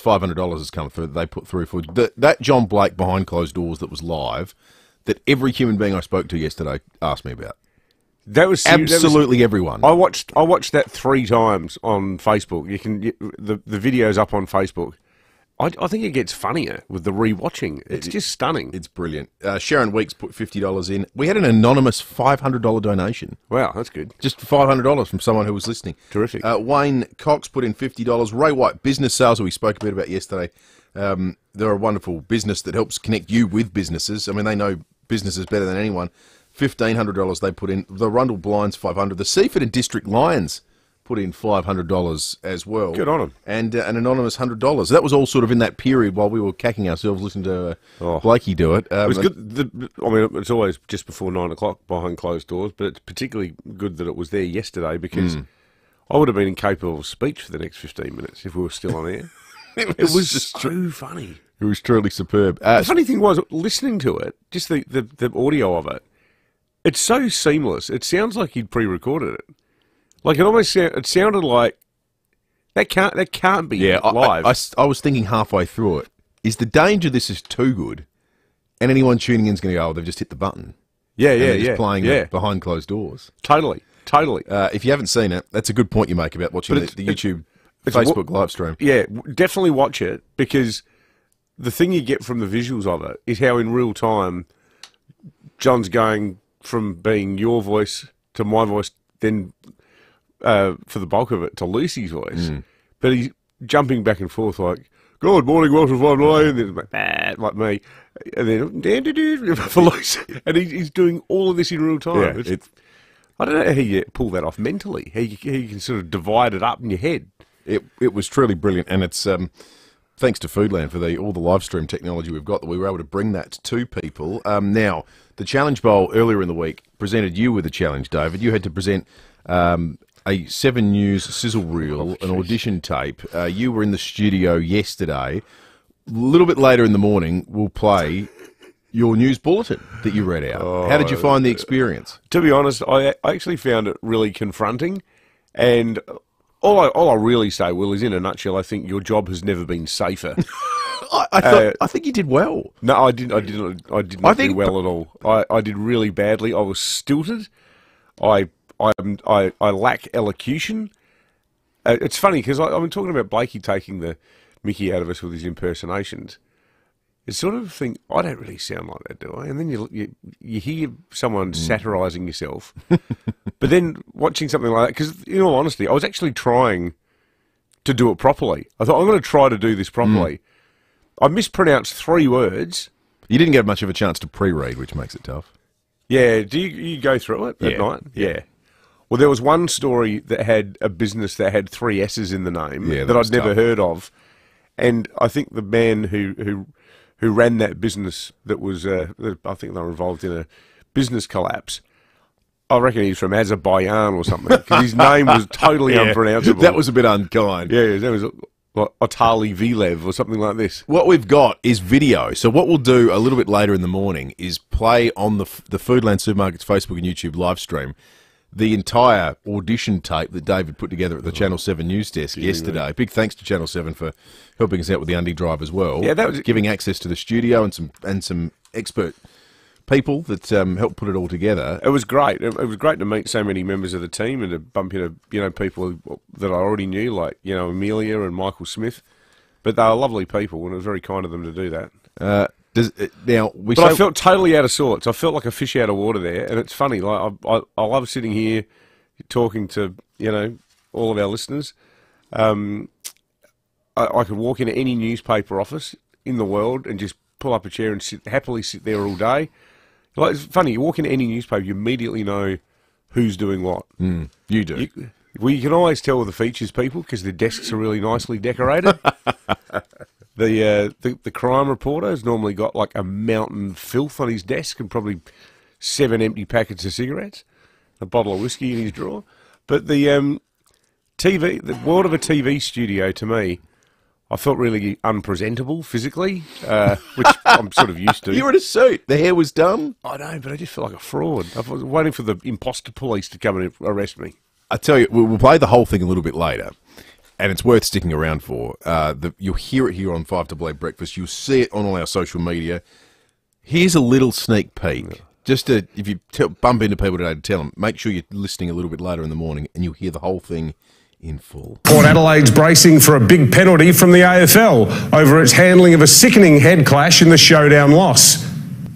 it's five hundred dollars has come through. That they put through for the, that John Blake behind closed doors that was live. That every human being I spoke to yesterday asked me about. That was that was- Absolutely everyone. I watched I watched that three times on Facebook. You can you, the the video's up on Facebook. I, I think it gets funnier with the rewatching. It's just stunning. It's brilliant. Uh, Sharon Weeks put fifty dollars in. We had an anonymous five hundred dollar donation. wow, that's good. Just five hundred dollars from someone who was listening. Terrific. Uh, Wayne Cox put in fifty dollars. Ray White business sales, who we spoke a bit about yesterday. Um, they're a wonderful business that helps connect you with businesses. I mean, they know businesses better than anyone. Fifteen hundred dollars they put in. The Rundle Blinds five hundred. The Seaford and District Lions put in five hundred dollars as well. Good on 'em. And uh, an anonymous hundred dollars. That was all sort of in that period while we were cacking ourselves listening to uh, Oh. Blakey do it. Um, It was good. The, I mean, it's always just before nine o'clock behind closed doors, but it's particularly good that it was there yesterday because I would have been incapable of speech for the next fifteen minutes if we were still on air. it was so funny. It was truly superb. Uh, The funny thing was listening to it, just the, the, the audio of it. It's so seamless. It sounds like he'd pre-recorded it. Like it almost sound, it sounded like that can't that can't be Yeah, I- I- live. I, s- I was thinking halfway through it, is the danger this is too good, and anyone tuning in is going to go, oh, they've just hit the button. yeah, yeah, yeah, playing yeah, it behind closed doors. totally, totally. Uh, if you haven't seen it, that's a good point you make about watching the, it's- the YouTube, it's Facebook live stream. Yeah, definitely watch it because the thing you get from the visuals of it is how in real time John's going from being your voice to my voice, then uh, for the bulk of it to Lucy's voice. But he's jumping back and forth like, Good morning, welcome to One Way, and then like, "Bah," like me, and then for Lucy, and he, he's doing all of this in real time. Yeah, It's- it's- I don't know how you pull that off mentally. How you, how you can sort of divide it up in your head. It, it was truly brilliant, and it's um, thanks to Foodland for the all the live stream technology we've got that we were able to bring that to people. Um, now, the Challenge Bowl earlier in the week presented you with a challenge, David. You had to present um, a Seven News sizzle reel, an audition tape. Uh, you were in the studio yesterday. A little bit later in the morning, we'll play your news bulletin that you read out. How did you find the experience? to be honest, I, I actually found it really confronting. And all I, all I really say, Will, is in a nutshell, I think your job has never been safer. I, I, thought, I think you did well. no, I didn't. I didn't. I did not I think- do well at all. I, I did really badly. I was stilted. I I I, I lack elocution. Uh, it's funny because I've been talking about Blakey taking the Mickey out of us with his impersonations. It's sort of thing I don't really sound like that, do I? And then you you, you hear someone satirising yourself, but then watching something like that. Because in all honesty, I was actually trying to do it properly. I thought I'm going to try to do this properly. I mispronounced three words. You didn't get much of a chance to pre-read, which makes it tough. Yeah, do you, you go through it at Yeah, night? Yeah. Well, there was one story that had a business that had three S's in the name Yeah, that that, I'd never tough. heard of, and I think the man who who who ran that business that was uh, I think they were involved in a business collapse. I reckon he's from Azerbaijan or something because his name was totally unpronounceable. That was a bit unkind. yeah, that was like Otali Vilev or something like this. What we've got is video. So what we'll do a little bit later in the morning is play on the the Foodland Supermarkets Facebook and YouTube live stream the entire audition tape that David put together at the Channel Seven news desk yesterday. Big thanks to Channel Seven for helping us out with the Undie Drive as well. Yeah, that was- giving access to the studio and some and some expert people that um, helped put it all together. It was great. It, it was great to meet so many members of the team and to bump into you know people that I already knew, like you know Amelia and Michael Smith. But they were lovely people, and it was very kind of them to do that. Uh, does, uh, now we But I felt totally out of sorts. I felt like a fish out of water there, and it's funny. Like I, I, I love sitting here talking to you know all of our listeners. Um, I, I could walk into any newspaper office in the world and just pull up a chair and sit happily sit there all day. Like it's funny. You walk into any newspaper, you immediately know who's doing what. you do. You, well, you can always tell the features people because their desks are really nicely decorated. the, uh, the the crime reporter has normally got like a mountain filth on his desk and probably seven empty packets of cigarettes, a bottle of whiskey in his drawer. But the um, TV, the world of a TV studio, to me, I felt really unpresentable physically, uh, which I'm sort of used to. you were in a suit. The hair was done. I know, but I just felt like a fraud. I was waiting for the imposter police to come and arrest me. I tell you, we'll we'll play the whole thing a little bit later. And it's worth sticking around for. Uh, the, you'll hear it here on Five to Blade Breakfast. You'll see it on all our social media. Here's a little sneak peek. Just to, if you tell, bump into people today to tell them, make sure you're listening a little bit later in the morning, and you'll hear the whole thing in full. Port Adelaide's bracing for a big penalty from the AFL over its handling of a sickening head clash in the showdown loss.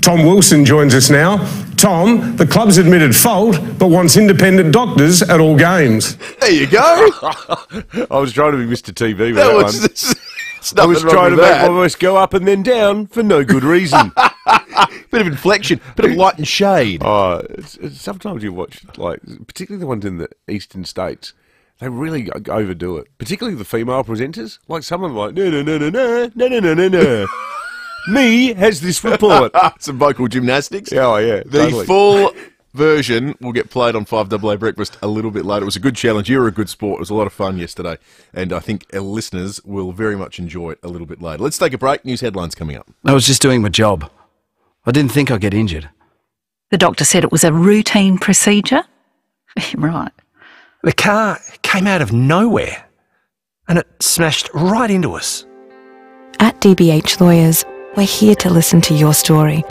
Tom Wilson joins us now. Tom, the club's admitted fault, but wants independent doctors at all games. There you go. I was trying to be Mr. TV with that that, was, one. it's I was trying to with make my voice go up and then down for no good reason. bit of inflection, bit of light and shade. Oh, it's, it's, sometimes you watch, like, particularly the ones in the eastern states, they really overdo it. Particularly the female presenters. Like some of them, are like, no, no, no, no, no, no, no, no, no, no. Me has this report. Some vocal gymnastics. Yeah, oh, yeah. The totally. full version will get played on 5AA Breakfast a little bit later. It was a good challenge. You were a good sport. It was a lot of fun yesterday. And I think our listeners will very much enjoy it a little bit later. Let's take a break. News headlines coming up. I was just doing my job. I didn't think I'd get injured. The doctor said it was a routine procedure. right. The car came out of nowhere and it smashed right into us. At DBH Lawyers, we're here to listen to your story.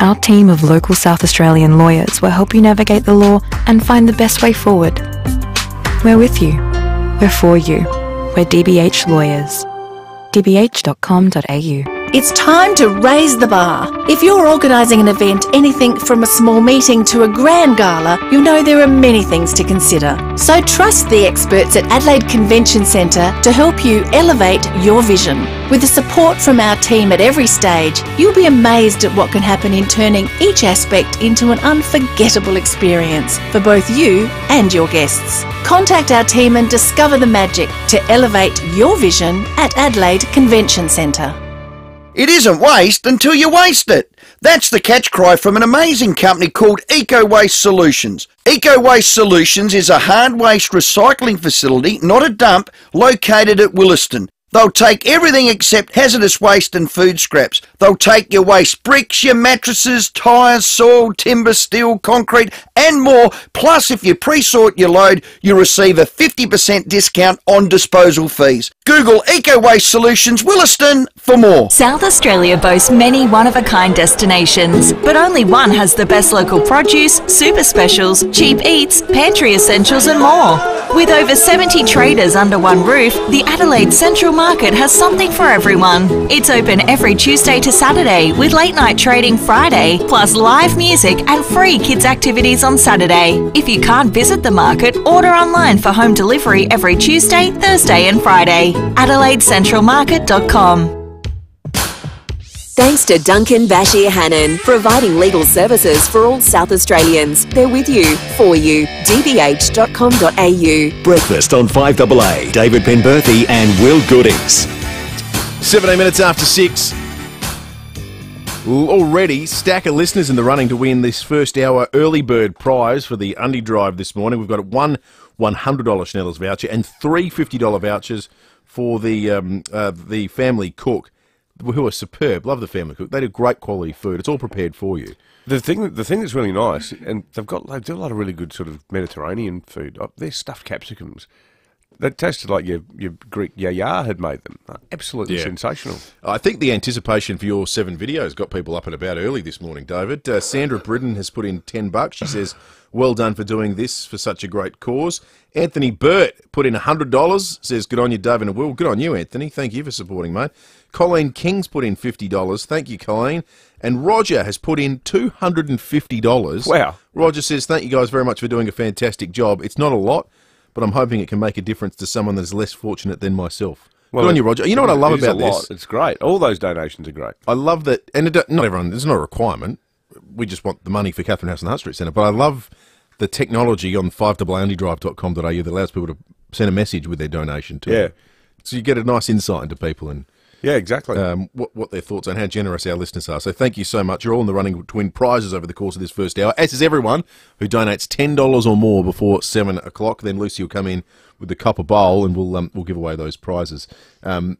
Our team of local South Australian lawyers will help you navigate the law and find the best way forward. We're with you. We're for you. We're DBH Lawyers. dbh.com.au. It's time to raise the bar. If you're organising an event, anything from a small meeting to a grand gala, you'll know there are many things to consider. So trust the experts at Adelaide Convention Centre to help you elevate your vision. With the support from our team at every stage, you'll be amazed at what can happen in turning each aspect into an unforgettable experience for both you and your guests. Contact our team and discover the magic to elevate your vision at Adelaide Convention Centre. It isn't waste until you waste it. That's the catch cry from an amazing company called Eco Waste Solutions. Eco Waste Solutions is a hard waste recycling facility, not a dump, located at Williston. They'll take everything except hazardous waste and food scraps. They'll take your waste bricks, your mattresses, tyres, soil, timber, steel, concrete, and more. Plus, if you pre-sort your load, you receive a 50% discount on disposal fees. Google Eco Waste Solutions Williston for more. South Australia boasts many one of a kind destinations, but only one has the best local produce, super specials, cheap eats, pantry essentials, and more. With over 70 traders under one roof, the Adelaide Central Market has something for everyone. It's open every Tuesday to Saturday with late night trading Friday, plus live music and free kids' activities on Saturday. If you can't visit the market, order online for home delivery every Tuesday, Thursday, and Friday. AdelaideCentralMarket.com. Thanks to Duncan Basheer Hannon, providing legal services for all South Australians. They're with you, for you. dbh.com.au. Breakfast on 5AA. David Penberthy and Will Goodings. 17 minutes after 6. Already, stack of listeners in the running to win this first hour early bird prize for the Undy Drive this morning. We've got one $100 Schnellers voucher and three $50 vouchers for the um, uh, the family cook, who are superb. Love the family cook. They do great quality food. It's all prepared for you. The thing, the thing that's really nice, and they've got they do a lot of really good sort of Mediterranean food. Uh, Their stuffed capsicums, they tasted like your your Greek yaya had made them. Absolutely Yeah. sensational. I think the anticipation for your seven videos got people up and about early this morning, David. Uh, Sandra Britton has put in 10 bucks. She says, well done for doing this for such a great cause. Anthony Burt put in $100, says, good on you, David and Will. Good on you, Anthony. Thank you for supporting, mate. Colleen King's put in $50. Thank you, Colleen. And Roger has put in $250. Wow. Roger says, thank you guys very much for doing a fantastic job. It's not a lot, but I'm hoping it can make a difference to someone that's less fortunate than myself. good on you, Roger. You know what I love it about this? It's great. All those donations are great. I love that, and it, not everyone. There's not a requirement. We just want the money for Catherine House and Hutt Street Centre. But I love the technology on 5AAndydrive.com.au that allows people to send a message with their donation to. Yeah. So you get a nice insight into people and Yeah, exactly. um, what, what their thoughts and how generous our listeners are. So thank you so much. You're all in the running to win prizes over the course of this first hour, as is everyone who donates $10 or more before 7 o'clock. Then Lucy will come in with the copper bowl and we'll, um, we'll give away those prizes. Um,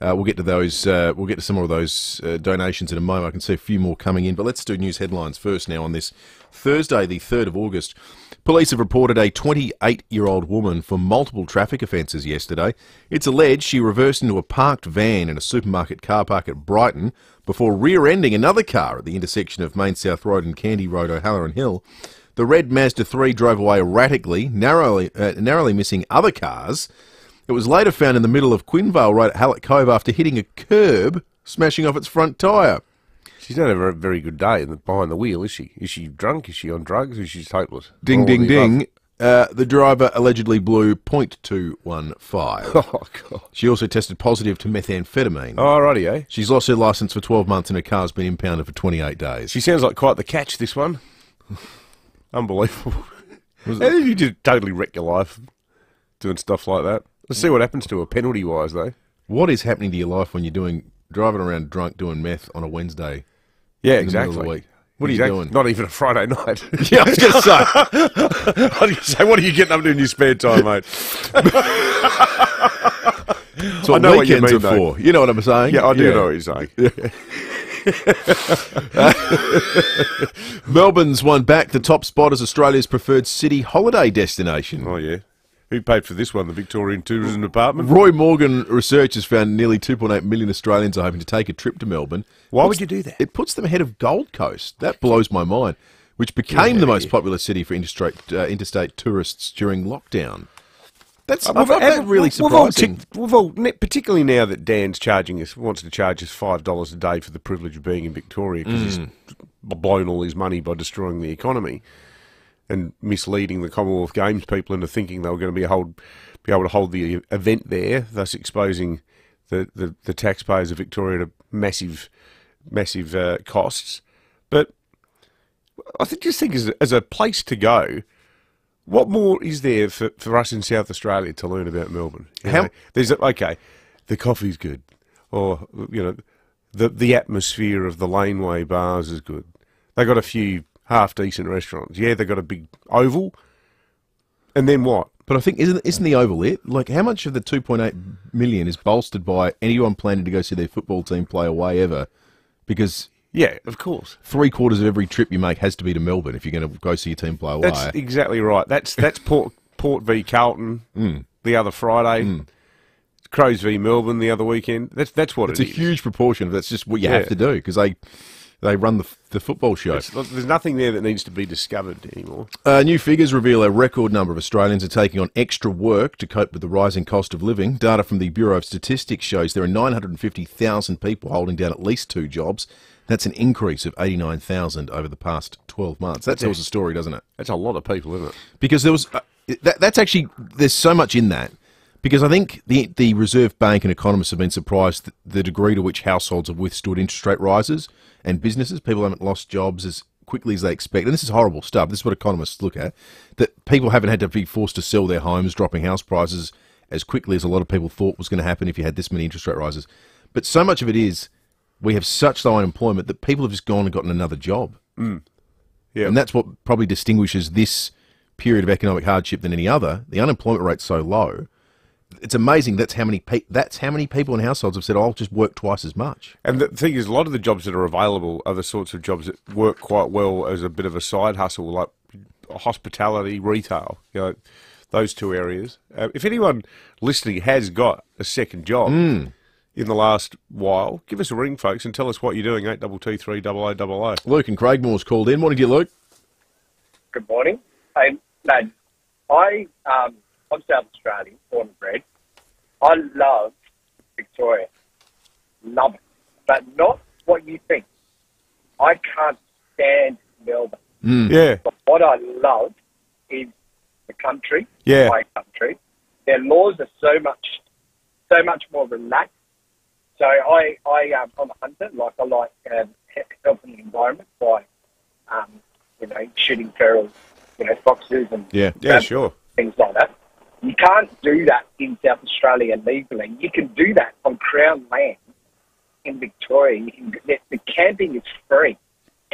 Uh, we'll get to those. Uh, we'll get to some more of those uh, donations in a moment. I can see a few more coming in, but let's do news headlines first. Now on this Thursday, the third of August, police have reported a 28-year-old woman for multiple traffic offences yesterday. It's alleged she reversed into a parked van in a supermarket car park at Brighton before rear-ending another car at the intersection of Main South Road and Candy Road, O'Halloran Hill. The red Mazda 3 drove away erratically, narrowly, uh, narrowly missing other cars. It was later found in the middle of Quinvale Road at Hallett Cove after hitting a curb, smashing off its front tyre. She's not a very good day behind the wheel, is she? Is she drunk? Is she on drugs? Is she just hopeless? Ding, All ding, the ding. Uh, the driver allegedly blew .215. Oh, God. She also tested positive to methamphetamine. Oh, righty, eh? She's lost her licence for 12 months and her car's been impounded for 28 days. She sounds like quite the catch, this one. Unbelievable. Did you just totally wreck your life doing stuff like that? Let's see what happens to her penalty wise, though. What is happening to your life when you're doing driving around drunk doing meth on a Wednesday? Yeah, in the of exactly. What are you doing? Not even a Friday night. Yeah, I was gonna say. I was gonna say, what are you getting up to in your spare time, mate? What I know what you mean, though. for. You know what I'm saying? Yeah, I do Yeah. know what you're saying. Melbourne's won back the top spot as Australia's preferred city holiday destination. Oh, yeah. Who paid for this one? The Victorian Tourism Department? Roy Morgan research has found nearly 2.8 million Australians are hoping to take a trip to Melbourne. Why Puts- would you do that? It puts them ahead of Gold Coast. That blows my mind, which became the most popular city for interstate, uh, interstate tourists during lockdown. That's I We've- find that we've- really we've all surprising. we've all, particularly now that Dan's charging us, wants to charge us five dollars a day for the privilege of being in Victoria because he's Mm. b- blown all his money by destroying the economy and misleading the Commonwealth Games people into thinking they were going to be hold, be able to hold the event there, thus exposing the, the, the taxpayers of Victoria to massive, massive uh, costs. But I think just think as a, as a place to go. What more is there for, for us in South Australia to learn about Melbourne? You How- know, there's a, okay, the coffee's good, or you know, the the atmosphere of the laneway bars is good. They got a few half decent restaurants. Yeah, they've got a big oval, and then what? But I think isn't isn't the oval it? Like how much of the 2.8 million is bolstered by anyone planning to go see their football team play away ever? Because Yeah, of course. three quarters of every trip you make has to be to Melbourne if you're going to go see your team play away. That's exactly right. That's that's Port Port v Carlton Mm. the other Friday. Crows v Melbourne the other weekend. That's that's what it's it a is. huge proportion of that's just what you Yeah. have to do because they they run the the football show. It's- there's nothing there that needs to be discovered anymore. Uh, new figures reveal a record number of Australians are taking on extra work to cope with the rising cost of living. Data from the Bureau of Statistics shows there are 950,000 people holding down at least two jobs. That's an increase of 89,000 over the past 12 months. That tells a story, doesn't it? That's a lot of people, isn't it? Because there was uh, that, that's actually there's so much in that. Because I think the the Reserve Bank and economists have been surprised at the degree to which households have withstood interest rate rises and businesses. People haven't lost jobs as quickly as they expect. And this is horrible stuff. This is what economists look at. That people haven't had to be forced to sell their homes, dropping house prices as quickly as a lot of people thought was going to happen if you had this many interest rate rises. But so much of it is we have such low unemployment that people have just gone and gotten another job. Mm. Yeah. And that's what probably distinguishes this period of economic hardship than any other. The unemployment rate's so low. It's amazing that's how many pe- that's how many people in households have said, "I'll just work twice as much." And the thing is, a lot of the jobs that are available are the sorts of jobs that work quite well as a bit of a side hustle, like hospitality, retail. You know, those two areas. Uh, if anyone listening has got a second job Mm. in the last while, give us a ring, folks, and tell us what you're doing. Eight double two three double o double o. Luke and Craigmore's called in. Morning to you, Luke. Good morning. Hey, lad, I, um, I'm South Australian, born and bred. I love Victoria. Love it. But not what you think. I can't stand Melbourne. Mm. Yeah. But what I love is the country, Yeah. my country. Their laws are so much, so much more relaxed. So I, I, um, I'm a hunter. Like I like um, helping the environment by, um, you know, shooting feral, you know, foxes and Yeah. Yeah, um, sure. things like that. You can't do that in South Australia legally. You can do that on Crown land in Victoria. You can. The, the camping is free.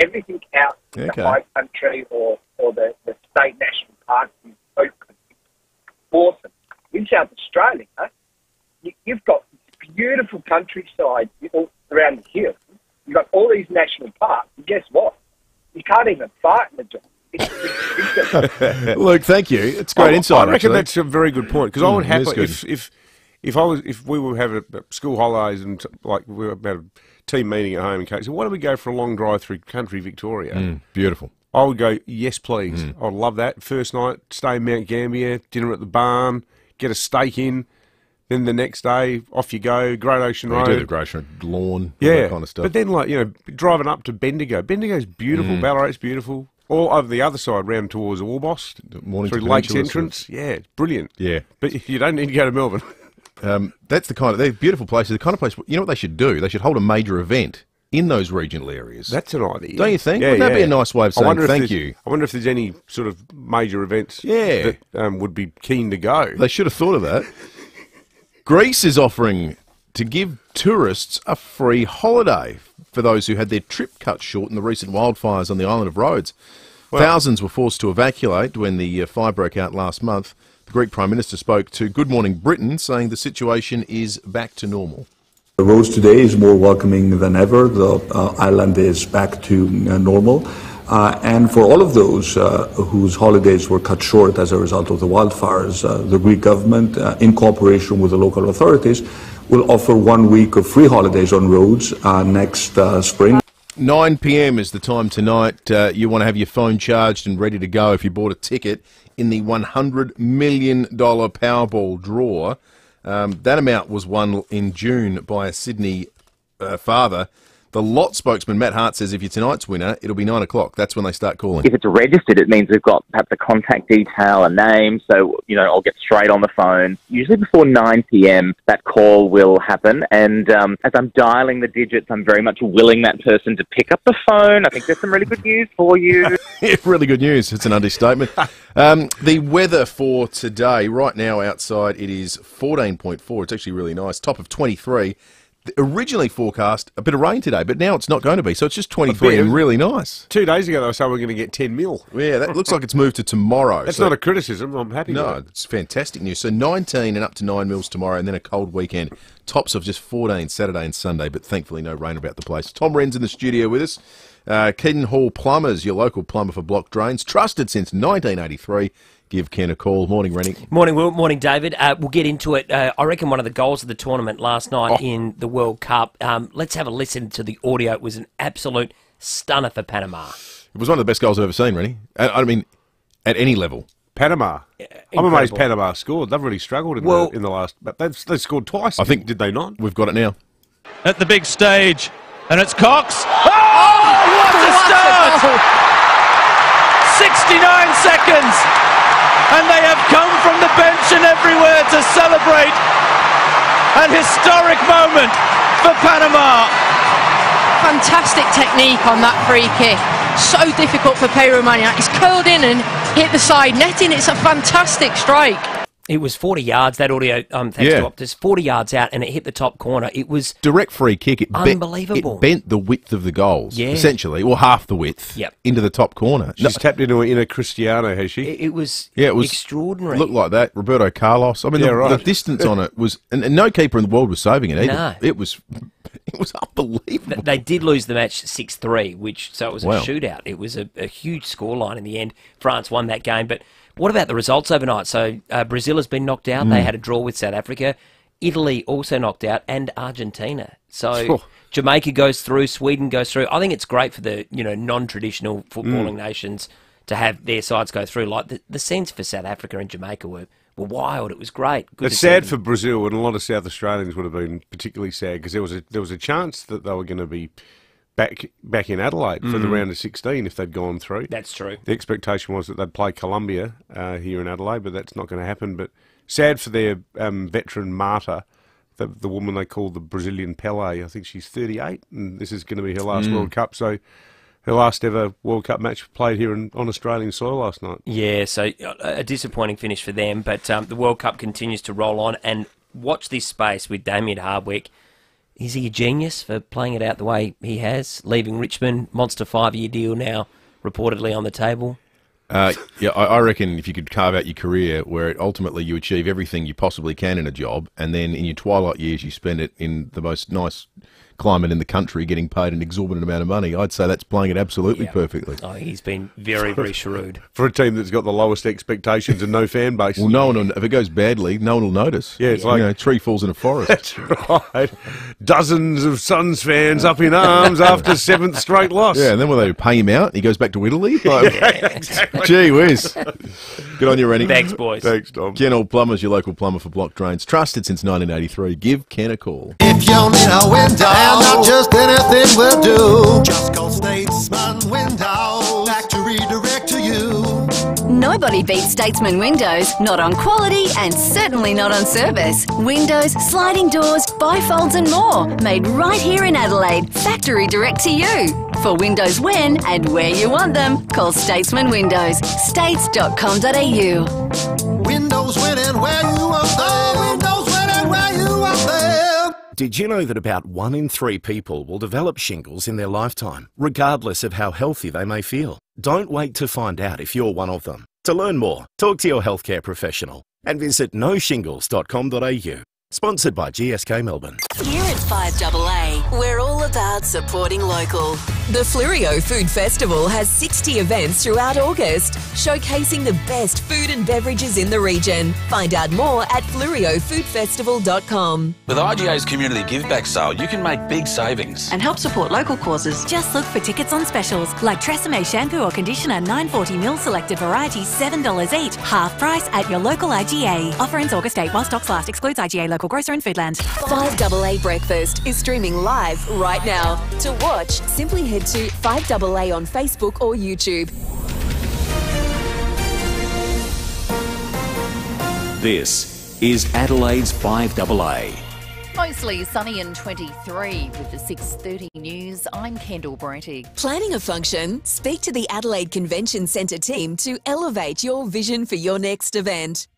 Everything out in Okay. the high country or, or the, the state national parks is open. Awesome. In South Australia, you, you've got beautiful countryside all around the hills. You've got all these national parks. And guess what? You can't even fart in the joint. Luke, thank you. It's great I, insight. I reckon actually. that's a very good point because I Mm, would it is happily if if if I was if we were having a- school holidays and like we were about a team meeting at home and Kate said, "Why don't we go for a long drive through country Victoria?" Mm, beautiful. I would go, "Yes, please." Mm. I'd love that. First night, stay in Mount Gambier, dinner at the barn, get a steak in. Then the next day, off you go, Great Ocean Road. do the Great Ocean lawn, all Yeah, that kind of stuff. But then, like you know, driving up to Bendigo. Bendigo's beautiful. Mm. Ballarat's beautiful. All over the other side, round towards Orbost, Mornington through Lakes Entrance. Yeah, it's brilliant. Yeah. But you don't need to go to Melbourne. Um, that's the kind of they're beautiful places. The kind of place. You know what they should do? They should hold a major event in those regional areas. That's an idea. Don't you think? Yeah, Wouldn't that be a nice way of saying wonder thank you? I wonder if there's any sort of major events Yeah. that um, would be keen to go. They should have thought of that. Greece is offering to give tourists a free holiday for those who had their trip cut short in the recent wildfires on the island of Rhodes. Thousands were forced to evacuate when the uh, fire broke out last month. The Greek Prime Minister spoke to Good Morning Britain, saying the situation is back to normal. Rhodes today is more welcoming than ever. The uh, island is back to uh, normal. Uh, and for all of those uh, whose holidays were cut short as a result of the wildfires, uh, the Greek government, uh, in cooperation with the local authorities, will offer one week of free holidays on Rhodes uh, next uh, spring. 9 p.m. is the time tonight. Uh, you want to have your phone charged and ready to go if you bought a ticket in the $100 million Powerball draw. Um, that amount was won in June by a Sydney uh, father. The lot spokesman, Matt Hart, says if you're tonight's winner, it'll be 9 o'clock. That's when they start calling. If it's registered, it means we've got perhaps a contact detail, a name. So, you know, I'll get straight on the phone. Usually before 9 p.m., that call will happen. And um, as I'm dialing the digits, I'm very much willing that person to pick up the phone. I think there's some really good news for you. Yeah, really good news. It's an understatement. um, the weather for today, right now outside, it is 14.4. It's actually really nice. Top of 23. Originally forecast a bit of rain today, but now it's not going to be. So it's just 23 and really nice. Two days ago, they were saying we're going to get 10 mil. Yeah, that looks like it's moved to tomorrow. That's So- not a criticism. I'm happy No, it's fantastic news. So 19 and up to 9 mils tomorrow, and then a cold weekend. Tops of just 14 Saturday and Sunday, but thankfully no rain about the place. Tom Wren's in the studio with us. Uh, Ken Hall Plumbers, your local plumber for block drains, trusted since 1983. Give Ken a call. Morning, Rennie. Morning, Will. Morning, David. Uh, we'll get into it. Uh, I reckon one of the goals of the tournament last night in the World Cup. Um, let's have a listen to the audio. It was an absolute stunner for Panama. It was one of the best goals I've ever seen, Rennie. I, I mean, at any level. Panama. I'm amazed Panama scored. They've really struggled in, Well- the, in the last. But they've, they scored twice. I think did they not? We've got it now. at the big stage, and it's Cox. Oh, what a start! 69 seconds, and they have come from the bench and everywhere to celebrate an historic moment for Panama. Fantastic technique on that free kick. So difficult for Peyraud-Magnin. He's curled in and hit the side netting. It's a fantastic strike. It was 40 yards, that audio, um, thanks Yeah. to Optus, 40 yards out, and it hit the top corner. It was Direct free kick. It bent- Unbelievable. it bent the width of the goals, Yeah. essentially, or half the width, Yep. into the top corner. She's tapped into an inner Cristiano, has she? It, it was Yeah, it was extraordinary. Looked like that. Roberto Carlos. I mean, Yeah, the, right. the distance on it was, and, and no keeper in the world was saving it either. No. It was, it was unbelievable. Th- They did lose the match 6 3, which so it was Wow. a shootout. It was a, a huge scoreline in the end. France won that game. But what about the results overnight? So uh, Brazil has been knocked out. They Mm. had a draw with South Africa. Italy also knocked out, and Argentina. So. Jamaica goes through, Sweden goes through. I think it's great for the you know non-traditional footballing Mm. nations to have their sides go through. Like the, the scenes for South Africa and Jamaica were, were wild. It was great. Good It's sad for Brazil, and a lot of South Australians would have been particularly sad because there was a there was a chance that they were going to be back back in Adelaide for the Mm. round of sixteen if they'd gone through. That's true. The expectation was that they'd play Colombia uh, here in Adelaide, but that's not going to happen. But sad for their um, veteran Marta, the the woman they call the Brazilian Pele. I think she's thirty eight, and this is going to be her last Mm. World Cup. So. Her last ever World Cup match played here in, on Australian soil last night. Yeah, so uh, a disappointing finish for them, but um, the World Cup continues to roll on. And watch this space with Damien Hardwick. Is he a genius for playing it out the way he has, leaving Richmond, monster five year deal now reportedly on the table? Uh, yeah, I, I reckon if you could carve out your career where ultimately you achieve everything you possibly can in a job, and then in your twilight years you spend it in the most nice climate in the country, getting paid an exorbitant amount of money, I'd say that's playing it absolutely perfectly. Oh, he's been very, very shrewd. For a team that's got the lowest expectations and no fan base. Well, no one. Will, if it goes badly, no one will notice. Yeah, it's You like- know, tree falls in a forest. That's right. Dozens of Suns fans up in arms after seventh straight loss. Yeah, and then when they pay him out, he goes back to Italy. Like, Yeah, exactly. Gee whiz. Good on you, Rennie. Thanks, boys. Thanks, Tom. Ken Plumbers, your local plumber for block drains. Trusted since 1983. Give Ken a call. If you need a window, and not just anything will do, just call Statesman Window. Factory direct to you. Nobody beats Statesman Windows, not on quality and certainly not on service. Windows, sliding doors, bifolds and more, made right here in Adelaide, factory direct to you. For windows when and where you want them, call Statesman Windows, states.com.au. Windows when and where Did you know that about one in three people will develop shingles in their lifetime, regardless of how healthy they may feel? Don't wait to find out if you're one of them. To learn more, talk to your healthcare professional and visit noshingles.com.au. Sponsored by GSK Melbourne. Here at 5AA, we're all about supporting local. The Fleurieu Food Festival has 60 events throughout August, showcasing the best food and beverages in the region. Find out more at fleurieufoodfestival.com. With IGA's community give back sale, you can make big savings. And help support local causes. Just look for tickets on specials like Tresemme shampoo or conditioner 940ml selected varieties $7 each. Half price at your local IGA. Offer ends August 8 while stocks last. Excludes IGA local grocer and Foodland. 5AA Breakfast is streaming live right now. To watch, simply head to 5AA on Facebook or YouTube. This is Adelaide's 5AA. Mostly sunny and 23 with the 6:30 news. I'm Kendall Brettig. Planning a function? Speak to the Adelaide Convention Centre team to elevate your vision for your next event.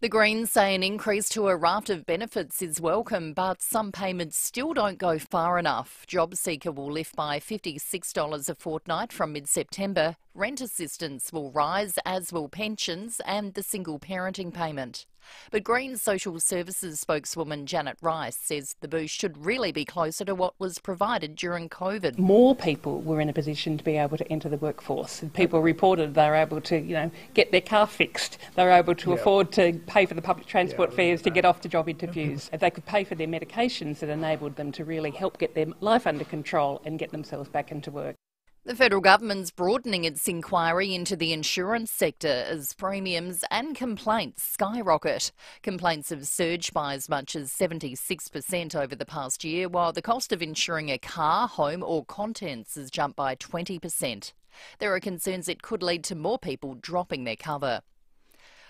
The Greens say an increase to a raft of benefits is welcome, but some payments still don't go far enough. JobSeeker will lift by $56 a fortnight from mid September. Rent assistance will rise, as will pensions and the single parenting payment. But Greens social services spokeswoman Janet Rice says the boost should really be closer to what was provided during COVID. more people were in a position to be able to enter the workforce. People reported they were able to, you know, get their car fixed. They were able to Yeah. afford to pay for the public transport fares to get off to job interviews. If they could pay for their medications, that enabled them to really help get their life under control and get themselves back into work. The federal government's broadening its inquiry into the insurance sector as premiums and complaints skyrocket. Complaints have surged by as much as 76% over the past year, while the cost of insuring a car, home, or contents has jumped by 20%. There are concerns it could lead to more people dropping their cover.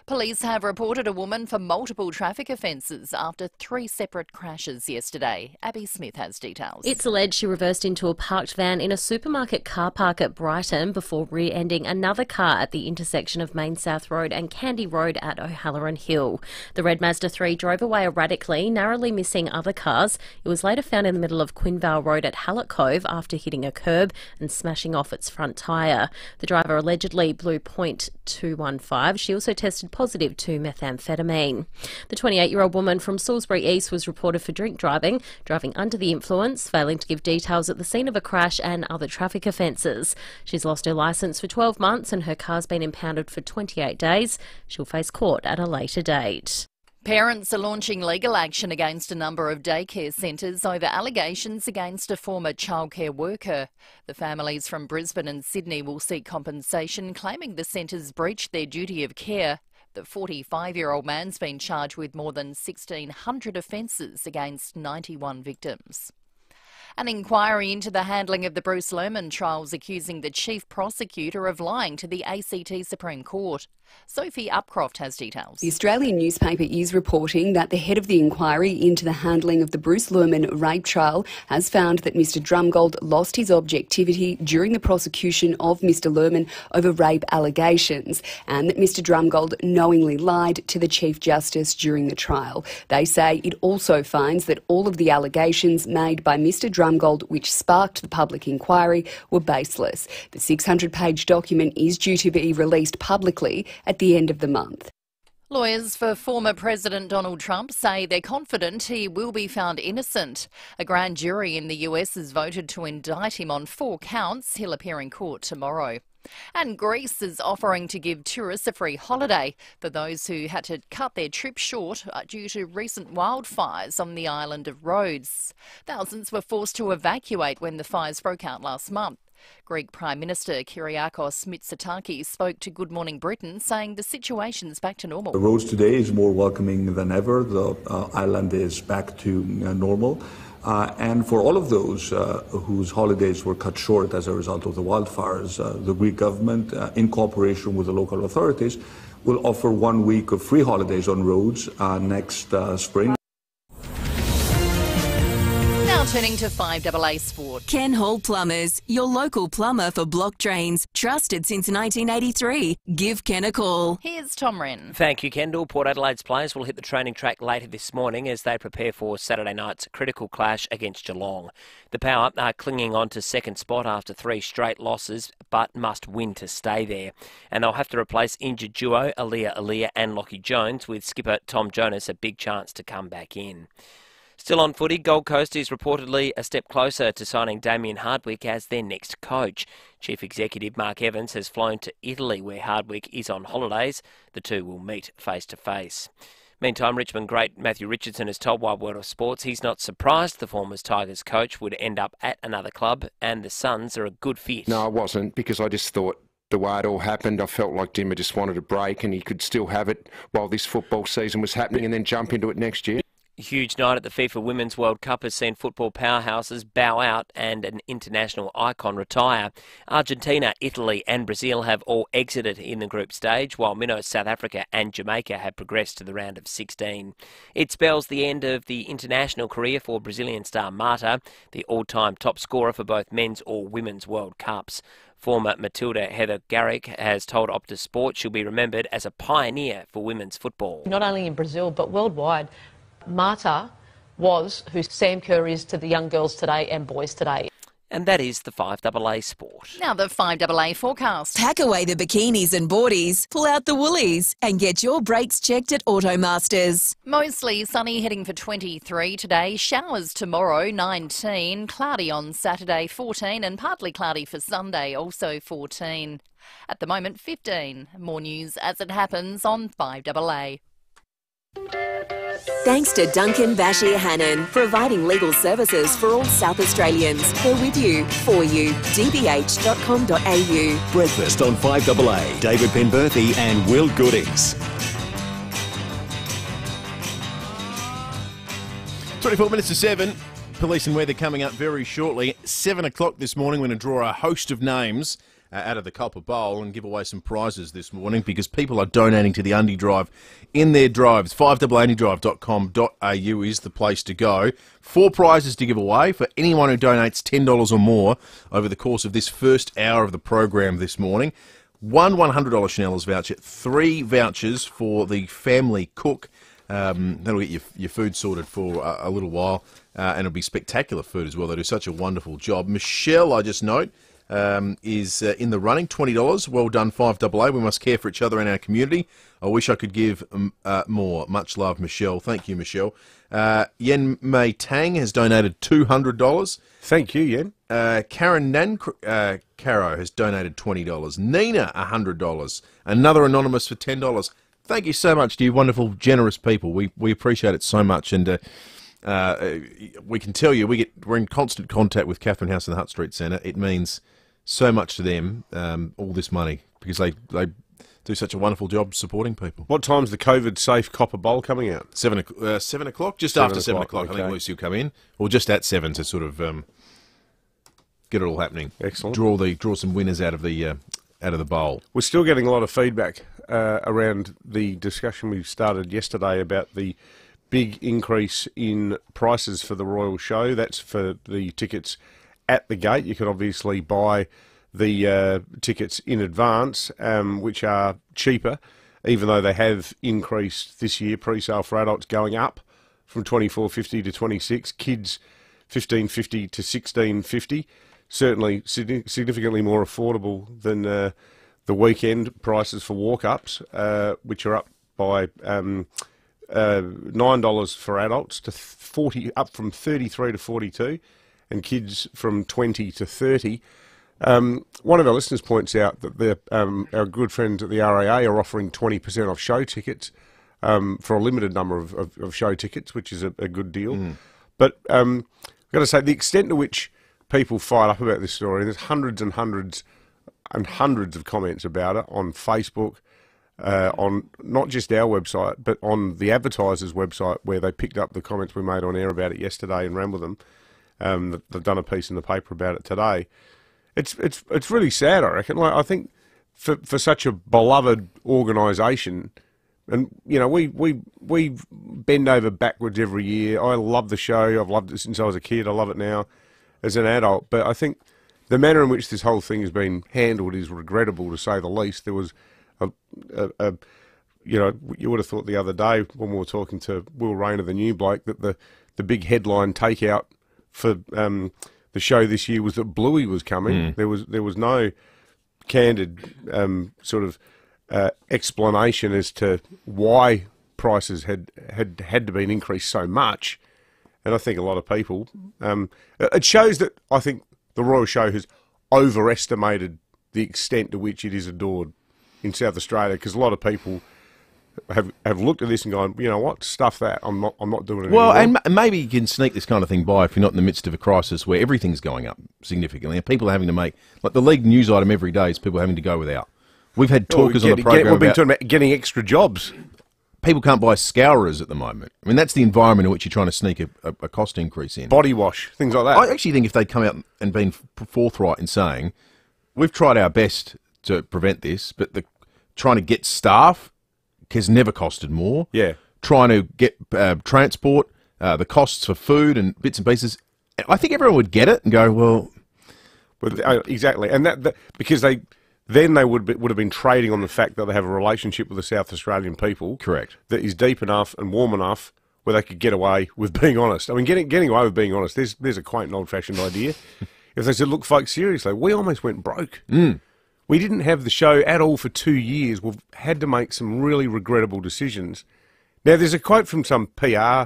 Police have reported a woman for multiple traffic offences after three separate crashes yesterday. Abby Smith has details. It's alleged she reversed into a parked van in a supermarket car park at Brighton before rear ending another car at the intersection of Main South Road and Candy Road at O'Halloran Hill. The red Mazda 3 drove away erratically, narrowly missing other cars. It was later found in the middle of Quinvale Road at Hallett Cove after hitting a curb and smashing off its front tyre. The driver allegedly blew .215. She also tested positive to methamphetamine. The 28 year old woman from Salisbury East was reported for drink driving, driving under the influence, failing to give details at the scene of a crash and other traffic offences. She's lost her licence for 12 months and her car's been impounded for 28 days. She'll face court at a later date. Parents are launching legal action against a number of daycare centres over allegations against a former childcare worker. The families from Brisbane and Sydney will seek compensation, claiming the centres breached their duty of care. The 45 year old man's been charged with more than 1,600 offences against 91 victims. An inquiry into the handling of the Bruce Lehrmann trials accusing the chief prosecutor of lying to the ACT Supreme Court. Sophie Upcroft has details. The Australian newspaper is reporting that the head of the inquiry into the handling of the Bruce Lehrmann rape trial has found that Mr Drumgold lost his objectivity during the prosecution of Mr Lehrmann over rape allegations and that Mr Drumgold knowingly lied to the Chief Justice during the trial. They say it also finds that all of the allegations made by Mr Drumgold which sparked the public inquiry were baseless. The 600 page document is due to be released publicly at the end of the month. Lawyers for former President Donald Trump say they're confident he will be found innocent. A grand jury in the US has voted to indict him on four counts. He'll appear in court tomorrow. And Greece is offering to give tourists a free holiday for those who had to cut their trip short uh, due to recent wildfires on the island of Rhodes. Thousands were forced to evacuate when the fires broke out last month. Greek Prime Minister Kyriakos Mitsotakis spoke to Good Morning Britain, saying the situation is back to normal. The Rhodes today is more welcoming than ever. The uh, island is back to uh, normal. Uh, and for all of those uh, whose holidays were cut short as a result of the wildfires, uh, the Greek government, uh, in cooperation with the local authorities, will offer one week of free holidays on Rhodes next spring. Turning to 5AA Sport. Ken Hall Plumbers, your local plumber for block drains. Trusted since 1983. Give Ken a call. Here's Tom Wren. Thank you, Kendall. Port Adelaide's players will hit the training track later this morning as they prepare for Saturday night's critical clash against Geelong. The Power are clinging on to second spot after three straight losses, but must win to stay there. And they'll have to replace injured duo Aliir Aliir and Lachie Jones with skipper Tom Jonas a big chance to come back in. Still on footy, Gold Coast is reportedly a step closer to signing Damien Hardwick as their next coach. Chief Executive Mark Evans has flown to Italy where Hardwick is on holidays. The two will meet face to face. Meantime, Richmond great Matthew Richardson has told Wide World of Sports he's not surprised the former Tigers coach would end up at another club and the Suns are a good fit. No, I wasn't because I just thought the way it all happened, I felt like Dimma just wanted a break and he could still have it while this football season was happening and then jump into it next year huge night at the FIFA Women's World Cup has seen football powerhouses bow out and an international icon retire. Argentina, Italy, and Brazil have all exited in the group stage, while Minnows, South Africa, and Jamaica have progressed to the round of 16. It spells the end of the international career for Brazilian star Marta, the all time top scorer for both men's or women's World Cups. Former Matilda Heather Garriock has told Optus Sport she'll be remembered as a pioneer for women's football. Not only in Brazil, but worldwide. Marta was who Sam Kerr is to the young girls today and boys today. And that is the 5AA Sport. Now the 5AA forecast. Pack away the bikinis and boardies, pull out the woolies, and get your brakes checked at Automasters. Mostly sunny, heading for 23 today. Showers tomorrow, 19. Cloudy on Saturday, 14. And partly cloudy for Sunday, also 14. At the moment, 15. More news as it happens on 5AA. Thanks to Duncan Basheer Hannon, providing legal services for all South Australians. They're with you, for you. dbh.com.au. Breakfast on 5AA. David Penberthy and Will Goodings. 24 minutes to 7. Police and weather coming up very shortly. 7 o'clock this morning, we're going to draw a host of names out of the Culper Bowl and give away some prizes this morning because people are donating to the Undy Drive in their drives. 5AAUndyDrive.com.au is the place to go. Four prizes to give away for anyone who donates $10 or more over the course of this first hour of the program this morning. One $100 Chanel's voucher, three vouchers for the family cook. Um, that'll get your, your food sorted for a, a little while, uh, and it'll be spectacular food as well. They do such a wonderful job. Michelle, I just note, um, is uh, in the running. $20. Well done, 5AA. We must care for each other in our community. I wish I could give um, uh, more. Much love, Michelle. Thank you, Michelle. Uh, Yen Mei Tang has donated $200. Thank you, Yen. Uh, Karen Nan uh, Caro has donated $20. Nina, $100. Another anonymous for $10. Thank you so much to you wonderful, generous people. We, we appreciate it so much. And uh, uh, we can tell you we get we're in constant contact with Catherine House and the Hutt Street Centre. It means so much to them, um, all this money, because they, they do such a wonderful job supporting people. What time's the COVID safe copper bowl coming out? Seven, uh, seven o'clock, just seven after seven o'clock. Okay. I think Lucy will come in, or just at seven to sort of um, get it all happening. Excellent. Draw the draw some winners out of the uh, out of the bowl. We're still getting a lot of feedback uh, around the discussion we started yesterday about the big increase in prices for the Royal Show. That's for the tickets at the gate. You can obviously buy the uh, tickets in advance, um, which are cheaper, even though they have increased this year. Pre-sale for adults going up from twenty four fifty to twenty six. Kids fifteen fifty to sixteen fifty. Certainly significantly more affordable than uh, the weekend prices for walk-ups, uh, which are up by um, uh, nine dollars for adults to forty, up from thirty-three to forty-two, and kids from twenty to thirty. Um, one of our listeners points out that um, our good friends at the RAA are offering 20% off show tickets um, for a limited number of, of, of, show tickets, which is a, a good deal. Mm. But um, I've got to say, the extent to which people fired up about this story, there's hundreds and hundreds and hundreds of comments about it on Facebook, uh, on not just our website, but on the advertiser's website, where they picked up the comments we made on air about it yesterday and ran with them. Um, they've done a piece in the paper about it today it's it's it's really sad. I reckon. Like I think for for such a beloved organisation, and you know we we we bend over backwards every year. I love the show. I've loved it since I was a kid. I love it now as an adult. But I think the manner in which this whole thing has been handled is regrettable to say the least. There was a, a, a you know, you would have thought the other day when we were talking to Will Rayner, the new bloke, that the, the big headline takeout for um, the show this year was that Bluey was coming. Mm. There was there was no candid um, sort of uh, explanation as to why prices had had had to been increased so much. And I think a lot of people, um, it shows that I think the Royal Show has overestimated the extent to which it is adored in South Australia because a lot of people have have looked at this and gone, you know what, stuff that. I'm not I'm not doing it. Well, anymore. and maybe you can sneak this kind of thing by if you're not in the midst of a crisis where everything's going up significantly and people are having to make like the league news item every day is people having to go without. We've had oh, talkers well, get, on the program. Get, we've been about, talking about getting extra jobs. People can't buy scourers at the moment. I mean, that's the environment in which you're trying to sneak a, a, a cost increase in. Body wash, things like that. I actually think if they'd come out and been forthright in saying, we've tried our best to prevent this, but the trying to get staff has never costed more. Yeah. Trying to get uh, transport, uh, the costs for food and bits and pieces. I think everyone would get it and go, well. But, uh, exactly. And that, that, because they then they would be, would have been trading on the fact that they have a relationship with the South Australian people. Correct. That is deep enough and warm enough where they could get away with being honest. I mean, getting getting away with being honest. There's there's a quaint and old fashioned idea. if they said, "Look, folks, seriously, we almost went broke." Mm. We didn't have the show at all for two years. We've had to make some really regrettable decisions. Now, there's a quote from some PR,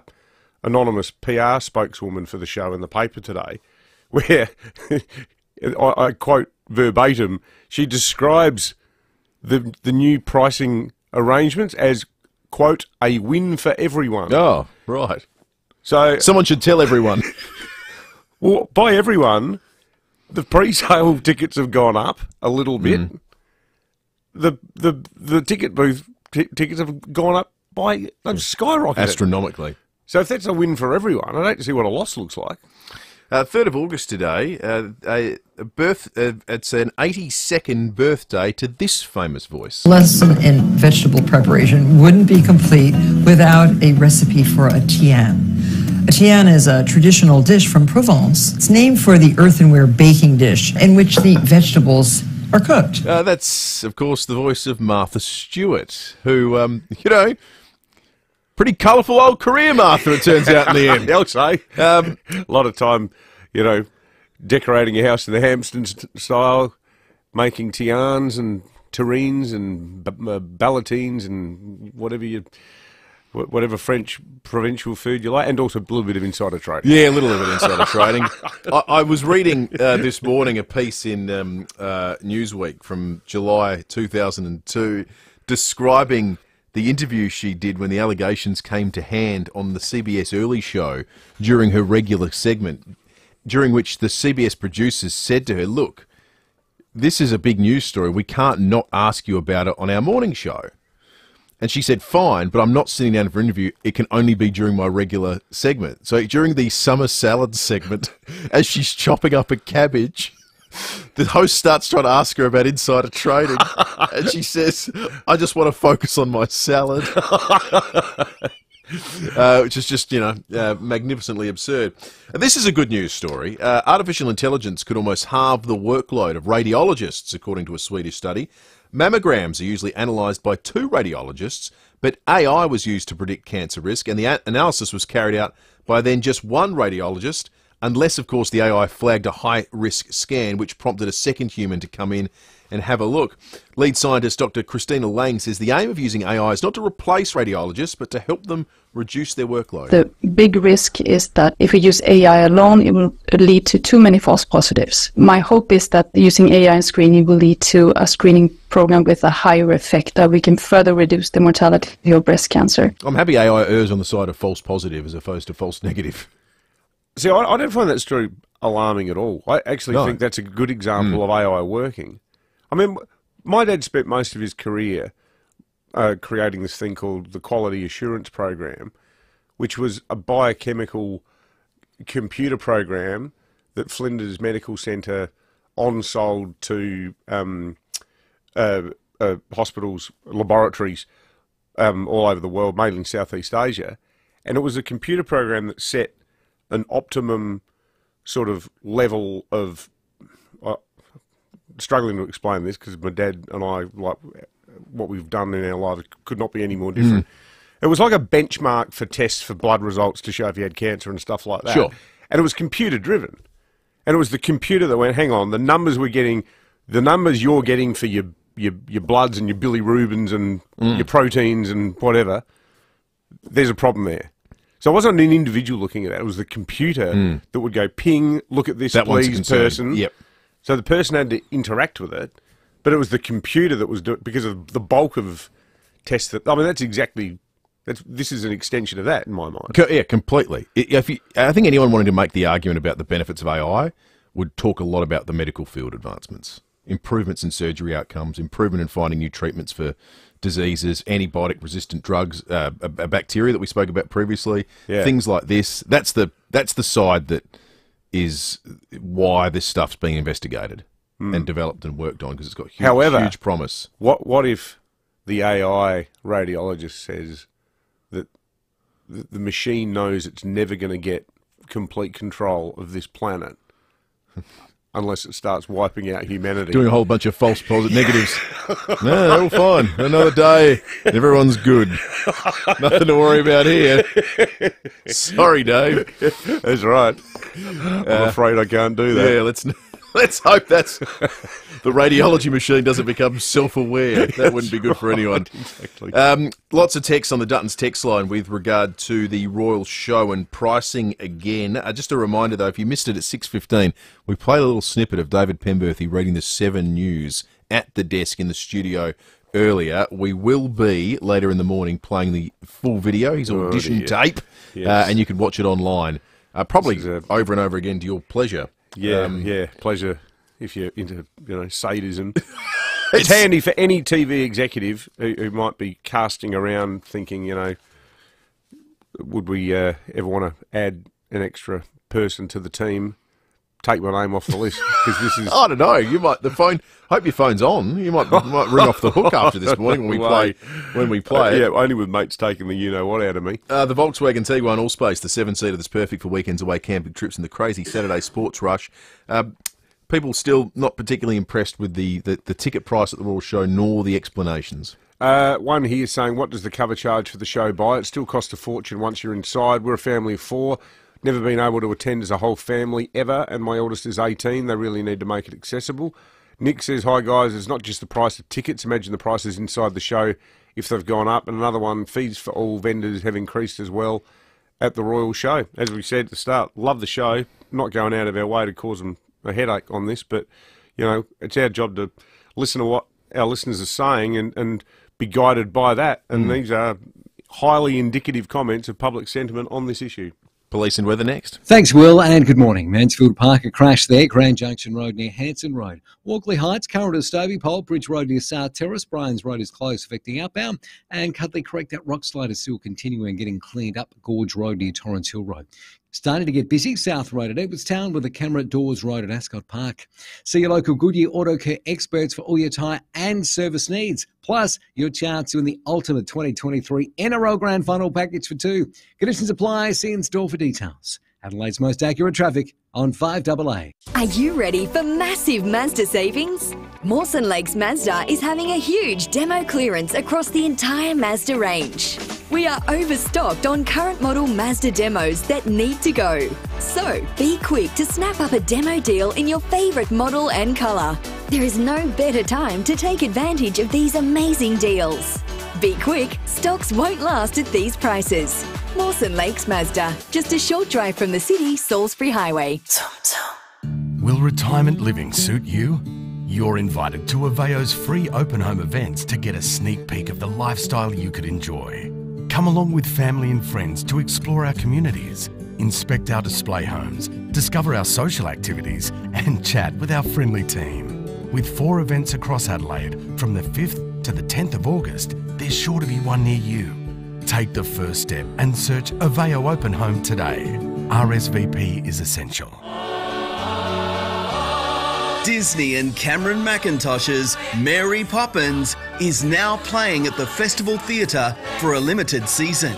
anonymous PR spokeswoman for the show in the paper today, where I, I quote verbatim, she describes the the new pricing arrangements as quote a win for everyone. Oh, right. So someone should tell everyone. well, by everyone, the pre-sale tickets have gone up a little bit. Mm. The the the ticket booth t- tickets have gone up by they've skyrocketed astronomically. So if that's a win for everyone, I'd hate to see what a loss looks like. Uh, third of August today, uh, a birth. Uh, it's an 82nd birthday to this famous voice. Lesson in vegetable preparation wouldn't be complete without a recipe for a tian. A tian is a traditional dish from Provence. It's named for the earthenware baking dish in which the vegetables are cooked. Uh, that's, of course, the voice of Martha Stewart, who, um, you know, pretty colourful old career, Martha, it turns out in the end. I'll say. Um, a lot of time, you know, decorating your house in the Hampton style, making tians and terrines and b- uh, ballotines and whatever you whatever French provincial food you like, and also a little bit of insider trading. Yeah, a little bit of insider trading. I, I, was reading uh, this morning a piece in um, uh, Newsweek from July 2002 describing the interview she did when the allegations came to hand on the CBS Early Show during her regular segment, during which the CBS producers said to her, Look, this is a big news story. We can't not ask you about it on our morning show. And she said, fine, but I'm not sitting down for an interview. It can only be during my regular segment. So during the summer salad segment, as she's chopping up a cabbage, the host starts trying to ask her about insider trading, and she says, "I just want to focus on my salad." Uh, which is just, you know, uh, magnificently absurd. And this is a good news story. Uh, artificial intelligence could almost halve the workload of radiologists, according to a Swedish study. Mammograms are usually analysed by two radiologists, but AI was used to predict cancer risk, and the analysis was carried out by then just one radiologist, unless, of course, the AI flagged a high risk scan, which prompted a second human to come in and have a look. Lead scientist Dr. Kristina Lång says the aim of using AI is not to replace radiologists, but to help them reduce their workload. The big risk is that if we use AI alone, it will lead to too many false positives. My hope is that using AI in screening will lead to a screening program with a higher effect that we can further reduce the mortality of breast cancer. I'm happy AI errs on the side of false positive as opposed to false negative. See, I, I don't find that story alarming at all. I actually No. think that's a good example Mm. of AI working. I mean, my dad spent most of his career uh, creating this thing called the Quality Assurance Program, which was a biochemical computer program that Flinders Medical Centre on sold to um, uh, uh, hospitals, laboratories um, all over the world, mainly in Southeast Asia. And it was a computer program that set an optimum sort of level of. Struggling to explain this because my dad and I, like what we've done in our lives, could not be any more different. It was like a benchmark for tests for blood results to show if you had cancer and stuff like that. Sure. And it was computer driven. And it was the computer that went, hang on, the numbers we're getting, the numbers you're getting for your your, your bloods and your bilirubins and Mm. your proteins and whatever, there's a problem there. So it wasn't an individual looking at that. It was the computer Mm. that would go, ping, look at this, That please, person. Yep. So the person had to interact with it, but it was the computer that was doing because of the bulk of tests that. I mean, that's exactly. That's this is an extension of that in my mind. Co- yeah, completely. I- If you, I think anyone wanting to make the argument about the benefits of AI would talk a lot about the medical field advancements, improvements in surgery outcomes, improvement in finding new treatments for diseases, antibiotic-resistant drugs, uh, a, a bacteria that we spoke about previously, Yeah. things like this. That's the that's the side that is why this stuff's being investigated Hmm. and developed and worked on because it's got huge, However, huge promise. What what if the AI radiologist says that the, the machine knows it's never going to get complete control of this planet unless it starts wiping out humanity? Doing a whole bunch of false positive negatives. no, all fine. Another day. Everyone's good. Nothing to worry about here. Sorry, Dave. That's right. I'm uh, afraid I can't do that. Yeah, let's let's hope that's the radiology machine doesn't become self-aware. That wouldn't be good for anyone. Exactly. Um, lots of text on the Dutton's text line with regard to the Royal Show and pricing again. Uh, just a reminder though, if you missed it at six fifteen, we played a little snippet of David Penberthy reading the Seven News at the desk in the studio earlier. We will be later in the morning playing the full video, his Oh, audition dear. tape, Yes. uh, and you can watch it online. Uh, probably is over and over again to your pleasure. Yeah, Um, yeah, pleasure. If you're into, you know, sadism, it's handy for any TV executive who, who might be casting around, thinking, you know, would we uh, ever want to add an extra person to the team? Take my name off the list because this is. I don't know. You might the phone. Hope your phone's on. You might might ring off the hook after this morning when we play. When we play, Uh, yeah, only with mates taking the you know what out of me. Uh, the Volkswagen Tiguan Allspace, the seven-seater that's perfect for weekends away camping trips and the crazy Saturday sports rush. Um, people still not particularly impressed with the, the, the ticket price at the Royal Show, nor the explanations. Uh, one here saying, what does the cover charge for the show buy? It still costs a fortune once you're inside. We're a family of four. Never been able to attend as a whole family ever, and my oldest is 18. They really need to make it accessible. Nick says, hi guys, it's not just the price of tickets. Imagine the prices inside the show if they've gone up. And another one, fees for all vendors have increased as well at the Royal Show. As we said at the start, love the show. Not going out of our way to cause them a headache on this, but, you know, it's our job to listen to what our listeners are saying and, and be guided by that. And Mm. these are highly indicative comments of public sentiment on this issue. Police and weather next. Thanks, Will, and good morning. Mansfield Park, a crash there. Grand Junction Road near Hanson Road. Walkley Heights, current to Stobie Pole, Bridge Road near South Terrace. Bryans Road is closed, affecting outbound. And Cudlee Creek, that rock slide is still continuing, getting cleaned up. Gorge Road near Torrens Hill Road. Starting to get busy, South Road at Edwardstown with the camera at Dawes Road at Ascot Park. See your local Goodyear Auto Care experts for all your tyre and service needs. Plus, your chance to win the ultimate 2023 NRL Grand Final package for two. Conditions apply. See in store for details. Adelaide's most accurate traffic on 5AA. Are you ready for massive Mazda savings? Mawson Lakes Mazda is having a huge demo clearance across the entire Mazda range. We are overstocked on current model Mazda demos that need to go. So be quick to snap up a demo deal in your favourite model and colour. There is no better time to take advantage of these amazing deals. Be quick, stocks won't last at these prices. Mawson Lakes Mazda, just a short drive from the city, Salisbury Highway. Will retirement living suit you? You're invited to Aveo's free open home events to get a sneak peek of the lifestyle you could enjoy. Come along with family and friends to explore our communities, inspect our display homes, discover our social activities, and chat with our friendly team. With four events across Adelaide from the 5th to the 10th of August, there's sure to be one near you. Take the first step and search Aveo Open Home today. RSVP is essential. Disney and Cameron Mackintosh's Mary Poppins is now playing at the Festival Theatre for a limited season.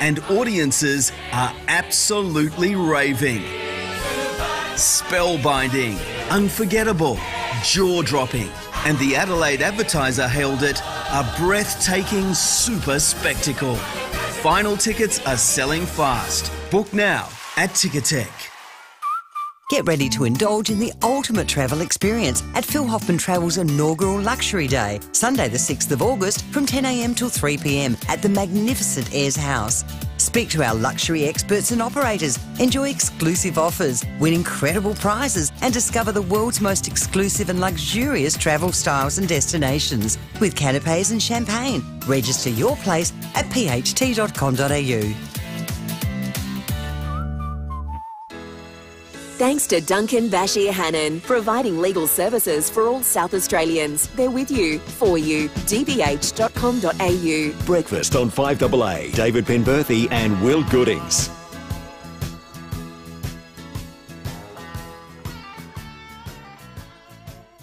And audiences are absolutely raving. Spellbinding, unforgettable, jaw dropping, and the Adelaide Advertiser hailed it a breathtaking super spectacle. Final tickets are selling fast. Book now at Ticketek. Get ready to indulge in the ultimate travel experience at Phil Hoffman Travel's inaugural Luxury Day, Sunday, the 6th of August from 10am till 3pm at the magnificent Ayers House. Speak to our luxury experts and operators, enjoy exclusive offers, win incredible prizes, and discover the world's most exclusive and luxurious travel styles and destinations with canapes and champagne. Register your place at pht.com.au. Thanks to Duncan Basheer Hannon, providing legal services for all South Australians. They're with you, for you. dbh.com.au. Breakfast on 5AA. David Penberthy and Will Goodings.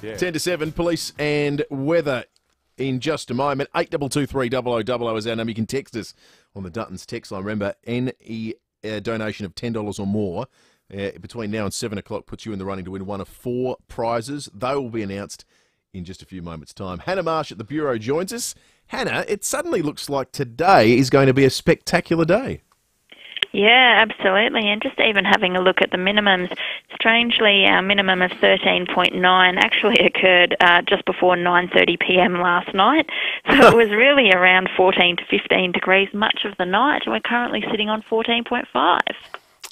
Yeah. 10 to 7, police and weather in just a moment. 8223 0000 is our number. You can text us on the Duttons text line. Remember, any uh, donation of $10 or more uh, between now and 7 o'clock puts you in the running to win one of four prizes. They will be announced in just a few moments' time. Hannah Marsh at the Bureau joins us. Hannah, it suddenly looks like today is going to be a spectacular day. Yeah, absolutely. And just even having a look at the minimums, strangely, our minimum of 13.9 actually occurred uh, just before 9:30 p.m. last night. So it was really around 14 to 15 degrees much of the night, and we're currently sitting on 14.5.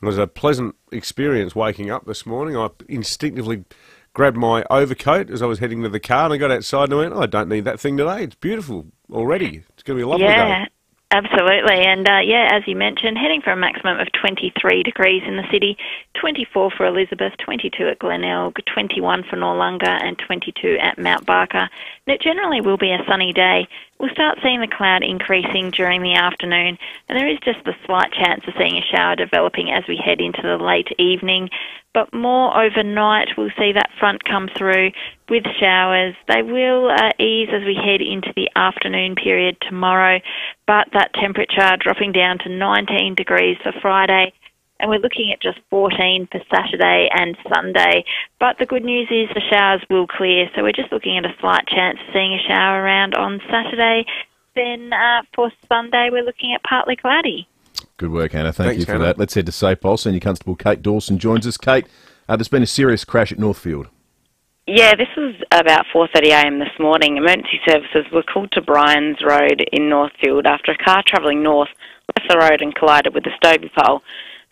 It was a pleasant experience waking up this morning. I instinctively grabbed my overcoat as I was heading to the car, and I got outside and I went, oh, "I don't need that thing today. It's beautiful already. It's going to be a lovely yeah. day." Absolutely, and uh, yeah, as you mentioned, heading for a maximum of 23 degrees in the city, 24 for Elizabeth, 22 at Glenelg, 21 for Noarlunga, and 22 at Mount Barker. And it generally will be a sunny day. We'll start seeing the cloud increasing during the afternoon, and there is just the slight chance of seeing a shower developing as we head into the late evening. But more overnight, we'll see that front come through with showers. They will uh, ease as we head into the afternoon period tomorrow, but that temperature dropping down to 19 degrees for Friday and we're looking at just 14 for Saturday and Sunday. But the good news is the showers will clear, so we're just looking at a slight chance of seeing a shower around on Saturday. Then uh, for Sunday, we're looking at partly cloudy. Good work, Hannah. Thank Thanks, you for Hannah. that. Let's head to SAPOL. Senior Constable Kate Dawson joins us. Kate, uh, there's been a serious crash at Northfield. Yeah, this was about 4.30am this morning. Emergency services were called to Bryans Road in Northfield after a car travelling north left the road and collided with a Stobie pole.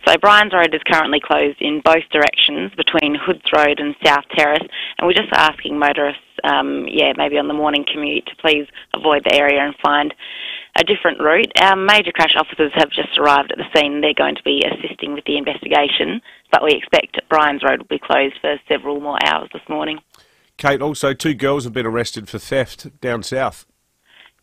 So Bryans Road is currently closed in both directions between Hoods Road and South Terrace, and we're just asking motorists, um, yeah, maybe on the morning commute to please avoid the area and find a different route. Our major crash officers have just arrived at the scene. They're going to be assisting with the investigation, but we expect Bryans Road will be closed for several more hours this morning. Kate, also two girls have been arrested for theft down south.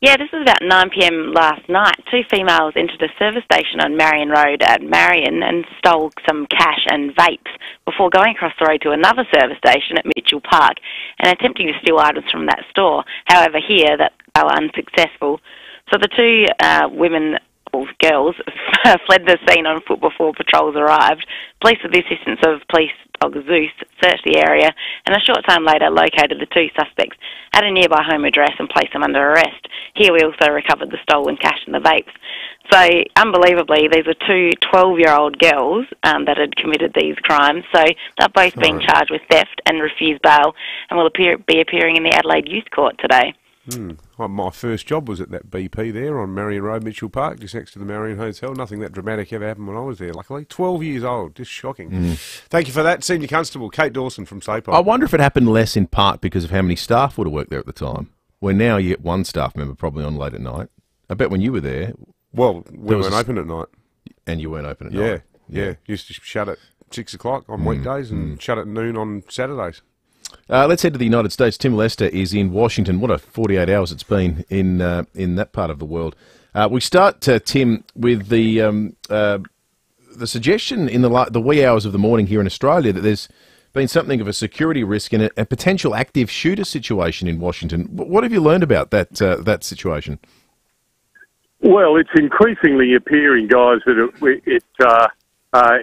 Yeah, this was about 9pm last night. Two females entered a service station on Marion Road at Marion and stole some cash and vapes before going across the road to another service station at Mitchell Park and attempting to steal items from that store. However, here that they were unsuccessful. So the two uh, women girls fled the scene on foot before patrols arrived. Police, with the assistance of police dog Zeus, searched the area and a short time later located the two suspects at a nearby home address and placed them under arrest. Here we also recovered the stolen cash and the vapes. So, unbelievably, these were two 12 year old girls um, that had committed these crimes. So, they've both been Right. charged with theft and refused bail and will appear, be appearing in the Adelaide Youth Court today. Hmm. Well, my first job was at that BP there on Marion Road, Mitchell Park, just next to the Marion Hotel. Nothing that dramatic ever happened when I was there, luckily. 12 years old, just shocking. Mm. Thank you for that, Senior Constable Kate Dawson from SAPOL. I wonder if it happened less in part because of how many staff would have worked there at the time. Where now you get one staff member probably on late at night. I bet when you were there, Well, we weren't a open at night. and you weren't open at Yeah, night. yeah. Used to shut at 6 o'clock on Mm, weekdays and shut at noon on Saturdays. Uh, let's head to the United States. Tim Lester is in Washington. What a 48 hours it's been in uh, in that part of the world. Uh, we start, uh, Tim, with the um, uh, the suggestion in the the wee hours of the morning here in Australia that there's been something of a security risk and a, potential active shooter situation in Washington. What have you learned about that uh, that situation? Well, it's increasingly appearing, guys, that it it,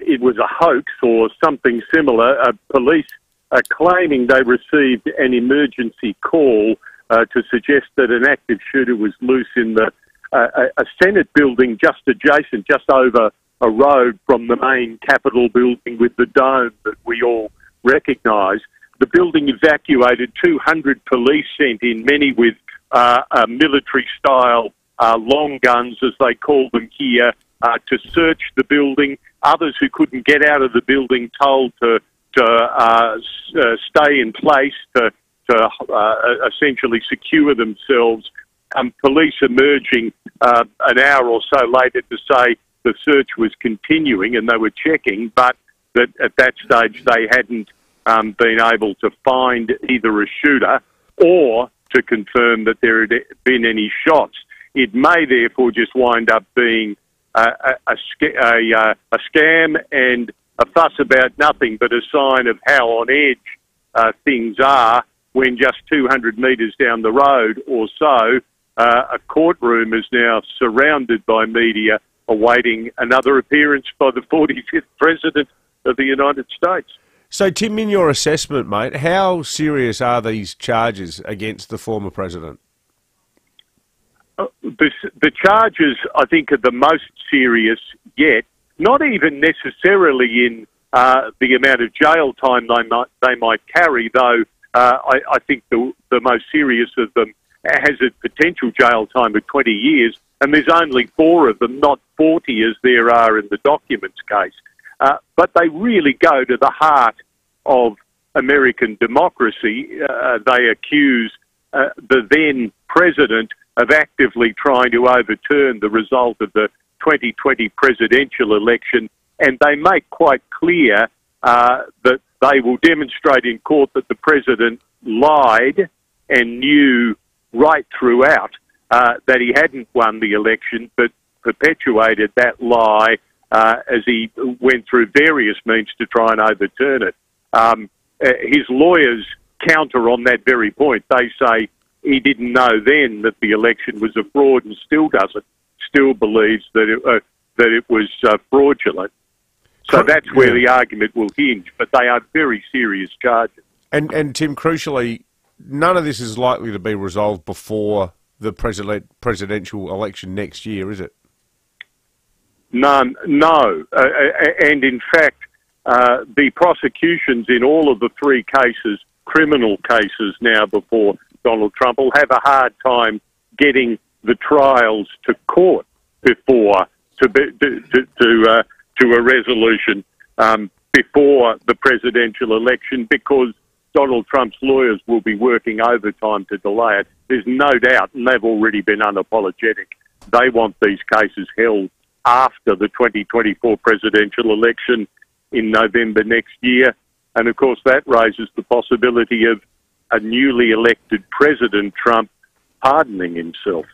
it was a hoax or something similar. Police are claiming they received an emergency call uh, to suggest that an active shooter was loose in the uh, a Senate building just adjacent, just over a road from the main Capitol building with the dome that we all recognise. The building evacuated, 200 police sent in, many with uh, uh, military style uh, long guns, as they call them here, uh, to search the building. Others who couldn't get out of the building told to, to uh, uh, stay in place to, to uh, essentially secure themselves. Um, police emerging uh, an hour or so later to say the search was continuing and they were checking, but that at that stage they hadn't um, been able to find either a shooter or to confirm that there had been any shots. It may therefore just wind up being a, a, a, uh, a scam and a fuss about nothing, but a sign of how on edge uh, things are when just 200 metres down the road or so, uh, a courtroom is now surrounded by media awaiting another appearance by the 45th President of the United States. So, Tim, in your assessment, mate, how serious are these charges against the former president? Uh, the, the charges, I think, are the most serious yet. Not even necessarily in uh, the amount of jail time they might they might carry, though. Uh, I, I think the the most serious of them has a potential jail time of 20 years, and there's only four of them, not 40 as there are in the documents case. Uh, but they really go to the heart of American democracy. Uh, they accuse uh, the then president of actively trying to overturn the result of the 2020 presidential election, and they make quite clear uh, that they will demonstrate in court that the president lied and knew right throughout uh, that he hadn't won the election, but perpetuated that lie uh, as he went through various means to try and overturn it. Um, uh, his lawyers counter on that very point. They say he didn't know then that the election was a fraud and still doesn't, still believes that it, uh, that it was uh, fraudulent. So that's where the argument will hinge, but they are very serious charges. And and Tim, crucially, none of this is likely to be resolved before the president presidential election next year, is it? None, no. Uh, and in fact, uh, the prosecutions in all of the three cases, criminal cases now before Donald Trump, will have a hard time getting the trials to court before to be, to to uh, to a resolution um, before the presidential election because Donald Trump's lawyers will be working overtime to delay it. There's no doubt, and they've already been unapologetic. They want these cases held after the 2024 presidential election in November next year. And of course, that raises the possibility of a newly elected President Trump pardoning himself.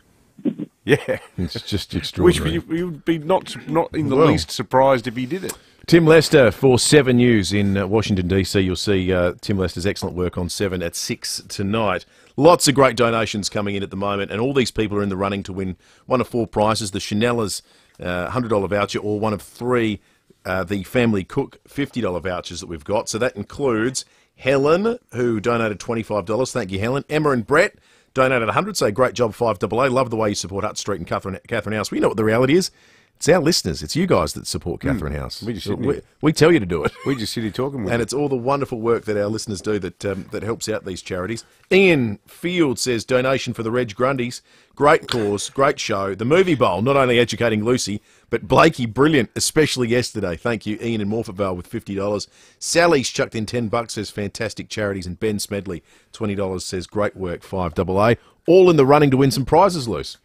Yeah, It's just which extraordinary. you, you would be not not in the Well. least surprised if he did it. Tim Lester for Seven News in uh, Washington DC. You'll see uh, Tim Lester's excellent work on Seven at six tonight. Lots of great donations coming in at the moment, and all these people are in the running to win one of four prizes: the Chanela's uh, hundred dollar voucher, or one of three, uh, the Family Cook fifty dollar vouchers that we've got. So that includes Helen, who donated twenty five dollars. Thank you, Helen. Emma and Brett donated 100 say great job 5AA love the way you support Hutt Street and Catherine, Catherine House. We know what the reality is. It's our listeners. It's you guys that support Catherine House. We just we, we tell you to do it. We just sit here talking with and it's all the wonderful work that our listeners do that um, that helps out these charities. Ian Field says donation for the Reg Grundys great cause great show. The movie bowl not only educating Lucy but Blakey brilliant especially yesterday thank you Ian in Morphett Vale with $50 Sally's chucked in 10 bucks says fantastic charities and Ben Smedley $20 says great work 5AA all in the running to win some prizes loose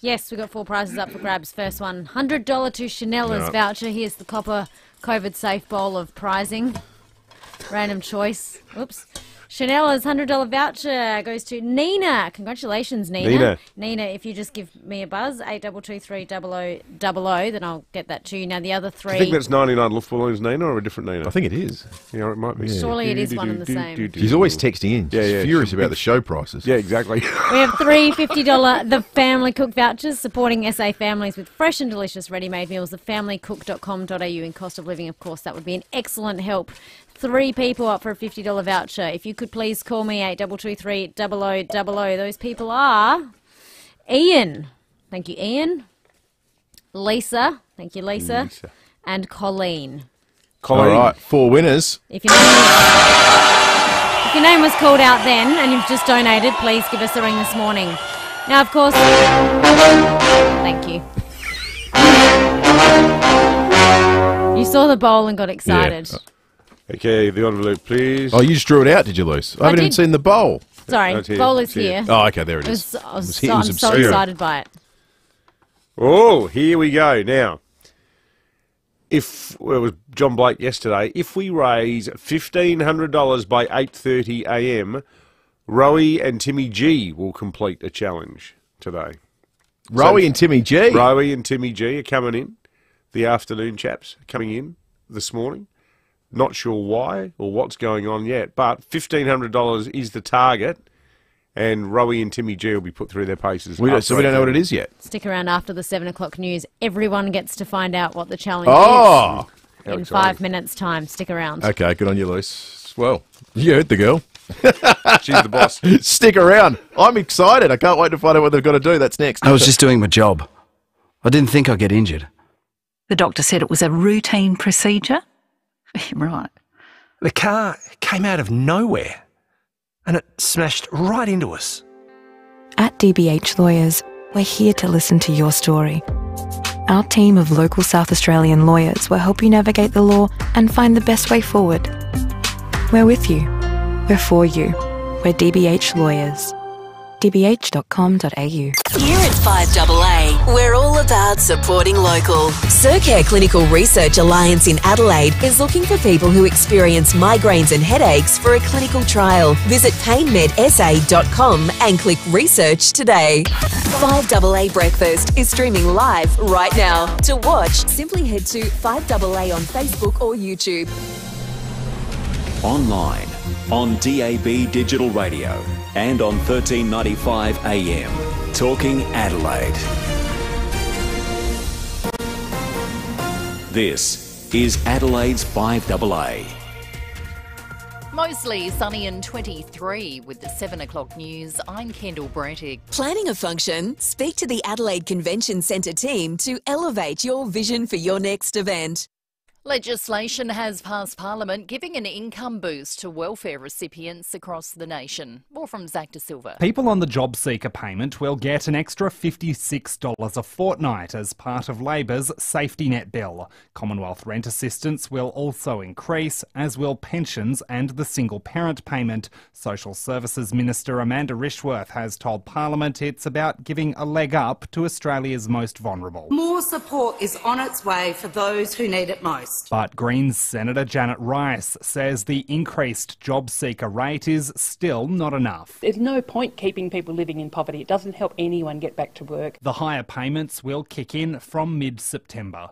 Yes, we've got four prizes up for grabs. First one, $100 to Chanela's Yeah. voucher. Here's the copper COVID safe bowl of prizing. Random choice. Oops. Chanela's $100 voucher goes to Nina. Congratulations, Nina. Nina. Nina, if you just give me a buzz, 8223 then I'll get that to you. Now, the other Do three. you think that's 99 Luftballons Nina or a different Nina? I think it is Yeah, it might be. Surely it is one and the same. she's always texting in Yeah, she's yeah, furious she's about the show prices Yeah, exactly. We have three $50 The Family Cook vouchers supporting SA families with fresh and delicious ready-made meals. Thefamilycook.com.au in cost of living, of course, that would be an excellent help. Three people up for a $50 voucher. If you could please call me 8223 0000. Those people are Ian. Thank you, Ian. Lisa. Thank you, Lisa. Lisa. And Colleen. all right four winners If your, name if your name was called out then and you've just donated, please give us a ring this morning. Now, of course, thank you. You saw the bowl and got excited. Okay, the envelope, please. Oh, you just drew it out, did you, Luce? I I haven't even did. seen the bowl. Sorry, That's here, bowl is here. here. Oh, okay, there it It is. was, I was, it was so, I'm so excited by it. Oh, here we go. Now, if well, it was John Blake yesterday, if we raise fifteen hundred dollars by eight thirty a.m., Rowie and Timmy G will complete a challenge today. Rowie and Timmy G. Rowie and Timmy G are coming in. The afternoon chaps are coming in this morning. Not sure why or what's going on yet, but fifteen hundred dollars is the target, and Rowie and Timmy G will be put through their paces. We don't, so we don't know what it is yet. Stick around after the 7 o'clock news. Everyone gets to find out what the challenge Oh, is in five minutes' time. Stick around. okay, good on you, Luce. Well, you heard the girl. She's the boss. Stick around. I'm excited. I can't wait to find out what they've got to do. That's next. I was just doing my job. I didn't think I'd get injured. The doctor said it was a routine procedure. right. The car came out of nowhere and it smashed right into us. At DBH Lawyers, we're here to listen to your story. Our team of local South Australian lawyers will help you navigate the law and find the best way forward. We're with you. We're for you. We're DBH Lawyers. dbh.com.au. Here at 5AA, we're all about supporting local. Circare Clinical Research Alliance in Adelaide is looking for people who experience migraines and headaches for a clinical trial. Visit painmedsa.com and click research today. 5AA Breakfast is streaming live right now. To watch, simply head to 5AA on Facebook or YouTube. Online, on DAB Digital Radio, and on 1395 AM. Talking Adelaide. This is Adelaide's 5AA. Mostly sunny and 23 with the 7 o'clock news. I'm Kendall Brettig. Planning a function? Speak to the Adelaide Convention Centre team to elevate your vision for your next event. Legislation has passed Parliament giving an income boost to welfare recipients across the nation. More from Zach De Silva. People on the job seeker payment will get an extra $56 a fortnight as part of Labor's safety net bill. Commonwealth rent assistance will also increase, as will pensions and the single parent payment. Social Services Minister Amanda Rishworth has told Parliament it's about giving a leg up to Australia's most vulnerable. More support is on its way for those who need it most. But Greens Senator Janet Rice says the increased job seeker rate is still not enough. There's no point keeping people living in poverty. It doesn't help anyone get back to work. The higher payments will kick in from mid September.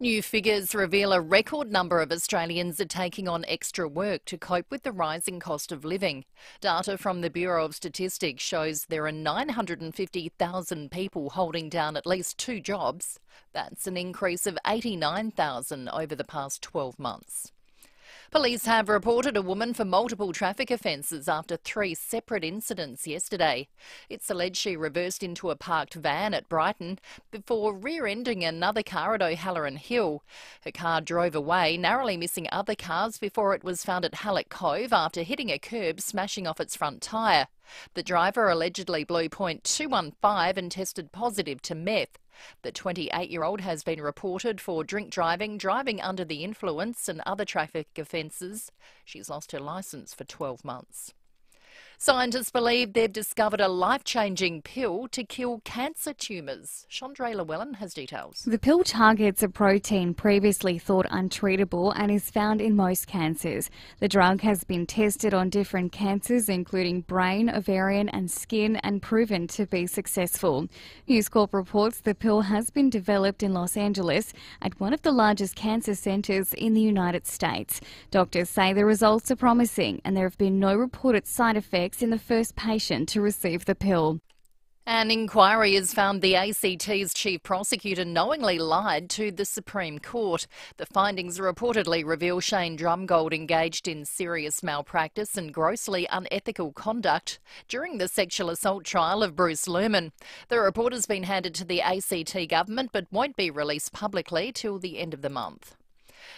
New figures reveal a record number of Australians are taking on extra work to cope with the rising cost of living. Data from the Bureau of Statistics shows there are 950,000 people holding down at least two jobs. That's an increase of 89,000 over the past 12 months. Police have reported a woman for multiple traffic offences after three separate incidents yesterday. It's alleged she reversed into a parked van at Brighton before rear-ending another car at O'Halloran Hill. Her car drove away, narrowly missing other cars before it was found at Hallett Cove after hitting a curb, smashing off its front tyre. The driver allegedly blew .215 and tested positive to meth. The 28 year old has been reported for drink driving, driving under the influence, and other traffic offences. She's lost her licence for 12 months. Scientists believe they've discovered a life changing pill to kill cancer tumours. Chandra Llewellyn has details. The pill targets a protein previously thought untreatable and is found in most cancers. The drug has been tested on different cancers, including brain, ovarian, and skin, and proven to be successful. News Corp reports the pill has been developed in Los Angeles at one of the largest cancer centres in the United States. Doctors say the results are promising and there have been no reported side effects in the first patient to receive the pill. An inquiry has found the ACT's chief prosecutor knowingly lied to the Supreme Court. The findings reportedly reveal Shane Drumgold engaged in serious malpractice and grossly unethical conduct during the sexual assault trial of Bruce Lehrmann. The report has been handed to the ACT government but won't be released publicly till the end of the month.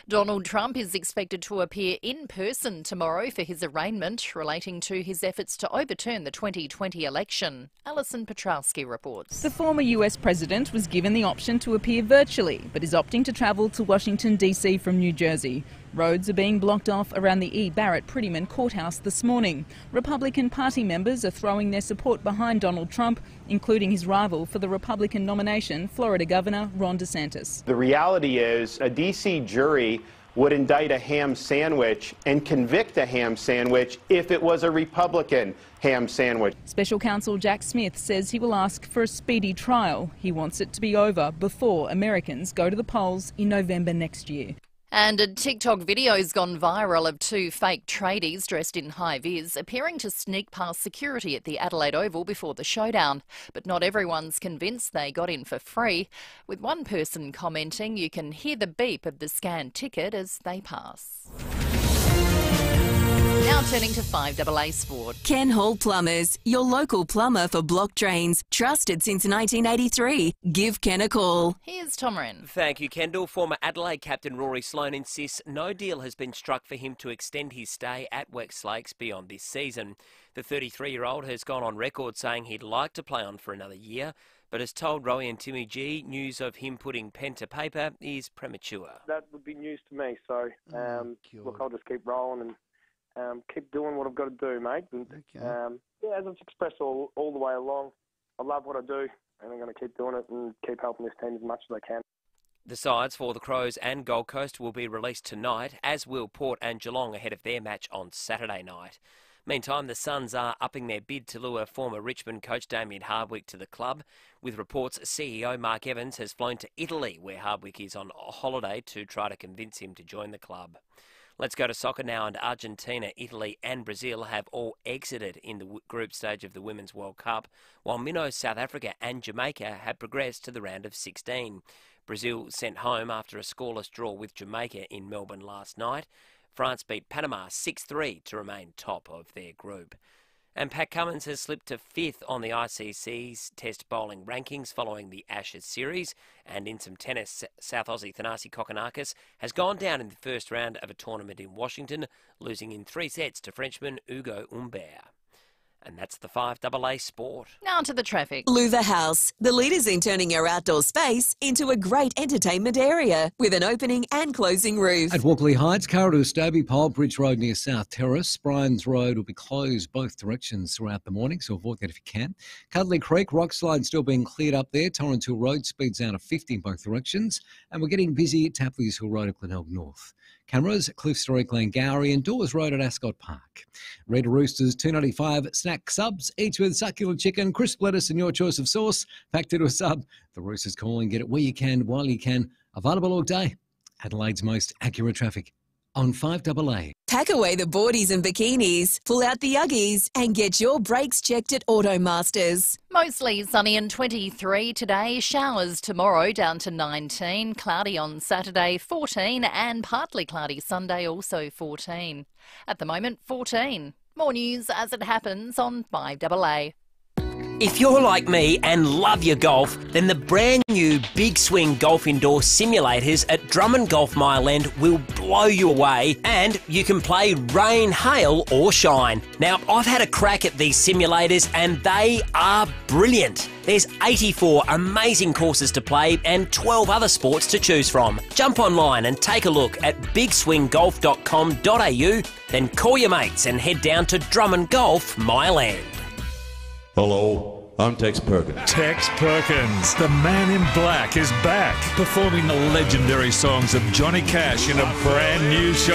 Donald Trump is expected to appear in person tomorrow for his arraignment relating to his efforts to overturn the 2020 election. Alison Petrowski reports. The former US president was given the option to appear virtually, but is opting to travel to Washington, D.C. from New Jersey. Roads are being blocked off around the E. Barrett Prettyman courthouse this morning. Republican Party members are throwing their support behind Donald Trump, including his rival for the Republican nomination, Florida Governor Ron DeSantis. The reality is, a D.C. jury would indict a ham sandwich and convict a ham sandwich if it was a Republican ham sandwich. Special counsel Jack Smith says he will ask for a speedy trial. He wants it to be over before Americans go to the polls in November next year. And a TikTok video has gone viral of two fake tradies dressed in high vis appearing to sneak past security at the Adelaide Oval before the showdown. But not everyone's convinced they got in for free, with one person commenting you can hear the beep of the scanned ticket as they pass. Now turning to 5AA Sport. Ken Hall Plumbers, your local plumber for block drains, trusted since 1983. Give Ken a call. Here's Tom Wren. Thank you, Kendall. Former Adelaide captain Rory Sloane insists no deal has been struck for him to extend his stay at West Lakes beyond this season. The 33 year old has gone on record saying he'd like to play on for another year, but has told Rowie and Timmy G news of him putting pen to paper is premature. That would be news to me. So, um, look, I'll just keep rolling and um, keep doing what I've got to do, mate. And, um, yeah, as I've expressed all, all the way along, I love what I do, and I'm going to keep doing it and keep helping this team as much as I can. The sides for the Crows and Gold Coast will be released tonight, as will Port and Geelong ahead of their match on Saturday night. Meantime, the Suns are upping their bid to lure former Richmond coach Damien Hardwick to the club, with reports CEO Mark Evans has flown to Italy, where Hardwick is on holiday, to try to convince him to join the club. Let's go to soccer now, and Argentina, Italy, and Brazil have all exited in the group stage of the Women's World Cup, while Minnows, South Africa, and Jamaica have progressed to the round of 16. Brazil sent home after a scoreless draw with Jamaica in Melbourne last night. France beat Panama 6 3 to remain top of their group. And Pat Cummins has slipped to fifth on the ICC's Test bowling rankings following the Ashes series. And in some tennis, South Aussie Thanasi Kokkinakis has gone down in the first round of a tournament in Washington, losing in three sets to Frenchman Hugo Humbert. And that's the 5AA Sport. Now to the traffic. Louvre House, the leaders in turning your outdoor space into a great entertainment area with an opening and closing roof. At Walkley Heights, Carradoo Stobie, Pole Bridge Road near South Terrace. Bryans Road will be closed both directions throughout the morning, so avoid that if you can. Cudlee Creek, rock slide still being cleared up there. Torrens Hill Road speeds down to 50 in both directions. And we're getting busy at Tapley's Hill Road at Glenelg North. Cameras Cliff Story, Glengarry and Dawes Road at Ascot Park. Red Roosters 295 snack subs, each with succulent chicken, crisp lettuce and your choice of sauce. Packed into a sub. The Roosters calling, get it where you can, while you can. Available all day. Adelaide's most accurate traffic on 5AA. Pack away the boardies and bikinis, pull out the Uggies, and get your brakes checked at Automasters. Mostly sunny and 23 today. Showers tomorrow down to 19. Cloudy on Saturday 14 and partly cloudy Sunday also 14. At the moment 14. More news as it happens on 5AA. If you're like me and love your golf, then the brand new Big Swing Golf Indoor simulators at Drummond Golf Mile End will blow you away and you can play rain, hail, or shine. Now, I've had a crack at these simulators and they are brilliant. There's 84 amazing courses to play and 12 other sports to choose from. Jump online and take a look at bigswinggolf.com.au, then call your mates and head down to Drummond Golf Mile End. Hello, I'm Tex Perkins. Tex Perkins, the man in black, is back performing the legendary songs of Johnny Cash in a brand new show.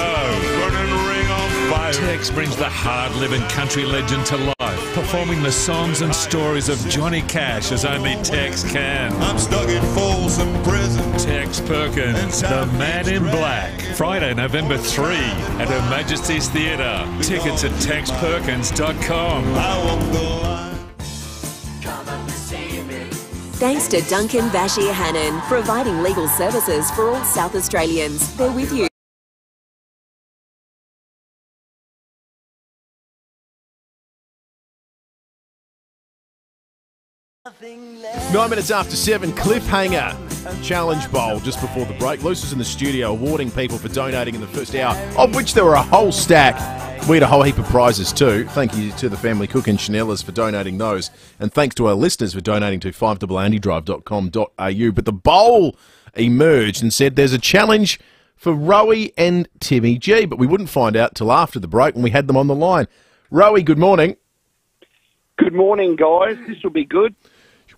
Tex brings the hard living country legend to life, performing the songs and stories of Johnny Cash as only Tex can. I'm stuck in Folsom Prison. Tex Perkins, the man in black. Friday, November 3 at Her Majesty's Theatre. Tickets at texperkins.com. Thanks to Duncan Basheer Hannon, providing legal services for all South Australians. They're with you. Nine minutes after seven, cliffhanger challenge bowl just before the break. Lucy's in the studio awarding people for donating in the first hour, of which there were a whole stack. We had a whole heap of prizes too. Thank you to the family cook and Chanellas for donating those. And thanks to our listeners for donating to 5andyDrive.com.au. But the bowl emerged and said there's a challenge for Rowie and Timmy G, but we wouldn't find out till after the break when we had them on the line. Rowie, good morning. Good morning, guys. This will be good.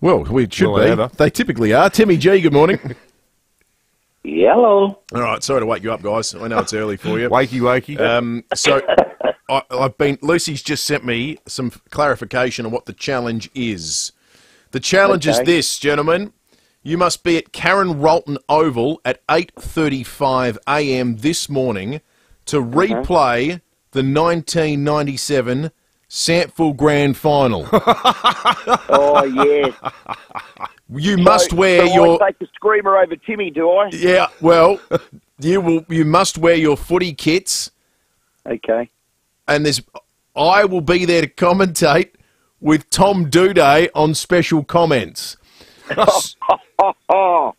Well, we should Well, be. ever. They typically are. Timmy G, good morning. Hello. All right, sorry to wake you up, guys. I know it's early for you. Wakey, wakey. Um, so, I, I've been. Lucy's just sent me some clarification on what the challenge is. The challenge is this, gentlemen. You must be at Karen Rolton Oval at 8:35 a.m. this morning to replay the 1997 SANFL Grand Final. Oh, yeah. You must wear so your I take the screamer over Timmy, do I? Yeah, well, you will. You must wear your footy kits. Okay. And there's, I will be there to commentate with Tom Duday on special comments.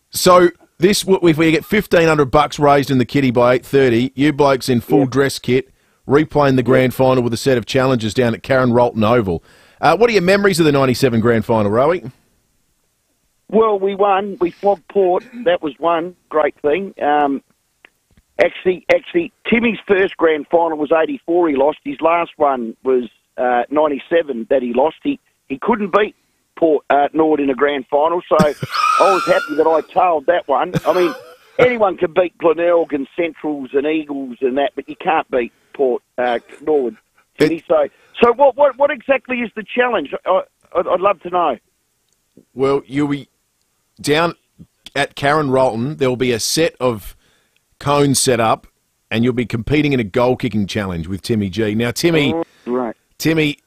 so this, if we get fifteen hundred bucks raised in the kitty by eight thirty, you blokes in full dress kit replaying the grand final with a set of challenges down at Karen Rolton Oval. Uh, what are your memories of the '97 grand final, Rowie? Well, we won. We flogged Port. That was one great thing. Um, actually, actually, Timmy's first grand final was '84. He lost. His last one was uh, '97 that he lost. He he couldn't beat Port uh, Nord in a grand final, so I was happy that I tailed that one. I mean, anyone can beat Glenelg and Centrals and Eagles and that, but you can't beat Port uh, Nord. Timmy. So, so what, what what exactly is the challenge? I, I'd, I'd love to know. Well, you'll be down at Karen Rolton. There will be a set of cones set up, and you'll be competing in a goal kicking challenge with Timmy G. Now, Timmy, right. Timmy,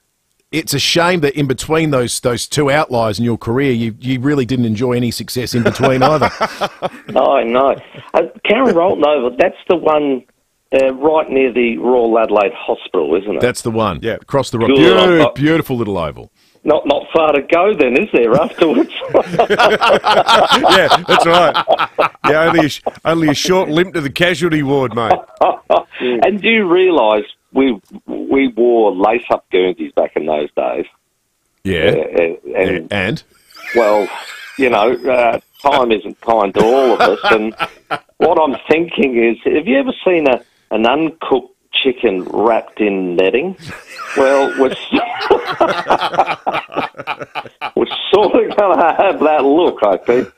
it's a shame that in between those those two outliers in your career, you you really didn't enjoy any success in between either. Oh, no. Uh, Karen Rolton Oval, that's the one uh, right near the Royal Adelaide Hospital, isn't it? That's the one. Yeah, across the road. Good. Beautiful, I've- beautiful little oval. Not not far to go then, is there, afterwards? yeah, that's right. Yeah, only a, only a short limp to the casualty ward, mate. and do you realise we we wore lace-up Guernseys back in those days. Yeah. Uh, and, and? well, you know, uh, time isn't kind to all of us. And what I'm thinking is, have you ever seen a an uncooked chicken wrapped in netting? Well, we're, we're sort of going to have that look, I think.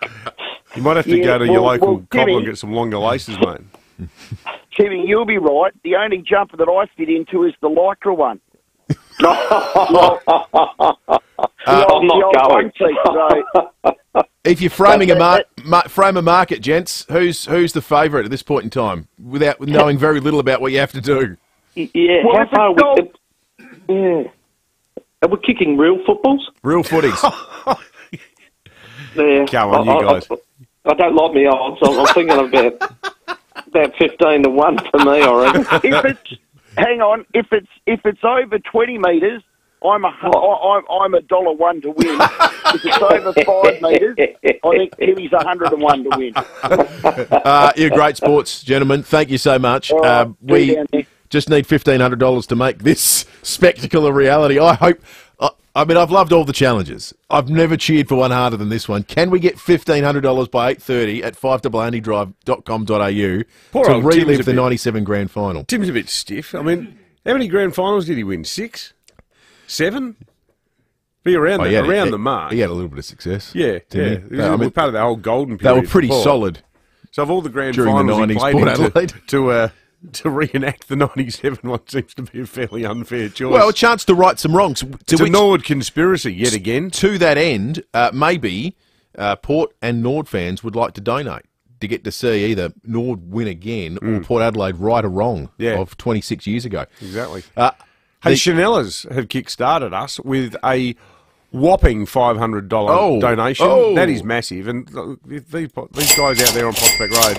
You might have to Yeah, go to your local well, cobbler Jimmy- and get some longer laces, mate. Timmy, you'll be right. The only jumper that I fit into is the lycra one. Uh, I'm not going. If you're framing a mar- ma- frame a market, gents, who's who's the favourite at this point in time, without knowing very little about what you have to do? Yeah, Well, how far it's are we? Yeah. Are we kicking real footballs? Real footies. Yeah. Go on, you I, I- guys. I, I don't like my odds. I'm, I'm thinking about about fifteen to one for me. I reckon. if it's hang on, if it's if it's over twenty metres, I'm a hu- I, I'm I'm a dollar one to win. if it's over five metres, I think Timmy's a hundred and one to win. uh, you're great sports, gentlemen. Thank you so much. All right, Um, we you down there. just need fifteen hundred dollars to make this spectacle a reality. I hope. I, I mean, I've loved all the challenges. I've never cheered for one harder than this one. Can we get fifteen hundred dollars by eight thirty at five drive.com.au Poor to old Tim's relive a the bit- ninety seven grand final? Tim's a bit stiff. I mean, how many grand finals did he win? Six? Seven? Be around, Oh, the, a- around he- the mark. He had a little bit of success. Yeah, yeah. he? He I was mean, part of the whole golden they were pretty before. solid. So of all the grand During the finals he played Port in, to, to, uh, to reenact the 97 one seems to be a fairly unfair choice. Well, a chance to right some wrongs. To it's a Nord conspiracy yet again. To that end, uh, maybe uh, Port and Nord fans would like to donate to get to see either Nord win again or Port Adelaide right or wrong Mm. Yeah. of 26 years ago. Exactly. Uh, Hey, the- Chanellas have kick-started us with a whopping $500 Oh, donation. oh. That is massive. And these, these guys out there on Prospect Road,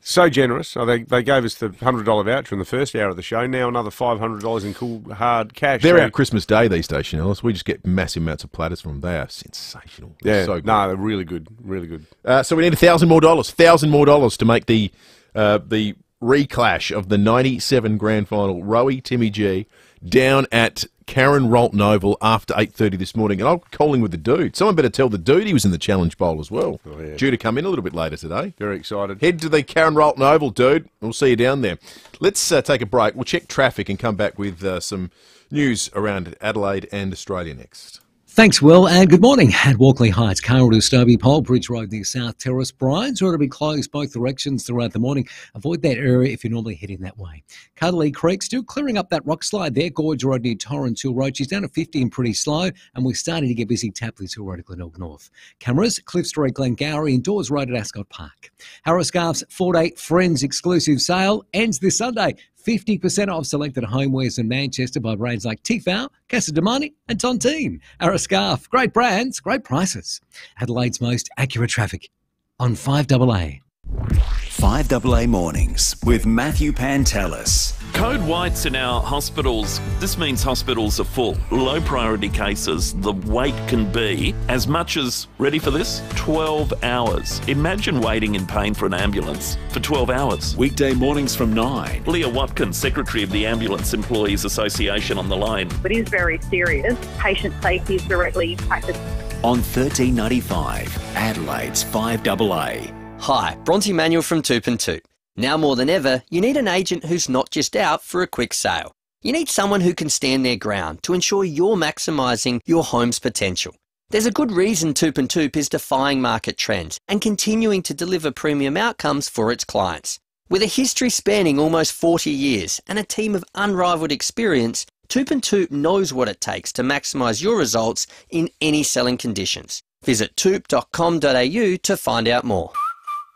so generous. They, they gave us the $100 voucher in the first hour of the show. Now another $500 in cool, hard cash. They're So- out Christmas Day these days, Chanellis. We just get massive amounts of platters from them. They are sensational. They're Yeah, so good. no, they're really good, really good. Uh, so we need a thousand more dollars, thousand more dollars to make the uh, the reclash of the '97 Grand Final. Rowie Timmy G down at Karen Rolton Oval after 8:30 this morning, and I'm calling with the dude. Someone better tell the dude he was in the Challenge Bowl as well. Oh, yeah. Due to come in a little bit later today. Very excited. Head to the Karen Rolton Oval, dude. We'll see you down there. Let's uh, take a break. We'll check traffic and come back with uh, some news around Adelaide and Australia next. Thanks, Will, and good morning. At Walkley Heights, Carroll to Stobie Pole, Bridge Road near South Terrace. Brian's are to be closed both directions throughout the morning. Avoid that area if you're normally heading that way. Cudlee Creek still clearing up that rock slide there. Gorge Road near Torrens Hill Road. She's down to 50 and pretty slow, and we're starting to get busy Tapley's Hill Road at Glenelg North. Cameras, Cliff Street, Glengowrie, and Dawes Road at Ascot Park. Harris Scarfe's Ford 8 Friends exclusive sale ends this Sunday. 50% off selected homewares in Manchester by brands like Tefal, Casa Monte, and Tontine. Harris Scarfe, great brands, great prices. Adelaide's most accurate traffic on 5AA. 5AA Mornings with Matthew Pantelis. Code whites in our hospitals. This means hospitals are full. Low priority cases, the wait can be as much as, ready for this? 12 hours. Imagine waiting in pain for an ambulance for 12 hours. Weekday mornings from 9. Leah Watkins, Secretary of the Ambulance Employees Association on the line. It is very serious. Patient safety is directly impacted. On 1395, Adelaide's 5AA. Hi, Bronte Manuel from Toop and Toop. Now more than ever, you need an agent who's not just out for a quick sale. You need someone who can stand their ground to ensure you're maximising your home's potential. There's a good reason Toop and Toop is defying market trends and continuing to deliver premium outcomes for its clients. With a history spanning almost 40 years and a team of unrivaled experience, Toop and Toop knows what it takes to maximise your results in any selling conditions. Visit toop.com.au to find out more.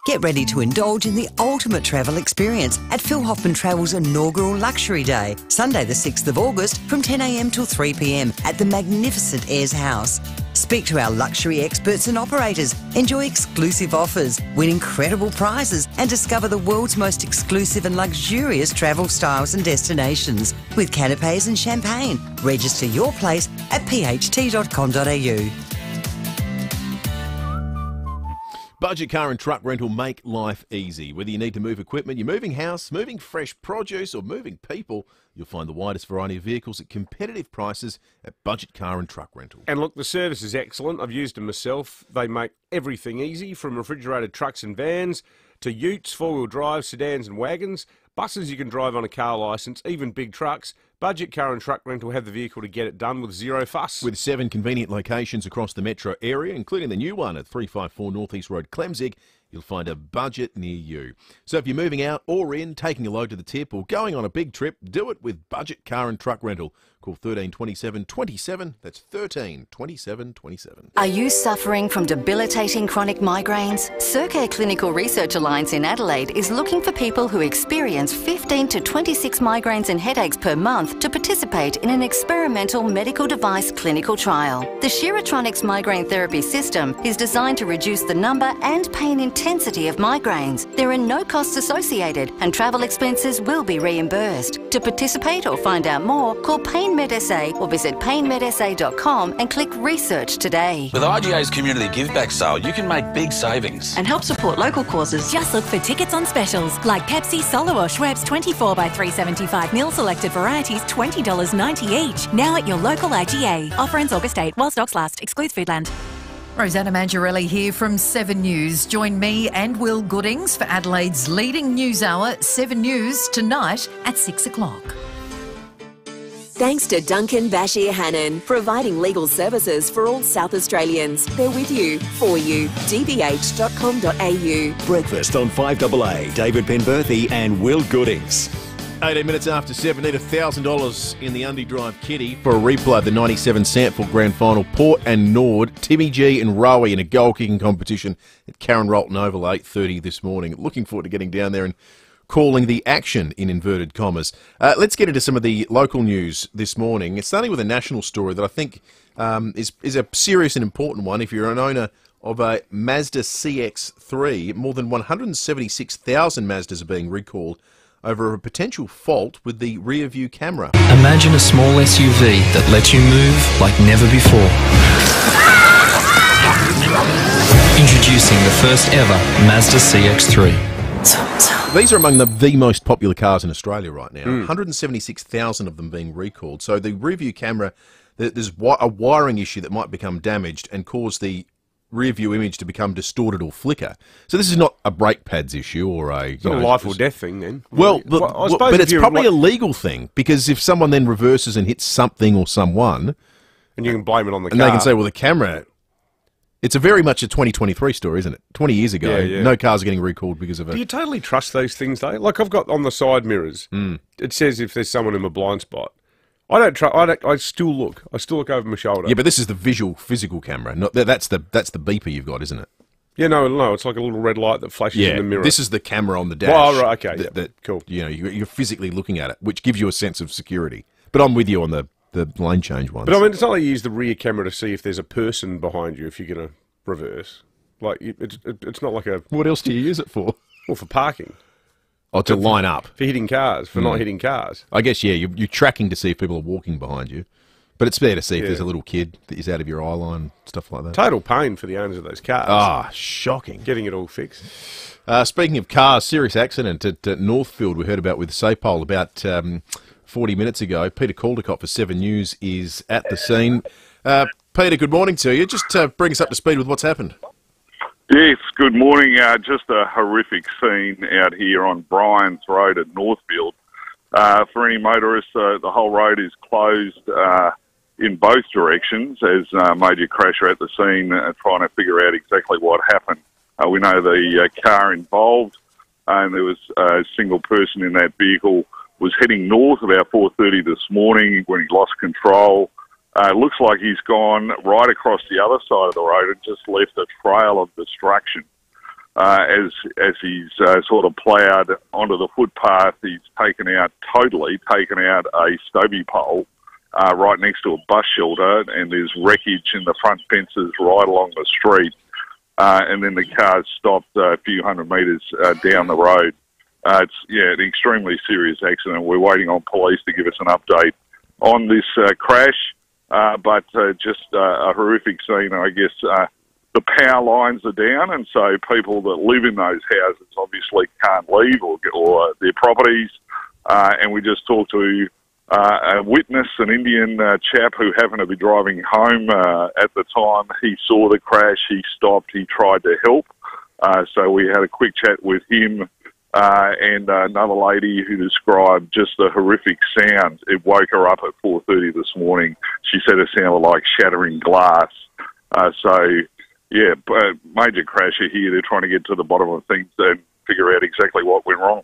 Get ready to indulge in the ultimate travel experience at Phil Hoffman Travel's inaugural Luxury Day, Sunday, the 6th of August, from 10am till 3pm at the magnificent Ayers House. Speak to our luxury experts and operators, enjoy exclusive offers, win incredible prizes, and discover the world's most exclusive and luxurious travel styles and destinations with canapes and champagne. Register your place at pht.com.au. Budget Car and Truck Rental make life easy. Whether you need to move equipment, you're moving house, moving fresh produce, or moving people, you'll find the widest variety of vehicles at competitive prices at Budget Car and Truck Rental. And look, the service is excellent. I've used them myself. They make everything easy from refrigerated trucks and vans to utes, four wheel drive, sedans, and wagons. Buses you can drive on a car licence, even big trucks. Budget Car and Truck Rental have the vehicle to get it done with zero fuss. With seven convenient locations across the metro area, including the new one at 354 North East Road, Klemzig, you'll find a budget near you. So if you're moving out or in, taking a load to the tip, or going on a big trip, do it with Budget Car and Truck Rental. Call 13 27 27. That's 13 27 27. Are you suffering from debilitating chronic migraines? Circare Clinical Research Alliance in Adelaide is looking for people who experience 15 to 26 migraines and headaches per month to participate in an experimental medical device clinical trial. The Shiratronics migraine therapy system is designed to reduce the number and pain intensity of migraines. There are no costs associated and travel expenses will be reimbursed. To participate or find out more, call Pain PainMedSA or visit painmedsa.com and click research today. With IGA's community give back sale, you can make big savings. And help support local causes. Just look for tickets on specials like Pepsi, Solo or Schweppes 24 by 375 mil selected varieties $20.90 each. Now at your local IGA. Offer ends August 8 while stocks last. Excludes Foodland. Rosanna Mangiarelli here from 7 News. Join me and Will Goodings for Adelaide's leading news hour, 7 News, tonight at 6 o'clock. Thanks to Duncan Basheer Hannon, providing legal services for all South Australians. They're with you, for you. dbh.com.au. Breakfast on 5AA. David Penberthy and Will Goodings. 18 minutes after 7, need $1,000 in the Undy Drive kitty for a replay of the 97 SANFL Grand Final. Port and Nord, Timmy G and Rowie in a goal kicking competition at Karen Rolton Oval 8.30 this morning. Looking forward to getting down there and calling the action in inverted commas. Uh, let's get into some of the local news this morning. It's starting with a national story that I think um, is is a serious and important one. If you're an owner of a Mazda CX-3, more than 176,000 Mazdas are being recalled over a potential fault with the rear view camera. Imagine a small SUV that lets you move like never before. Introducing the first ever Mazda CX-3. These are among the, the most popular cars in Australia right now. Mm. 176,000 of them being recalled. So the rear view camera, there's a wiring issue that might become damaged and cause the rear view image to become distorted or flicker. So this is not a brake pads issue or a it's not know, a life or death thing then. Well, well, well but it's probably a legal thing because if someone then reverses and hits something or someone, and you can blame it on the camera and car. they can say, well, the camera it's a very much a 2023 story, isn't it? 20 years ago, yeah, yeah. no cars are getting recalled because of it. Do you totally trust those things, though? Like I've got on the side mirrors, mm. it says if there's someone in my blind spot. I don't try. I don't. I still look. I still look over my shoulder. Yeah, but this is the visual, physical camera. Not that's the that's the beeper you've got, isn't it? Yeah, no, no. It's like a little red light that flashes yeah, in the mirror. This is the camera on the dash. Oh, right. Okay. That, that, cool. You know, you're physically looking at it, which gives you a sense of security. But I'm with you on the the lane change one. But I mean, it's not like you use the rear camera to see if there's a person behind you if you're going to reverse. Like it's it's not like a. What else do you use it for? Well, for parking. Oh, to line up for hitting cars, for mm. not hitting cars. I guess yeah, you're, you're, tracking to see if people are walking behind you, but it's fair to see if there's a little kid that is out of your eye line, stuff like that. Total pain for the owners of those cars. Ah, shocking. Getting it all fixed. Uh, speaking of cars, serious accident at, at Northfield we heard about with SAPOL about um, 40 minutes ago. Peter Caldecott for Seven News is at the scene. Uh, Peter, good morning to you. Just uh, bring us up to speed with what's happened. Yes, good morning. Uh, just a horrific scene out here on Bryans Road at Northfield. Uh, for any motorists, uh, the whole road is closed uh, in both directions as uh, major crasher at the scene uh, trying to figure out exactly what happened. we know the car involved and there was a single person in that vehicle was heading north about 4.30 this morning when he lost control uh, looks like he's gone right across the other side of the road and just left a trail of destruction. Uh, as as he's uh, sort of ploughed onto the footpath, he's taken out totally taken out a Stobie pole uh, right next to a bus shelter, and there's wreckage in the front fences right along the street. Uh, and then the car stopped a few hundred metres uh, down the road. Uh, it's yeah, an extremely serious accident. We're waiting on police to give us an update on this uh, crash. Uh, but uh, just uh, a horrific scene. I guess uh, the power lines are down, and so people that live in those houses obviously can't leave or, or their properties. And we just talked to a witness, an Indian chap who happened to be driving home at the time. He saw the crash, he stopped, he tried to help. So we had a quick chat with him uh, and uh, another lady who described just the horrific sound. It woke her up at 4.30 this morning. She said it sounded like shattering glass. Uh, so, yeah, b- uh, major crasher here. They're trying to get to the bottom of things and figure out exactly what went wrong.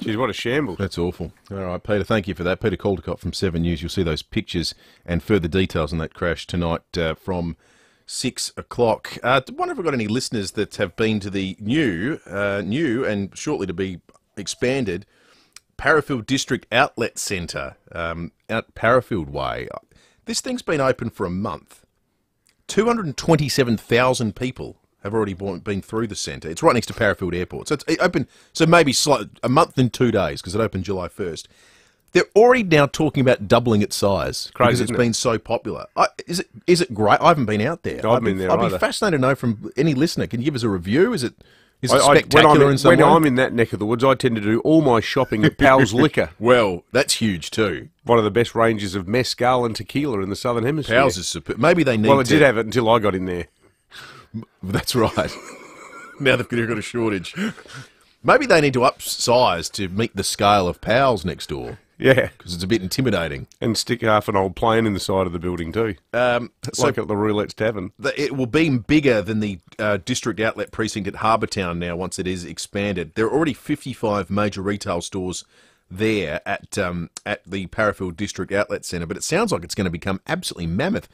Geez, what a shambles. That's awful. All right, Peter, thank you for that. Peter Caldecott from 7 News. You'll see those pictures and further details on that crash tonight uh, from 6 o'clock. Uh, wonder if we've got any listeners that have been to the new, uh, new and shortly to be expanded Parafield District Outlet Centre um, out Parafield Way. This thing's been open for a month. 227,000 people have already been been through the centre. It's right next to Parafield Airport. So it's open, so maybe slight, a month and two days because it opened July 1st. They're already now talking about doubling its size Crazy, because it's it? been so popular. I, is it is it great? I haven't been out there. I I'd been be, there I'd be fascinated to know from any listener. Can you give us a review? Is it is it I- I- spectacular when I'm, in some when? I'm in that neck of the woods, I tend to do all my shopping at Powell's Liquor. Well, that's huge too. One of the best ranges of mezcal and tequila in the Southern Hemisphere. Powell's is super. Maybe they need Well, it to- did have it until I got in there. That's right. now they've got a shortage. Maybe they need to upsize to meet the scale of Powell's next door. Yeah. Because it's a bit intimidating. And stick half an old plane in the side of the building too. Um, so- like at the Roulette's Tavern. The- It will be bigger than the uh, district outlet precinct at Harbour Town now once it is expanded. There are already 55 major retail stores there at um, at the Parafield District Outlet Centre, but it sounds like it's going to become absolutely mammoth.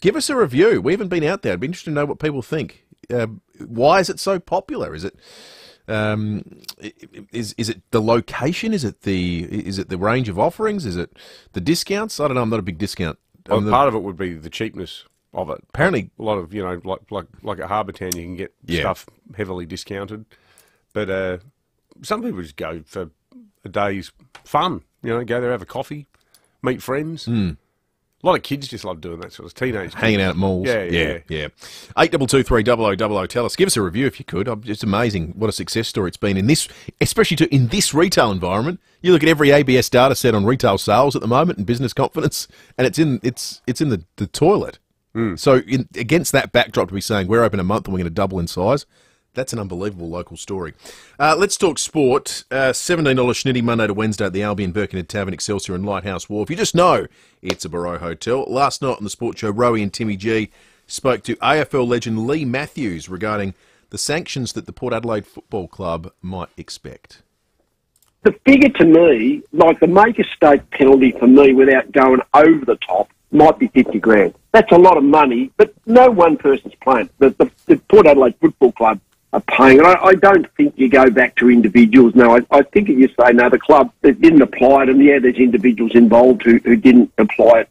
Give us a review. We haven't been out there. I'd be interested to know what people think. Uh, why is it so popular? Is it um, is is it the location? Is it the is it the range of offerings? Is it the discounts? I don't know. I'm not a big discount. Well, the- part of it would be the cheapness of it. Apparently- a lot of you know, like like like at Harbour Town, you can get Yeah. stuff heavily discounted, but uh, some people just go for a day's fun. You know, go there, have a coffee, meet friends. Hmm. A lot of kids just love doing that sort of teenage hanging kids. out at malls. Yeah, yeah, yeah. Eight double two three double o double o. Tell us. Give us a review if you could. It's amazing what a success story it's been in this, especially to in this retail environment. You look at every ABS data set on retail sales at the moment and business confidence, and it's in it's it's in the, the toilet. Hmm. So in, against that backdrop, to be saying we're open a month and we're going to double in size. That's an unbelievable local story. Uh, let's talk sport. Uh, $17 schnitty Monday to Wednesday at the Albion Birkenhead Tavern, Excelsior and Lighthouse Wharf. You just know it's a Barrow Hotel. Last night on the sports show, Rowie and Timmy G spoke to AFL legend Leigh Matthews regarding the sanctions that the Port Adelaide Football Club might expect. the figure to me, like the make a state penalty for me without going over the top, might be 50 grand. That's a lot of money, but no one person's playing. The, the, the Port Adelaide Football Club are paying. And I, I don't think you go back to individuals. No, I, I think you say, no, the club that didn't apply it, and yeah, there's individuals involved who, who didn't apply it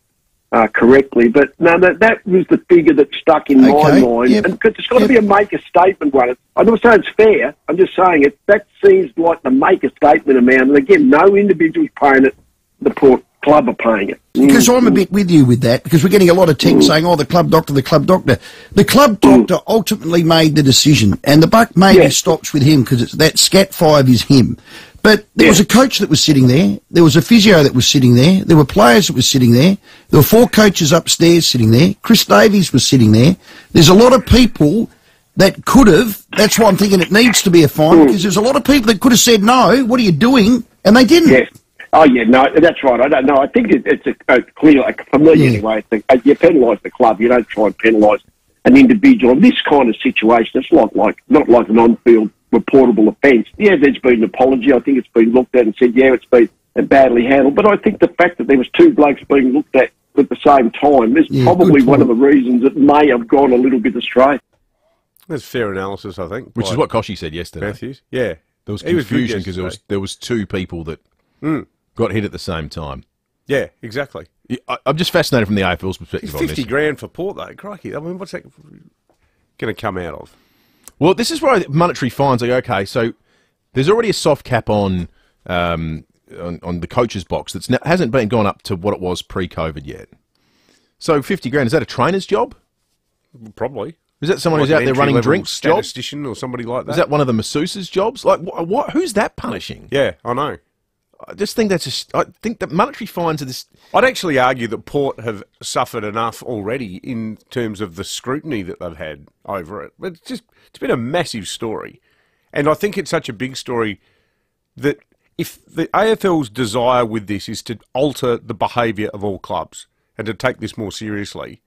uh, correctly. But no, that, that was the figure that stuck in my mind. yep, And 'cause it's got to be a make a statement one. I'm not saying it's fair. I'm just saying it. That seems like the make a statement amount. And again, no individual's paying it. The Port Club are paying it. Because I'm a mm. bit with you with that, because we're getting a lot of text mm. saying, oh, the club doctor, the club doctor. The club mm. doctor ultimately made the decision, and the buck maybe stops with him because it's that scat five is him. But there was a coach that was sitting there, there was a physio that was sitting there, there were players that were sitting there, there were four coaches upstairs sitting there, Chris Davies was sitting there. There's a lot of people that could have, that's why I'm thinking it needs to be a fine, because there's a lot of people that could have said, no, what are you doing? And they didn't. Yes. Oh yeah, no, that's right. I don't know. I think it, it's a, a clear, like, for me anyway. It's a, you penalise the club. You don't try and penalise an individual. In this kind of situation, it's not like not like an on-field reportable offence. Yeah, there's been an apology. I think it's been looked at and said, yeah, it's been badly handled. But I think the fact that there was two blokes being looked at at the same time is Yeah, probably one of the reasons it may have gone a little bit astray. That's fair analysis, I think. Which is what Kochie said yesterday. Matthews. Yeah. There was He was good confusion because there was there was two people that Mm. Got hit at the same time. Yeah, exactly. I, I'm just fascinated from the AFL's perspective on Fifty grand for Port though, crikey! I mean, what's that going to come out of? Well, this is where monetary fines are okay. So there's already a soft cap on um, on, on the coach's box that's no, hasn't been gone up to what it was pre-COVID yet. So fifty grand is that a trainer's job? Probably. Is that someone Like who's out there running drinks job? or somebody like that. Is that one of the masseuses' jobs? Like, what? what who's that punishing? Yeah, I know. I just think that's just. I think that monetary fines are this. I'd actually argue that Port have suffered enough already in terms of the scrutiny that they've had over it. But it's just it's been a massive story, and I think it's such a big story that if the AFL's desire with this is to alter the behaviour of all clubs and to take this more seriously,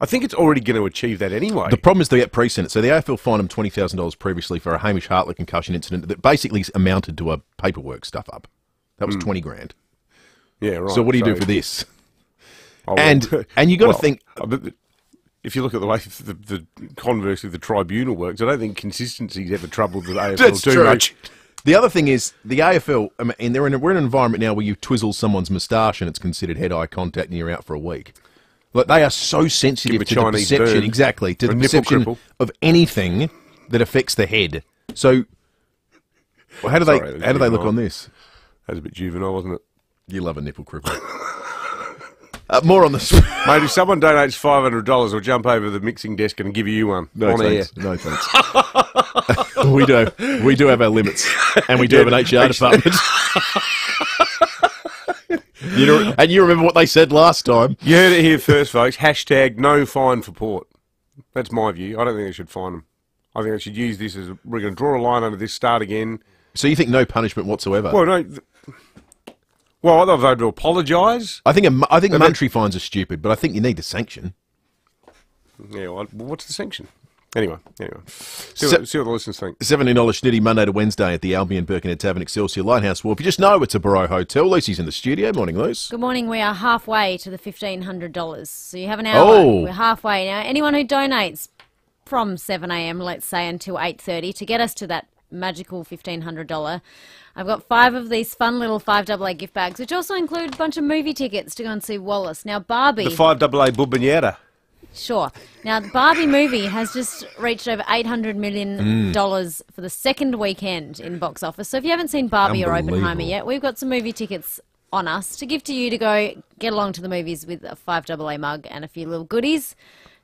I think it's already going to achieve that anyway. The problem is they get precedent. So the AFL fined him twenty thousand dollars previously for a Hamish Hartlett concussion incident that basically amounted to a paperwork stuff up. That was Hmm. twenty grand. yeah, right. So what do you do for this? Oh, well, And- and you gotta well, think- uh, but the- If you look at the way the, the conversely the tribunal works, I don't think consistency's ever troubled the AFL That's too true. much. The other thing is the AFL, I mean, and they're in a, we're in an environment now where you twizzle someone's moustache and it's considered head-eye contact and you're out for a week. Like they are so sensitive to the perception, exactly, to the perception cripple. of anything that affects the head. So, well, how do Sorry, they how do they look on this? That was a bit juvenile, wasn't it? You love a nipple cripple. uh, more on this, Mate, if someone donates five hundred dollars, I'll jump over the mixing desk and give you one No on thanks. air. No thanks. we do. We do have our limits, and we do Yeah, have an HR department. you know, and you remember what they said last time? You heard it here first, folks. Hashtag no fine for port. That's my view. I don't think they should fine them. I think they should use this as a, we're going to draw a line under this. Start again. So you think no punishment whatsoever? Well, no. Th- Well, I thought they'd to apologise. I think a, mo- I think But monetary fines are stupid, but I think you need a sanction. Yeah. Well, what's the sanction? Anyway, anyway. See, Se- what, see what the listeners think. Seventeen dollars schnitty Monday to Wednesday at the Albion Birkenhead Tavern Excelsior Lighthouse Well, if You just know it's a Barrow Hotel. Lucy's in the studio. Morning, Luce. Good morning. We are halfway to the fifteen hundred dollars. So you have an hour. Oh. We're halfway now. Anyone who donates from seven a.m. let's say until eight thirty to get us to that magical fifteen hundred dollar. I've got five of these fun little five AA gift bags, which also include a bunch of movie tickets to go and see Wallis. Now Barbie. The five AA Bubineta. Sure. Now, the Barbie movie has just reached over $800 million Mm. for the second weekend in box office. So if you haven't seen Barbie or Oppenheimer yet, we've got some movie tickets on us to give to you to go get along to the movies with a 5AA mug and a few little goodies.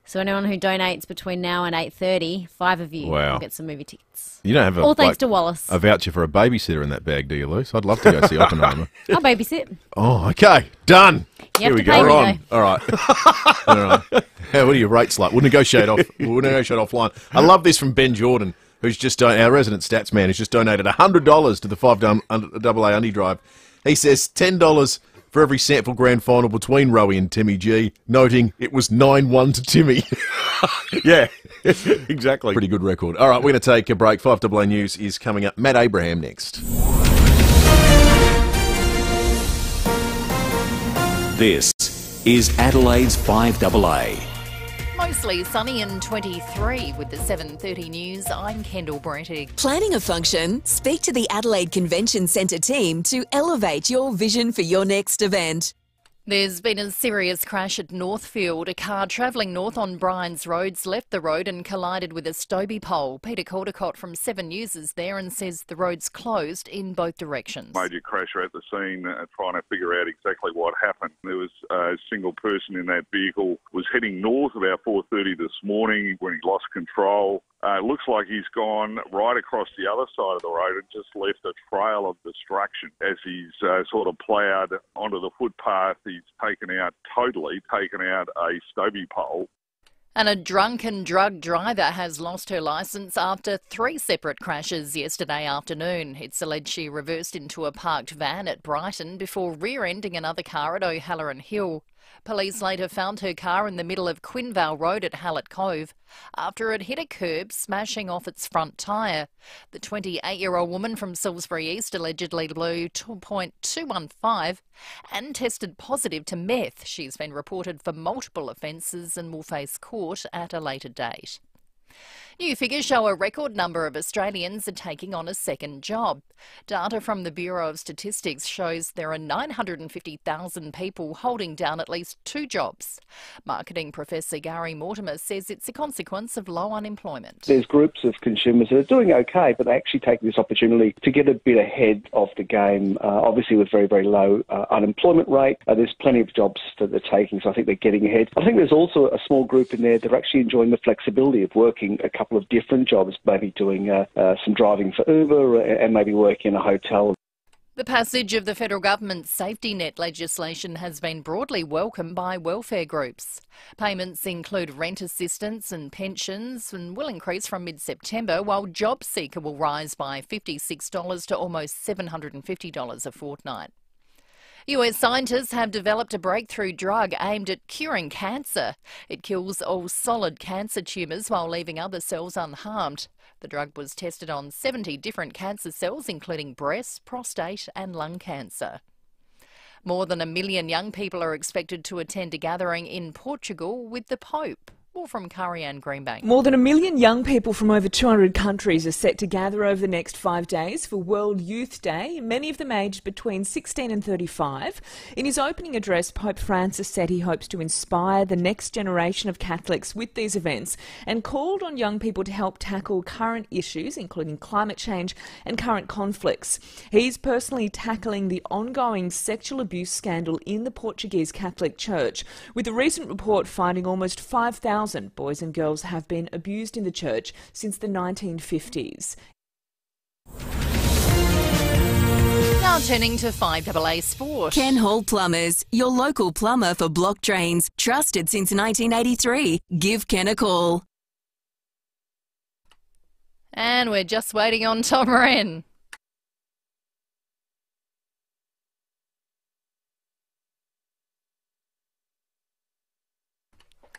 So anyone who donates between now and 8.30, five of you Wow. will get some movie tickets. You don't have a All thanks like, to Wallis. a voucher for a babysitter in that bag, do you, Luce? I'd love to go see Oppenheimer. I'll babysit. Oh, okay, done. You have to pay We're on. All right. All right. Hey, what are your rates like? We'll negotiate off. We'll negotiate offline. I love this from Ben Jordan, who's just don- our resident stats man, who's just donated hundred dollars to the five dum- double A Undy Drive. He says ten dollars for every SANFL grand final between Rowie and Timmy G, noting it was nine one to Timmy. yeah, exactly. Pretty good record. All right, we're going to take a break. Five double A news is coming up. Matt Abraham next. This is Adelaide's 5AA. Mostly sunny and 23 with the 7:30 news. I'm Kendall Brettig. Planning a function? Speak to the Adelaide Convention Centre team to elevate your vision for your next event. There's been a serious crash at Northfield. A car travelling north on Bryans Roads left the road and collided with a Stobie pole. Peter Caldecott from Seven News is there and says the road's closed in both directions. Major crasher at the scene, uh, trying to figure out exactly what happened. There was a single person in that vehicle was heading north about 4:30 this morning when he lost control. Uh, it looks like he's gone right across the other side of the road and just left a trail of destruction as he's uh, sort of ploughed onto the footpath. He's taken out totally taken out a Stobie pole. And a drunken drug driver has lost her licence after three separate crashes yesterday afternoon. It's alleged she reversed into a parked van at Brighton before rear ending another car at O'Halloran Hill. Police later found her car in the middle of Quinvale Road at Hallett Cove after it hit a curb, smashing off its front tyre. The 28 year old woman from Salisbury East allegedly blew 2.215 and tested positive to meth. She's been reported for multiple offences and will face court at a later date. New figures show a record number of Australians are taking on a second job. Data from the Bureau of Statistics shows there are 950,000 people holding down at least two jobs. Marketing Professor Gary Mortimer says it's a consequence of low unemployment. There's groups of consumers that are doing okay, but they actually take this opportunity to get a bit ahead of the game. Uh, obviously, with very, very low uh, unemployment rate, uh, there's plenty of jobs that they're taking, so I think they're getting ahead. I think there's also a small group in there that are actually enjoying the flexibility of working a couple of different jobs, maybe doing uh, uh, some driving for Uber and maybe working in a hotel. The passage of the federal government's safety net legislation has been broadly welcomed by welfare groups. Payments include rent assistance and pensions and will increase from mid-September, while JobSeeker will rise by $56 to almost $750 a fortnight. US scientists have developed a breakthrough drug aimed at curing cancer. It kills all solid cancer tumours while leaving other cells unharmed. The drug was tested on 70 different cancer cells, including breast, prostate, and lung cancer. More than a million young people are expected to attend a gathering in Portugal with the Pope. From Karianne Greenbank. More than a million young people from over 200 countries are set to gather over the next five days for World Youth Day, many of them aged between 16 and 35. In his opening address, Pope Francis said he hopes to inspire the next generation of Catholics with these events and called on young people to help tackle current issues, including climate change and current conflicts. He's personally tackling the ongoing sexual abuse scandal in the Portuguese Catholic Church, with a recent report finding almost 5,000 boys and girls have been abused in the church since the 1950s. Now turning to 5AA Sport. Ken Hall Plumbers, your local plumber for block drains, trusted since 1983. Give Ken a call. And we're just waiting on Tom Wren.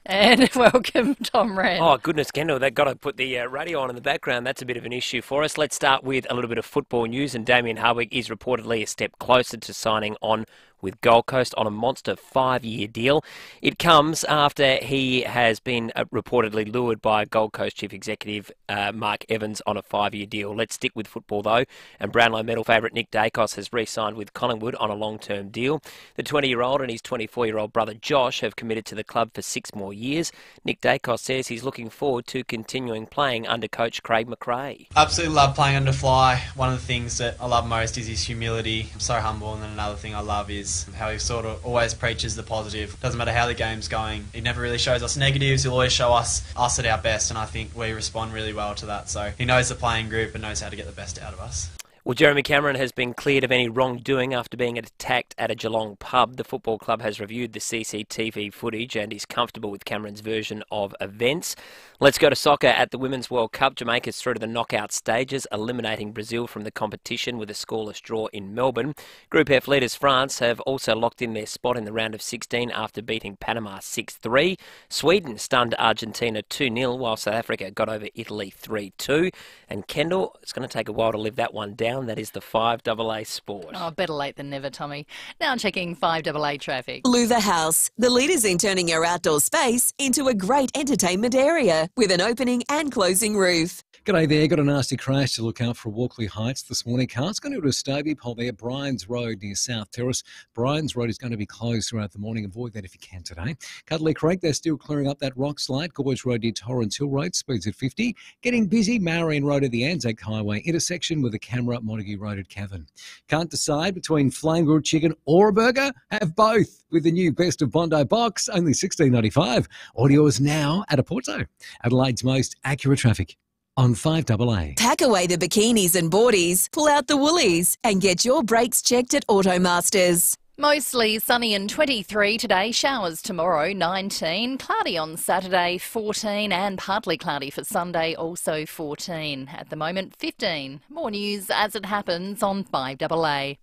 And welcome, Tom Wren. Oh, goodness, Kendall, they've got to put the uh, radio on in the background. That's a bit of an issue for us. Let's start with a little bit of football news. And Damien Hardwick is reportedly a step closer to signing on with Gold Coast on a monster five year deal. It comes after he has been uh, reportedly lured by Gold Coast Chief Executive uh, Mark Evans on a five year deal. Let's stick with football though. And Brownlow medal favourite Nick Daicos has re signed with Collingwood on a long term deal. The 20 year old and his 24 year old brother Josh have committed to the club for six more years. Nick Daicos says he's looking forward to continuing playing under coach Craig McRae. Absolutely love playing under Fly. One of the things that I love most is his humility. I'm so humble, and then another thing I love is how he sort of always preaches the positive. Doesn't matter how the game's going. He never really shows us negatives. He'll always show us us at our best, and I think we respond really well to that. So he knows the playing group and knows how to get the best out of us. Well, Jeremy Cameron has been cleared of any wrongdoing after being attacked at a Geelong pub. The football club has reviewed the CCTV footage and is comfortable with Cameron's version of events. Let's go to soccer at the Women's World Cup. Jamaica's through to the knockout stages, eliminating Brazil from the competition with a scoreless draw in Melbourne. Group F leaders France have also locked in their spot in the round of 16 after beating Panama 6 3. Sweden stunned Argentina 2 0, while South Africa got over Italy 3 2. And Kendall, it's going to take a while to live that one down. That is the 5AA Sport. Oh, better late than never, Tommy. Now checking 5AA traffic. Louvre House, the leaders in turning your outdoor space into a great entertainment area with an opening and closing roof. G'day there. Got a nasty crash to look out for Walkley Heights this morning. Car's going to go to Stobie Pole there, Bryans Road near South Terrace. Bryans Road is going to be closed throughout the morning. Avoid that if you can today. Cudlee Creek, they're still clearing up that rock slide. Gorge Road near Torrens Hill Road, speeds at 50. Getting busy, Marion Road at the Anzac Highway intersection with a camera at Montague Road at Cavan. Can't decide between flame grilled chicken or a burger? Have both with the new Best of Bondi box, only $16.95. Audio is now at Oporto. Adelaide's most accurate traffic on 5AA. Pack away the bikinis and boardies, pull out the woolies, and get your brakes checked at Automasters. Mostly sunny and 23 today, showers tomorrow 19, cloudy on Saturday 14, and partly cloudy for Sunday also 14. At the moment 15. More news as it happens on 5AA.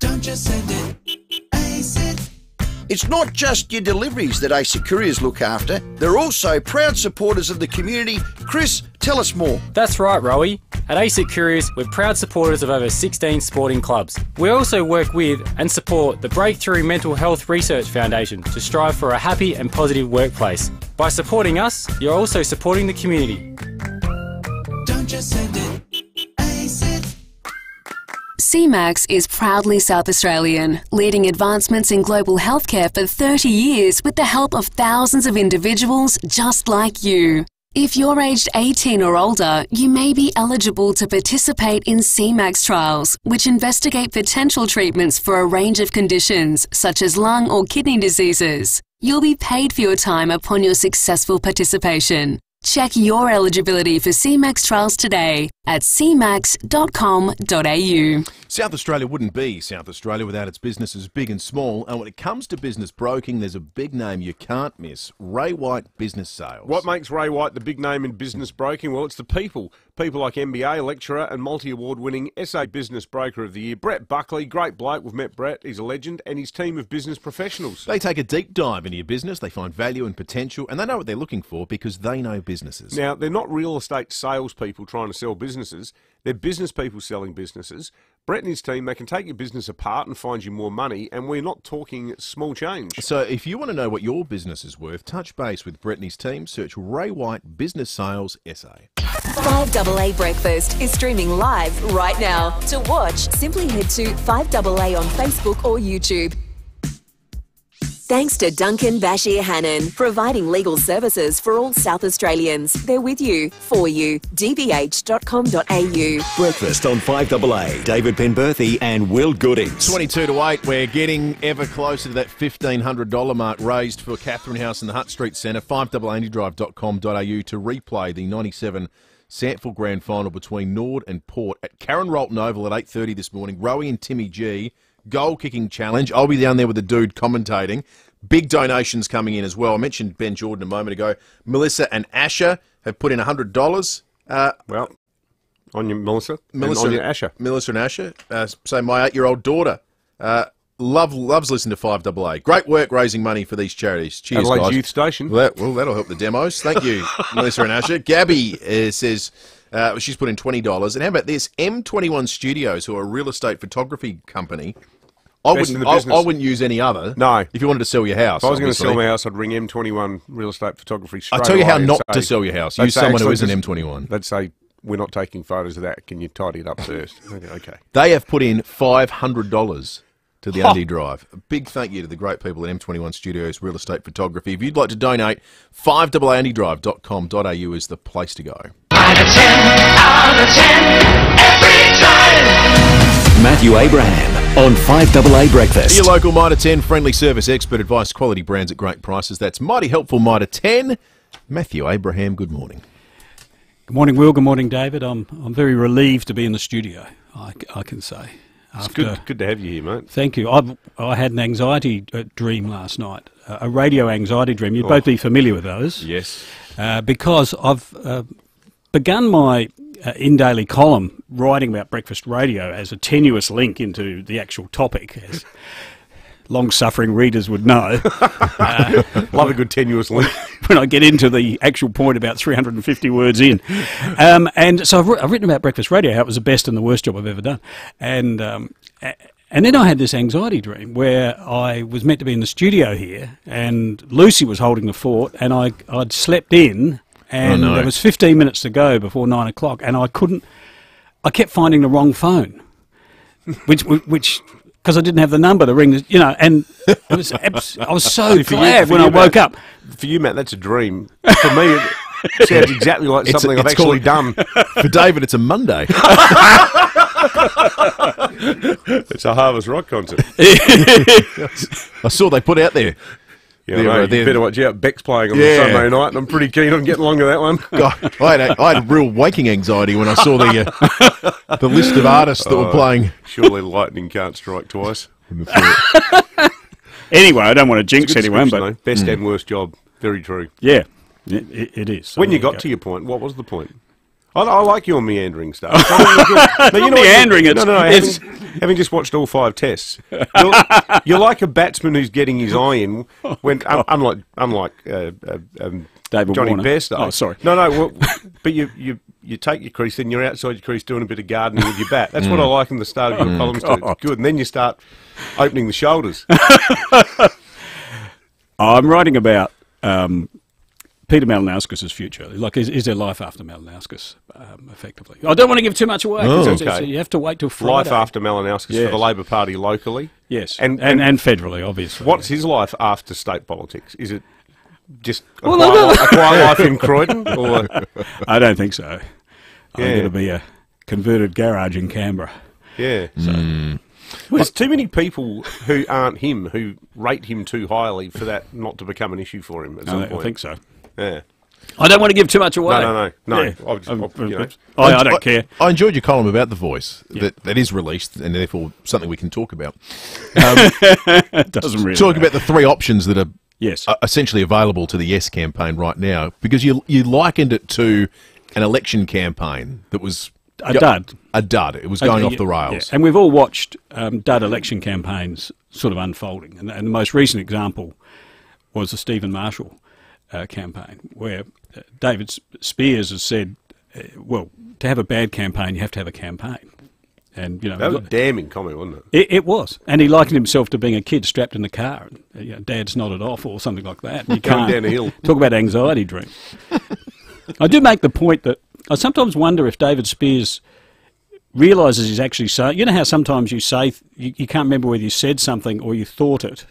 Don't just send it. It's not just your deliveries that ASIC Couriers look after, they're also proud supporters of the community. Chris, tell us more. That's right, Rowie. At ASIC Couriers, we're proud supporters of over 16 sporting clubs. We also work with and support the Breakthrough Mental Health Research Foundation to strive for a happy and positive workplace. By supporting us, you're also supporting the community. just send it. CMAX is proudly South Australian, leading advancements in global healthcare for 30 years with the help of thousands of individuals just like you. If you're aged 18 or older, you may be eligible to participate in CMAX trials, which investigate potential treatments for a range of conditions, such as lung or kidney diseases. You'll be paid for your time upon your successful participation. Check your eligibility for CMAX trials today at cmax.com.au. South Australia wouldn't be South Australia without its businesses big and small. And when it comes to business broking, there's a big name you can't miss Ray White Business Sales. What makes Ray White the big name in business broking? Well, it's the people. People like MBA lecturer and multi award winning SA Business Broker of the Year, Brett Buckley. Great bloke. We've met Brett. He's a legend. And his team of business professionals. They take a deep dive into your business, they find value and potential, and they know what they're looking for because they know businesses. Now, they're not real estate salespeople trying to sell businesses. They're business people selling businesses. Brett and his team, they can take your business apart and find you more money, and we're not talking small change. So, if you want to know what your business is worth, touch base with Brett and his team. Search Ray White Business Sales SA. 5AA Breakfast is streaming live right now. To watch, simply head to 5AA on Facebook or YouTube. Thanks to Duncan Basheer Hannon, providing legal services for all South Australians. They're with you, for you. dbh.com.au. Breakfast on 5AA. David Penberthy and Will Goodings. 22 to 8, we're getting ever closer to that $1,500 mark raised for Catherine House in the Hutt Street Centre. 5AAAndydrive.com.au to replay the 97 SANFL Grand Final between Nord and Port at Karen Rolton Oval at 8.30 this morning. Rowie and Timmy G, goal kicking challenge. I'll be down there with the dude commentating. Big donations coming in as well. I mentioned Ben Jordan a moment ago. Melissa and Asher have put in $100. Uh, well, on your Melissa, Melissa and on your Asher. Melissa and Asher. Uh, so my eight-year-old daughter uh, love loves listening to Five Double A. Great work raising money for these charities. Cheers, Adelaide guys. Youth Station. Well, that, well, that'll help the demos. Thank you, Melissa and Asher. Gabby uh, says. Uh, she's put in twenty dollars, and how about this? M21 Studios, who are a real estate photography company. I Best wouldn't. I. I wouldn't use any other. No. If you wanted to sell your house, If I was going to sell my house, I'd ring M21 Real Estate Photography I'll tell you how not say- to sell your house. Use someone who "Actually, isn't M21." They'd say, we're not taking photos of that. Can you tidy it up first? Okay, okay. They have put in five hundred dollars to the Ha. Undy oh. Drive. A big thank you to the great people at M21 Studios Real Estate Photography. If you'd like to donate, 5AAAndydrive.com.au is the place to go. Matthew Abraham on 5AA Breakfast. Your local Mitre 10 friendly service expert advice, quality brands at great prices. That's mighty helpful Mitre 10. Matthew Abraham, good morning. Good morning, Will. Good morning, David. I'm I'm very relieved to be in the studio. I, I can say. It's good, good to have you here, mate. Thank you. I I had an anxiety uh, dream last night, uh, a radio anxiety dream. You'd Oh. both be familiar with those. Yes. Uh, because I've uh, begun my uh, in daily column writing about breakfast radio as a tenuous link into the actual topic, as long suffering readers would know. Uh, Love a good tenuous link. when I get into the actual point about 350 words in. Um, and so I've, I've written about breakfast radio, how it was the best and the worst job I've ever done. And, um, and then I had this anxiety dream where I was meant to be in the studio here, and Lucy was holding the fort, and I, I'd slept in, and Oh, no. there was 15 minutes to go before nine o'clock, and I couldn't, I kept finding the wrong phone, which, which, because I didn't have the number to ring, the, you know, and it was, abs- I was so See, for you- glad for when you, I woke Matt- up. For you, Matt, that's a dream. For me, it sounds exactly like It's- something I've actually called- done. For David, it's a Monday. it's a Harvest Rock concert. I saw they put out there. Yeah, They're, no, uh, you better watch out. Beck's playing on Yeah. the Sunday night, and I'm pretty keen on getting along to that one. God, I had, a, I had real waking anxiety when I saw the uh, the list of artists that were Oh, playing. Surely lightning can't strike twice. Anyway, I don't want to jinx It's a good anyone, but though. best Mm. and worst job. Very true. Yeah, it, it, it is. So when you got go. to your point, what was the point? I, I like your meandering stuff. I good. Not what? meandering, No, no, no. Having, having just watched all five tests, you're, you're like a batsman who's getting his eye in. When un, unlike unlike uh, uh, um, David Johnny Warner. Bairstow. Oh, sorry. No, no. Well, but you you. You take your crease, then you're outside your crease doing a bit of gardening with your bat. That's what Mm. I like in the start of your Mm. columns. too. Good, and then you start opening the shoulders. I'm writing about um, Peter Malinauskas' future. Like, is, is there life after Malinauskas, um, effectively? I don't want to give too much away. Oh, it's- it's- okay. you have to wait till Friday. Life after Malinauskas Yes. for the Labor Party locally. Yes, and and, and federally, obviously. What's his life after state politics? Is it just a, Well, quiet, no, no. li- a quiet life in Croydon? Or I don't think so. I think Yeah. it'll be a converted garage in Canberra. yeah, So, Well, there's too many people who aren't him who rate him too highly for that not to become an issue for him at some I, I point. think so. Yeah. I don't want to give too much away. No, no, no, no. Yeah. I was- Um, I- you know. I, I don't care. I enjoyed your column about the voice that, that is released and therefore something we can talk about. Um, It doesn't really talking matter. about the three options that are Yes. are essentially available to the Yes campaign right now because you you likened it to an election campaign that was A dud. A dud. It was going Okay, off the rails. yeah. And we've all watched um, dud election campaigns sort of unfolding. And, and the most recent example was the Steven Marshall uh, campaign, where uh, David Speirs has said, uh, well, to have a bad campaign, you have to have a campaign. And, you know, That was a damning comment, wasn't it? it, it was. And he likened himself to being a kid strapped in the car. And, uh, you know, Dad's nodded off or something like that. You can't down a hill. Talk about anxiety dream. I do make the point that I sometimes wonder if David Speirs realizes he's actually saying. You know how sometimes you say you, you can't remember whether you said something or you thought it,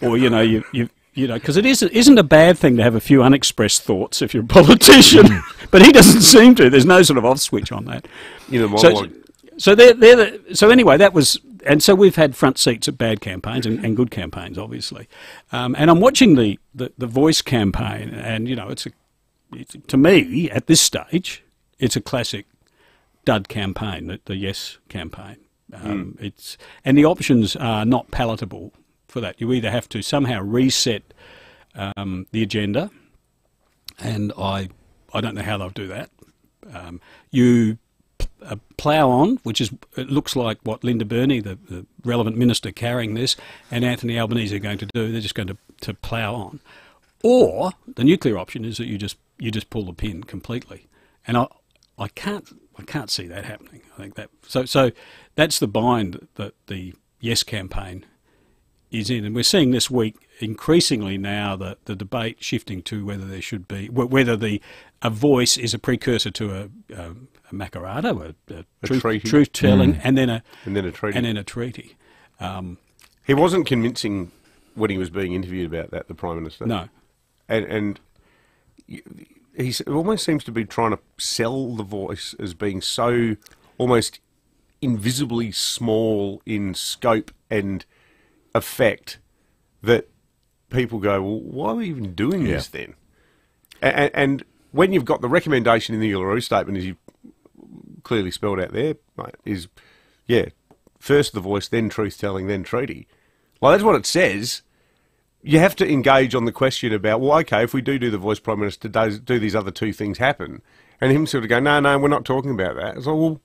or you know you you. You know, because it is, isn't a bad thing to have a few unexpressed thoughts if you're a politician, but he doesn't seem to. There's no sort of off switch on that. In a So, so they're, they're the, so anyway, that was, and so we've had front seats at bad campaigns and, and good campaigns, obviously. Um, and I'm watching the, the, the voice campaign, and you know, it's a, it's, to me at this stage, it's a classic dud campaign, the, the yes campaign. Um, It's and the options are not palatable for that. You either have to somehow reset um, the agenda, and I I don't know how they'll do that. Um, you uh, plough on, which is it looks like what Linda Burney, the, the relevant minister carrying this, and Anthony Albanese are going to do. They're just going to, to plough on. Or the nuclear option is that you just you just pull the pin completely, and I I can't I can't see that happening. I think that so so that's the bind that the Yes campaign is in, and we're seeing this week increasingly now that the debate shifting to whether there should be whether the a voice is a precursor to a, a, a Makarrata, a, a, A truth, truth, telling, Mm. and then a And then a treaty. and then a treaty. Um, He wasn't convincing when he was being interviewed about that, the Prime Minister. No. And, and he almost seems to be trying to sell the voice as being so almost invisibly small in scope and effect that people go, well, why are we even doing this then? And, and when you've got the recommendation in the Uluru Statement, as you clearly spelled out there, mate, is yeah, first the voice, then truth telling, then treaty. Well, that's what it says. You have to engage on the question about, well, okay, if we do do the voice prime minister, does do these other two things happen? And him sort of go, no, no, we're not talking about that. It's like, well,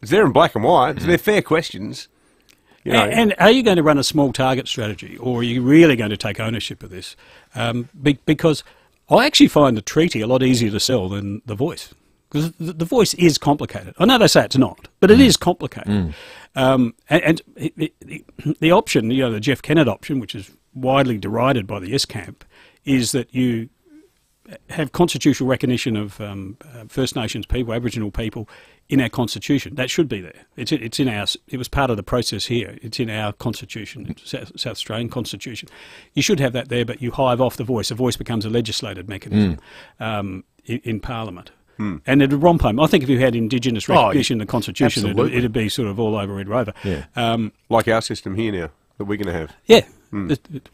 it's there in black and white. Mm. They're fair questions. You know, And, and are you going to run a small target strategy, or are you really going to take ownership of this? Um, be, because I actually find the treaty a lot easier to sell than the voice, because the, the voice is complicated. I know they say it's not, but it is complicated. Um, and and it, it, the option, you know, the Jeff Kennett option, which is widely derided by the Yes camp, is that you have constitutional recognition of um, uh, First Nations people, Aboriginal people, in our constitution. That should be there. It's it's in our. It was part of the process here. It's in our constitution, South, South Australian constitution. You should have that there, but you hive off the voice. The voice becomes a legislated mechanism um, in, in Parliament. Hmm. And it'd romp home. I think if you had Indigenous Oh, recognition in the Constitution, it'd, it'd be sort of all over Red Rover. Yeah. Um, like our system here now that we're going to have. yeah. Hmm. It- it-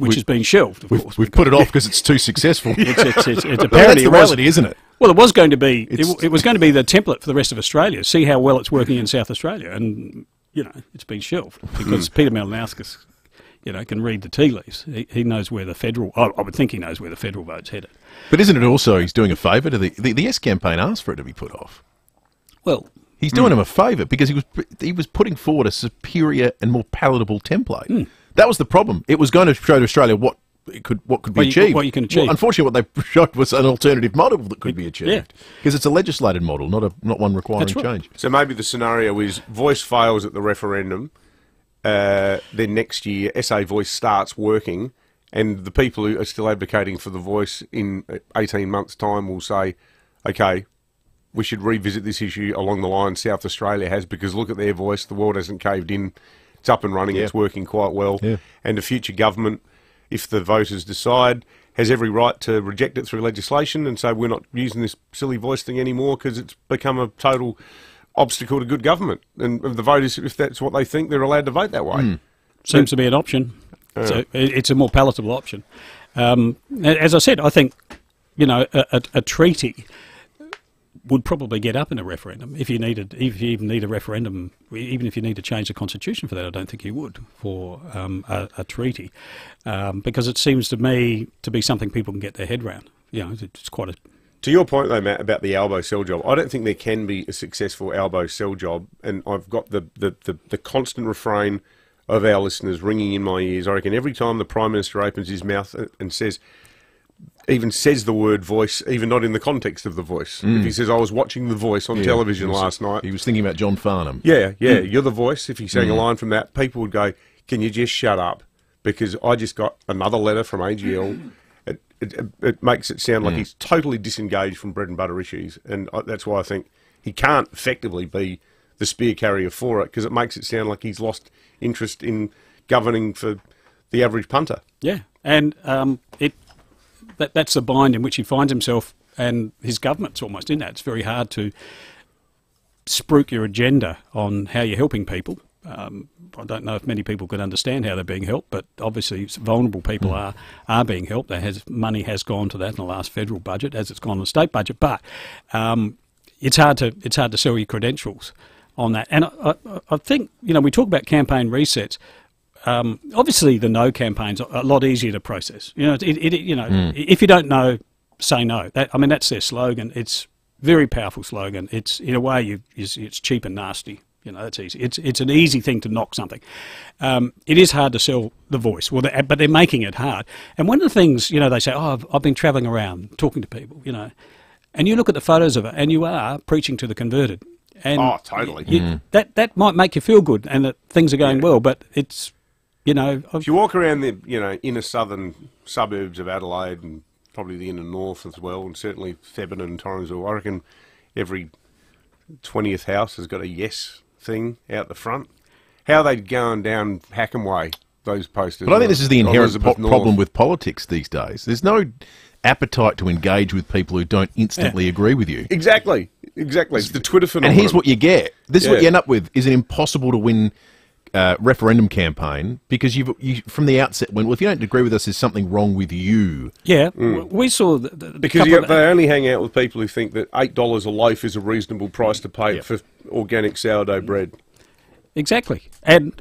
which We- has been shelved, of We've, course. we've put it off because it's too successful. It's, it's, it's, it's apparently the reality, isn't it? Well, it was going to be. It, it was going to be the template for the rest of Australia. See how well it's working in South Australia, and you know it's been shelved because Hmm. Peter Malinauskas, you know, can read the tea leaves. He, he knows where the federal. I, I would think he knows where the federal vote's headed. But isn't it also he's doing a favour to the, the the Yes campaign asked for it to be put off. Well, he's doing him a favour because he was he was putting forward a superior and more palatable template. Hmm. That was the problem. It was going to show to Australia what it could what could be What you- achieved. what you can Well, achieve. unfortunately, what they showed was an alternative model that could be achieved. yeah. because it's a legislated model, not a not one requiring change. So maybe the scenario is voice fails at the referendum, uh, then next year SA voice starts working, and the people who are still advocating for the voice in 18 months' time will say, okay, we should revisit this issue along the line South Australia has because look at their voice. The world hasn't caved in. It's up and running. Yeah. It's working quite well. Yeah. And a future government, if the voters decide, has every right to reject it through legislation and say we're not using this silly voice thing anymore because it's become a total obstacle to good government. And if the voters, if that's what they think, they're allowed to vote that way. Seems to be an option. Yeah. So it's a more palatable option. Um, as I said, I think you know a, a, a treaty would probably get up in a referendum if you needed, if you even need a referendum, even if you need to change the constitution for that. I don't think you would for um, a, a treaty um, because it seems to me to be something people can get their head round. You know, it's quite a To your point, though, Matt, about the elbow cell job, I don't think there can be a successful elbow cell job. And I've got the, the, the, the constant refrain of our listeners ringing in my ears. I reckon every time the Prime Minister opens his mouth and says, even says the word voice, even not in the context of the voice. Mm. If he says, I was watching the voice on Yeah, television was- last night. He was thinking about John Farnham. Yeah, yeah, Mm. you're the voice. If he sang a Mm. line from that, people would go, "Can you just shut up?" Because I just got another letter from AGL. It, it, it- it makes it sound like Mm. he's totally disengaged from bread and butter issues, and I, that's why I think he can't effectively be the spear carrier for it because it makes it sound like he's lost interest in governing for the average punter. Yeah, and um, it that that's the bind in which he finds himself, and his government's almost in that. It's very hard to spruik your agenda on how you're helping people. Um, I don't know if many people can understand how they're being helped, but obviously vulnerable people are are being helped. There has money has gone to that in the last federal budget, as it's gone in the state budget. But um, it's hard to it's hard to sell your credentials on that. And I, I, I think you know we talk about campaign resets. Um, obviously, the no campaigns a lot easier to process. You know, it, it, you know, Mm. if you don't know, say no. That, I mean, that's their slogan. It's very powerful slogan. It's in a way, you, it's, it's cheap and nasty. You know, that's easy. It's it's an easy thing to knock something. Um, it is hard to sell the voice, well, they, but they're making it hard. And one of the things, you know, they say, oh, I've, I've been travelling around talking to people, you know, and you look at the photos of it, and you are preaching to the converted. And Oh, totally. you- Mm. That that might make you feel good, and that things are going well, but it's, you know, If you walk around the you know inner southern suburbs of Adelaide and probably the inner north as well, and certainly Theban and Torrensville, I reckon every twentieth house has got a yes thing out the front. How are they going down Hackham Way? Those posters. But I think this is the inherent po- problem with politics these days. There's no appetite to engage with people who don't instantly agree with you. Exactly, exactly. It's the Twitter phenomenon. And here's what you get. This is what you end up with: is an impossible to win uh, referendum campaign because you've you, from the outset went, well, if you don't agree with us, there's something wrong with you. Yeah, w- we saw the, the, the Because you, of- they only hang out with people who think that eight dollars a loaf is a reasonable price to pay for organic sourdough bread. exactly, and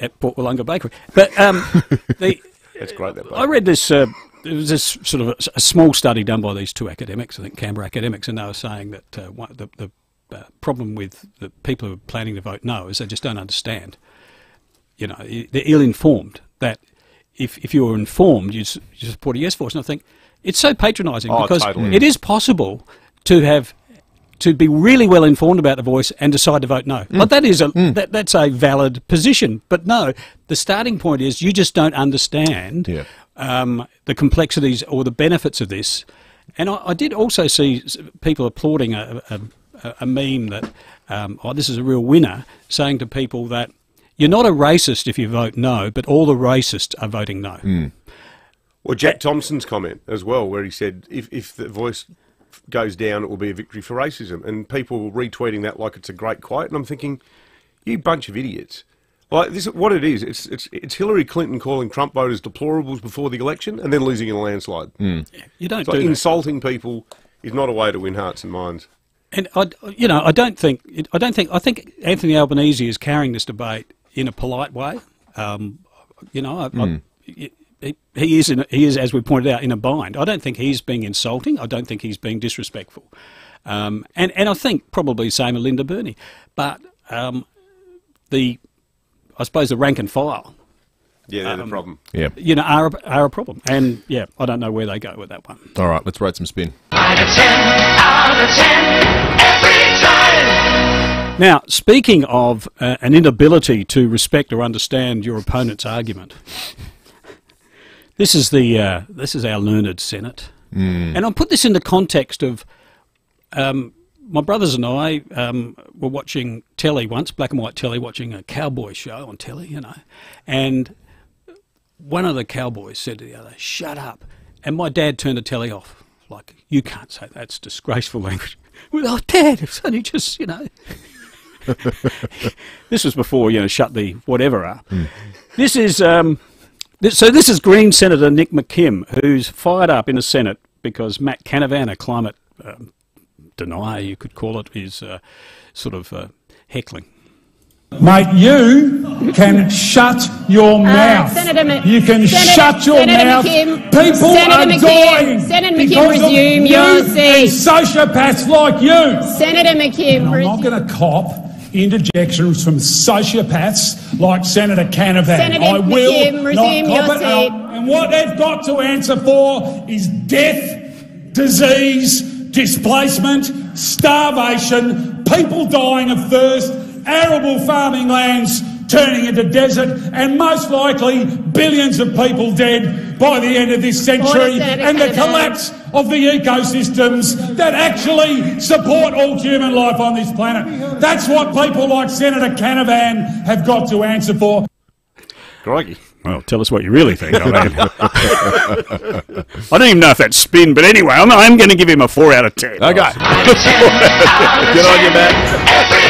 at Port Willunga Bakery. But um, the, That's great. That I read this. Uh, it was this sort of a, a small study done by these two academics, I think Canberra academics, and they were saying that uh, one, the, the uh, problem with the people who are planning to vote no is they just don't understand. You know, they're ill-informed. That if if you were informed, you you support a yes voice. And I think it's so patronising Oh, because totally. it is possible to have to be really well informed about the voice and decide to vote no. Mm. But that is a that, that's a valid position. But no, the starting point is you just don't understand um, the complexities or the benefits of this. And I, I did also see people applauding a, a, a- a meme that um, oh this is a real winner, saying to people that you're not a racist if you vote no, but all the racists are voting no. Hmm. Well, Jack Thompson's comment as well, where he said if, if the voice goes down, it will be a victory for racism. And people were retweeting that like it's a great quote. And I'm thinking, you bunch of idiots. Like this, what it is, it's, it's, it's Hillary Clinton calling Trump voters deplorables before the election and then losing in a landslide. Hmm. You don't It's like do that. insulting people is not a way to win hearts and minds. And I, you know, I don't think, I don't think, I think Anthony Albanese is carrying this debate in a polite way. Um, you know, I, Hmm. I, he, he is in, he is, as we pointed out, in a bind. I don't think he's being insulting. I don't think he's being disrespectful. Um, and, and I think probably same with Linda Burney. But um, the, I suppose the rank and file, Yeah, they're the Um, problem. Yeah. you know, are, a- are a problem. And yeah, I don't know where they go with that one. All right, let's rate some spin. Now, speaking of uh, an inability to respect or understand your opponent's argument, This is the uh, this is our learned Senate, Mm. and I'll put this in the context of um, my brothers and I um, were watching telly once, black and white telly, watching a cowboy show on telly, you know, and one of the cowboys said to the other, "Shut up," and my dad turned the telly off, like, "You can't say that's disgraceful language." Well, oh, Dad, it's only just you know. this was before you know shut the whatever up. This is um, this, so. This is Green Senator Nick McKim, who's fired up in the Senate because Matt Canavan, a climate um, denier, you could call it, is uh, sort of uh, heckling. Mate, you can shut your mouth. Senator Ma- you can Senator- shut your Senator mouth. McKim- People Senator are McKim- dying. Senator McKim, because of resume you your and seat. sociopaths like you. Senator McKim, And I'm not going to cop interjections from sociopaths like Senator Canavan. Senator I will McKim, not resume your it. seat. And what they've got to answer for is death, disease, displacement, starvation, people dying of thirst, arable farming lands turning into desert, and most likely billions of people dead by the end of this century, and the collapse of the ecosystems that actually support all human life on this planet. That's what people like Senator Canavan have got to answer for. Crikey. Well, tell us what you really think. I, mean. I don't even know if that's spin, but anyway, I'm, I'm going to give him a four out of ten. Okay. Good on you, Matt.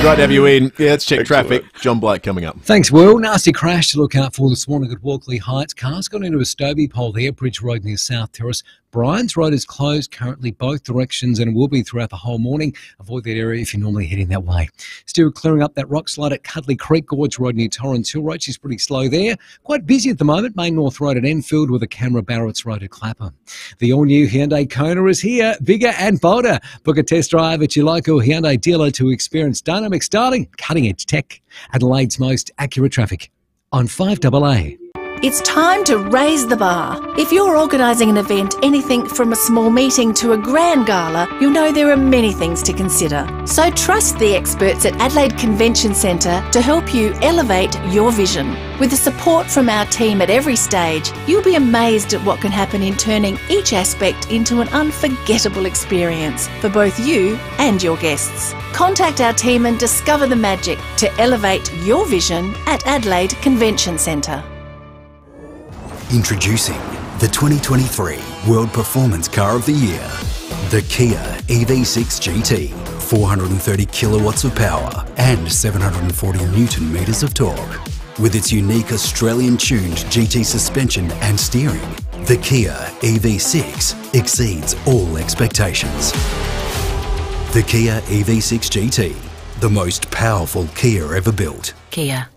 Great to have you in. Yeah, let's check traffic. John Blake coming up. Thanks, Will. Nasty crash to look out for this morning at Walkley Heights. Cars got into a Stobie pole there, Bridge Road near South Terrace. Bryans Road is closed currently both directions and will be throughout the whole morning. Avoid that area if you're normally heading that way. Still clearing up that rock slide at Cudlee Creek Gorge Road near Torrens Hill Road. She's pretty slow there. Quite busy at the moment. Main North Road at Enfield with a camera Barrett's Road at Clapham. The all-new Hyundai Kona is here, bigger and bolder. Book a test drive at your local Hyundai dealer to experience dynamic styling, cutting-edge tech, Adelaide's most accurate traffic on 5AA. It's time to raise the bar. If you're organising an event, anything from a small meeting to a grand gala, you'll know there are many things to consider. So trust the experts at Adelaide Convention Centre to help you elevate your vision. With the support from our team at every stage, you'll be amazed at what can happen in turning each aspect into an unforgettable experience for both you and your guests. Contact our team and discover the magic to elevate your vision at Adelaide Convention Centre. Introducing the 2023 World Performance Car of the Year, the Kia EV6 GT. 430 kilowatts of power and 740 newton meters of torque. With its unique Australian tuned GT suspension and steering, the Kia EV6 exceeds all expectations. The Kia EV6 GT, the most powerful Kia ever built. Kia,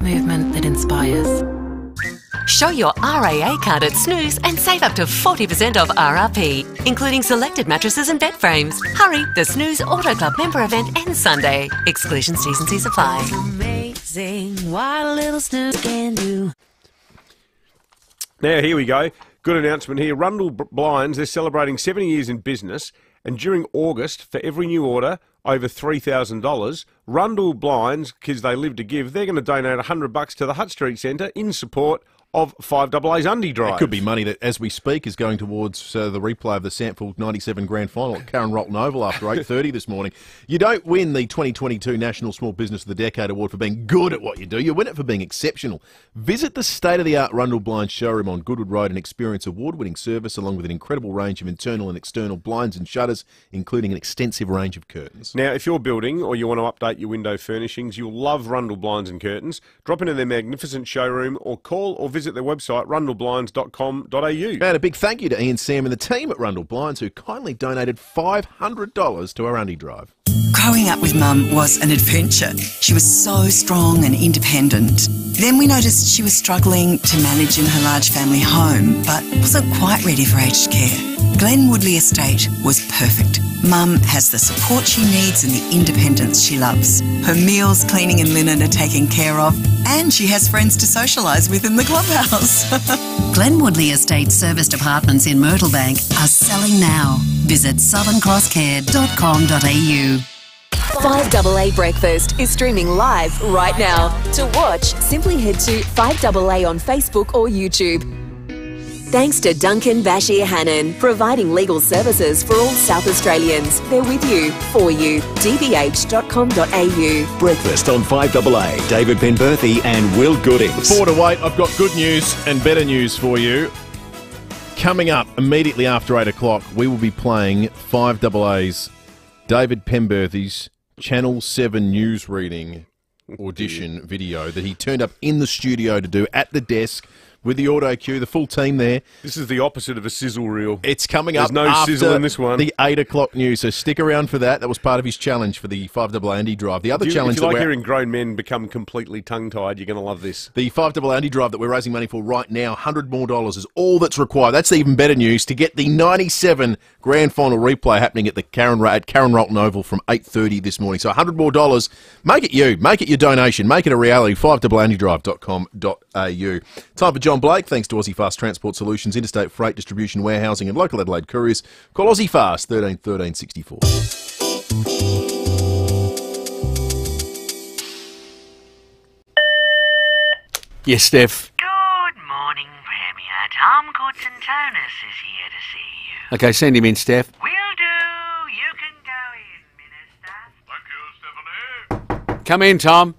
movement that inspires. Show your RAA card at Snooze and save up to 40% off RRP, including selected mattresses and bed frames. Hurry, the Snooze Auto Club member event ends Sunday. Exclusions, T's and C's apply. Amazing what a little snooze can do. Now, here we go. Good announcement here. Rundle Blinds, they're celebrating 70 years in business, and during August, for every new order over $3,000, Rundle Blinds, kids they live to give, they're going to donate 100 bucks to the Hutt Street Centre in support of 5AA's Undie Drive. It could be money that, as we speak, is going towards uh, the replay of the SANFL 97 Grand Final at Karen Rolton Oval after 8.30 this morning. You don't win the 2022 National Small Business of the Decade Award for being good at what you do. You win it for being exceptional. Visit the state-of-the-art Rundle Blinds showroom on Goodwood Road and experience award-winning service along with an incredible range of internal and external blinds and shutters, including an extensive range of curtains. Now, if you're building or you want to update your window furnishings, you'll love Rundle Blinds and Curtains. Drop into their magnificent showroom or call or visit their website, rundleblinds.com.au. And a big thank you to Ian Sam and the team at Rundle Blinds who kindly donated $500 to our Undy Drive. Growing up with Mum was an adventure. She was so strong and independent. Then we noticed she was struggling to manage in her large family home, but wasn't quite ready for aged care. Glen Woodley Estate was perfect. Mum has the support she needs and the independence she loves. Her meals, cleaning and linen are taken care of, and she has friends to socialise with in the clubhouse. Glen Woodley Estate serviced apartments in Myrtlebank are selling now. Visit southerncrosscare.com.au. 5AA Breakfast is streaming live right now. To watch, simply head to 5AA on Facebook or YouTube. Thanks to Duncan Basheer Hannon, providing legal services for all South Australians. They're with you, for you. dbh.com.au. Breakfast on 5AA. David Penberthy and Will Goodings. Four to wait. I've got good news and better news for you. Coming up immediately after 8 o'clock, we will be playing 5AA's David Penberthy's Channel 7 news reading audition video that he turned up in the studio to do at the desk with the auto cue, the full team there. This is the opposite of a sizzle reel. It's coming There's up no after sizzle in this one. the 8 o'clock news, so stick around for that. That was part of his challenge for the five double Andy Drive. The other you, challenge if you like hearing grown men become completely tongue-tied, you're going to love this. The 5 double Andy Drive that we're raising money for right now, 100 more dollars is all that's required. That's even better news to get the 97 grand final replay happening at the Karen at Karen Rolton Oval from 8:30 this morning. So 100 more dollars. Make it you. Make it your donation. Make it a reality. 5AndyDrive.com.au. Time for John Blake. Thanks to Aussie Fast Transport Solutions, Interstate Freight Distribution, Warehousing and local Adelaide couriers. Call Aussie Fast 13 13 64. Yes, Steph. Good morning, Premier. Tom Koutsantonis is here to see you. Okay, send him in, Steph. Will do. You can go in, Minister. Thank you, Stephanie. Come in, Tom.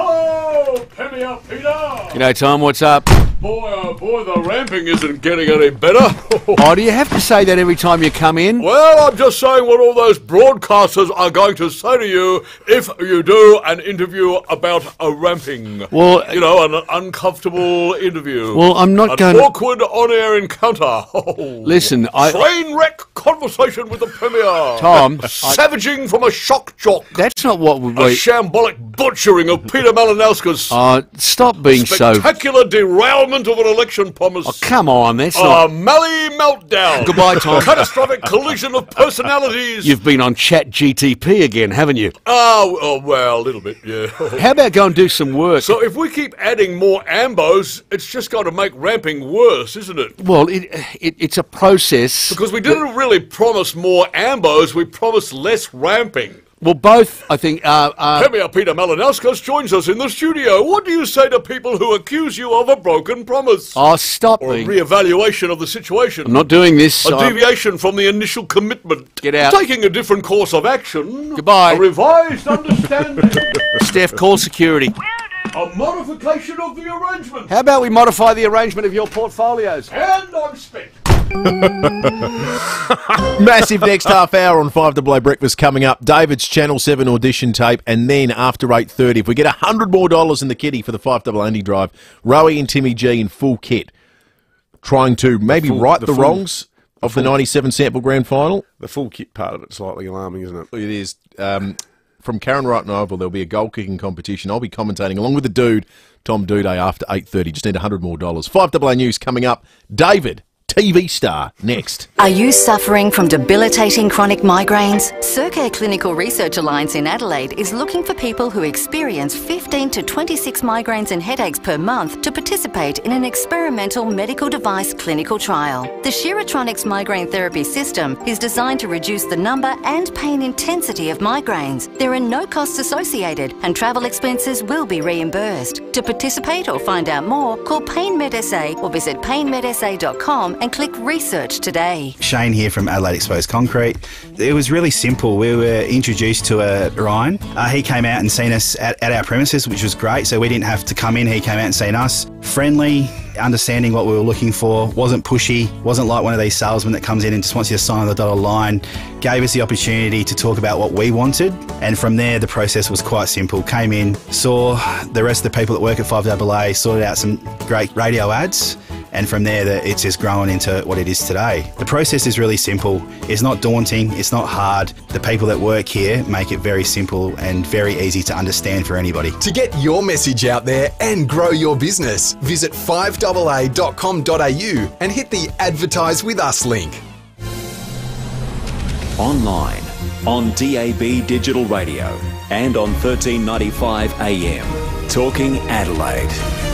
Hello, Premier Peter. G'day, Tom. What's up? Boy, oh boy, the ramping isn't getting any better. oh, do you have to say that every time you come in? Well, I'm just saying what all those broadcasters are going to say to you if you do an interview about a ramping. Well, you know, an uncomfortable interview. Well, I'm not gonna- awkward on-air encounter. Listen, I- train wreck conversation with the premier. Tom, I- savaging from a shock jock. That's not what we're. A shambolic butchering of Peter Malinauskas. Uh, stop being so. Spectacular derailment of an election promise. Oh, come on, that's a not. Mally meltdown. Goodbye, Tom. Catastrophic collision of personalities. You've been on Chat GTP again, haven't you? Oh, oh, well, a little bit, yeah. How about go and do some work? So if we keep adding more ambos, it's just going to make ramping worse, isn't it? Well, it, it it's a process. Because we didn't really promise more ambos, we promised less ramping. Well, both, I think, are. are Premier Peter Malinauskas joins us in the studio. What do you say to people who accuse you of a broken promise? oh, stop or a re-evaluation of the situation? I'm not doing this. A I'm- deviation from the initial commitment. Get out. Taking a different course of action. Goodbye. A revised understanding. Steph, call security. a modification of the arrangement. How about we modify the arrangement of your portfolios? And I'm spent. Massive next half hour on 5 Double A Breakfast coming up. David's Channel 7 audition tape, and then after 8.30, if we get 100 more dollars in the kitty for the 5 Double Andy Drive, Rowie and Timmy G in full kit, trying to maybe full- right the the, full- wrongs of the 97 SANFL grand final. The full kit part of it's slightly alarming, isn't it? It is. Um, from Karen Rolton Oval, there'll be a goal kicking competition. I'll be commentating along with the dude, Tom Duday, after 8.30. Just need 100 more dollars. 5 Double A News coming up. David, TV star, next. Are you suffering from debilitating chronic migraines? Circare Clinical Research Alliance in Adelaide is looking for people who experience 15 to 26 migraines and headaches per month to participate in an experimental medical device clinical trial. The Shiratronics migraine therapy system is designed to reduce the number and pain intensity of migraines. There are no costs associated and travel expenses will be reimbursed. To participate or find out more, call PainMed SA or visit painmedsa.com and click research today. Shane here from Adelaide Exposed Concrete. It was really simple. We were introduced to uh, Ryan. Uh, he came out and seen us at, at our premises, which was great. So we didn't have to come in. He came out and seen us. Friendly, understanding what we were looking for. Wasn't pushy. Wasn't like one of these salesmen that comes in and just wants you to sign on the dotted line. Gave us the opportunity to talk about what we wanted. And from there, the process was quite simple. Came in, saw the rest of the people that work at 5AA, sorted out some great radio ads and from there that it's just grown into what it is today. The process is really simple. It's not daunting, it's not hard. The people that work here make it very simple and very easy to understand for anybody. To get your message out there and grow your business, visit 5AA.com.au and hit the Advertise with Us link. Online, on DAB Digital Radio, and on 1395 AM. Talking Adelaide.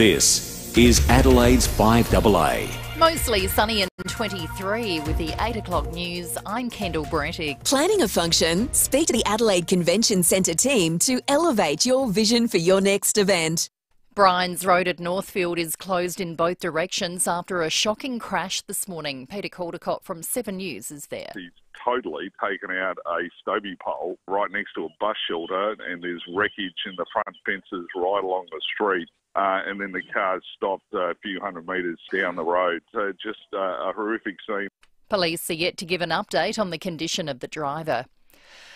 This is Adelaide's 5AA. Mostly sunny and 23 with the 8 o'clock news. I'm Kendall Brettig. Planning a function? Speak to the Adelaide Convention Centre team to elevate your vision for your next event. Bryans Road at Northfield is closed in both directions after a shocking crash this morning. Peter Caldecott from 7 News is there. He's totally taken out a Stobie pole right next to a bus shelter, and there's wreckage in the front fences right along the street. Uh, and then the car's stopped a few hundred metres down the road. So just uh, a horrific scene. Police are yet to give an update on the condition of the driver.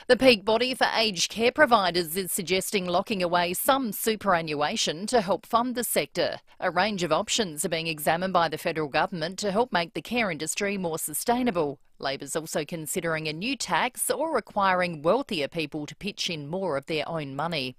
The peak body for aged care providers is suggesting locking away some superannuation to help fund the sector. A range of options are being examined by the federal government to help make the care industry more sustainable. Labor's also considering a new tax or requiring wealthier people to pitch in more of their own money.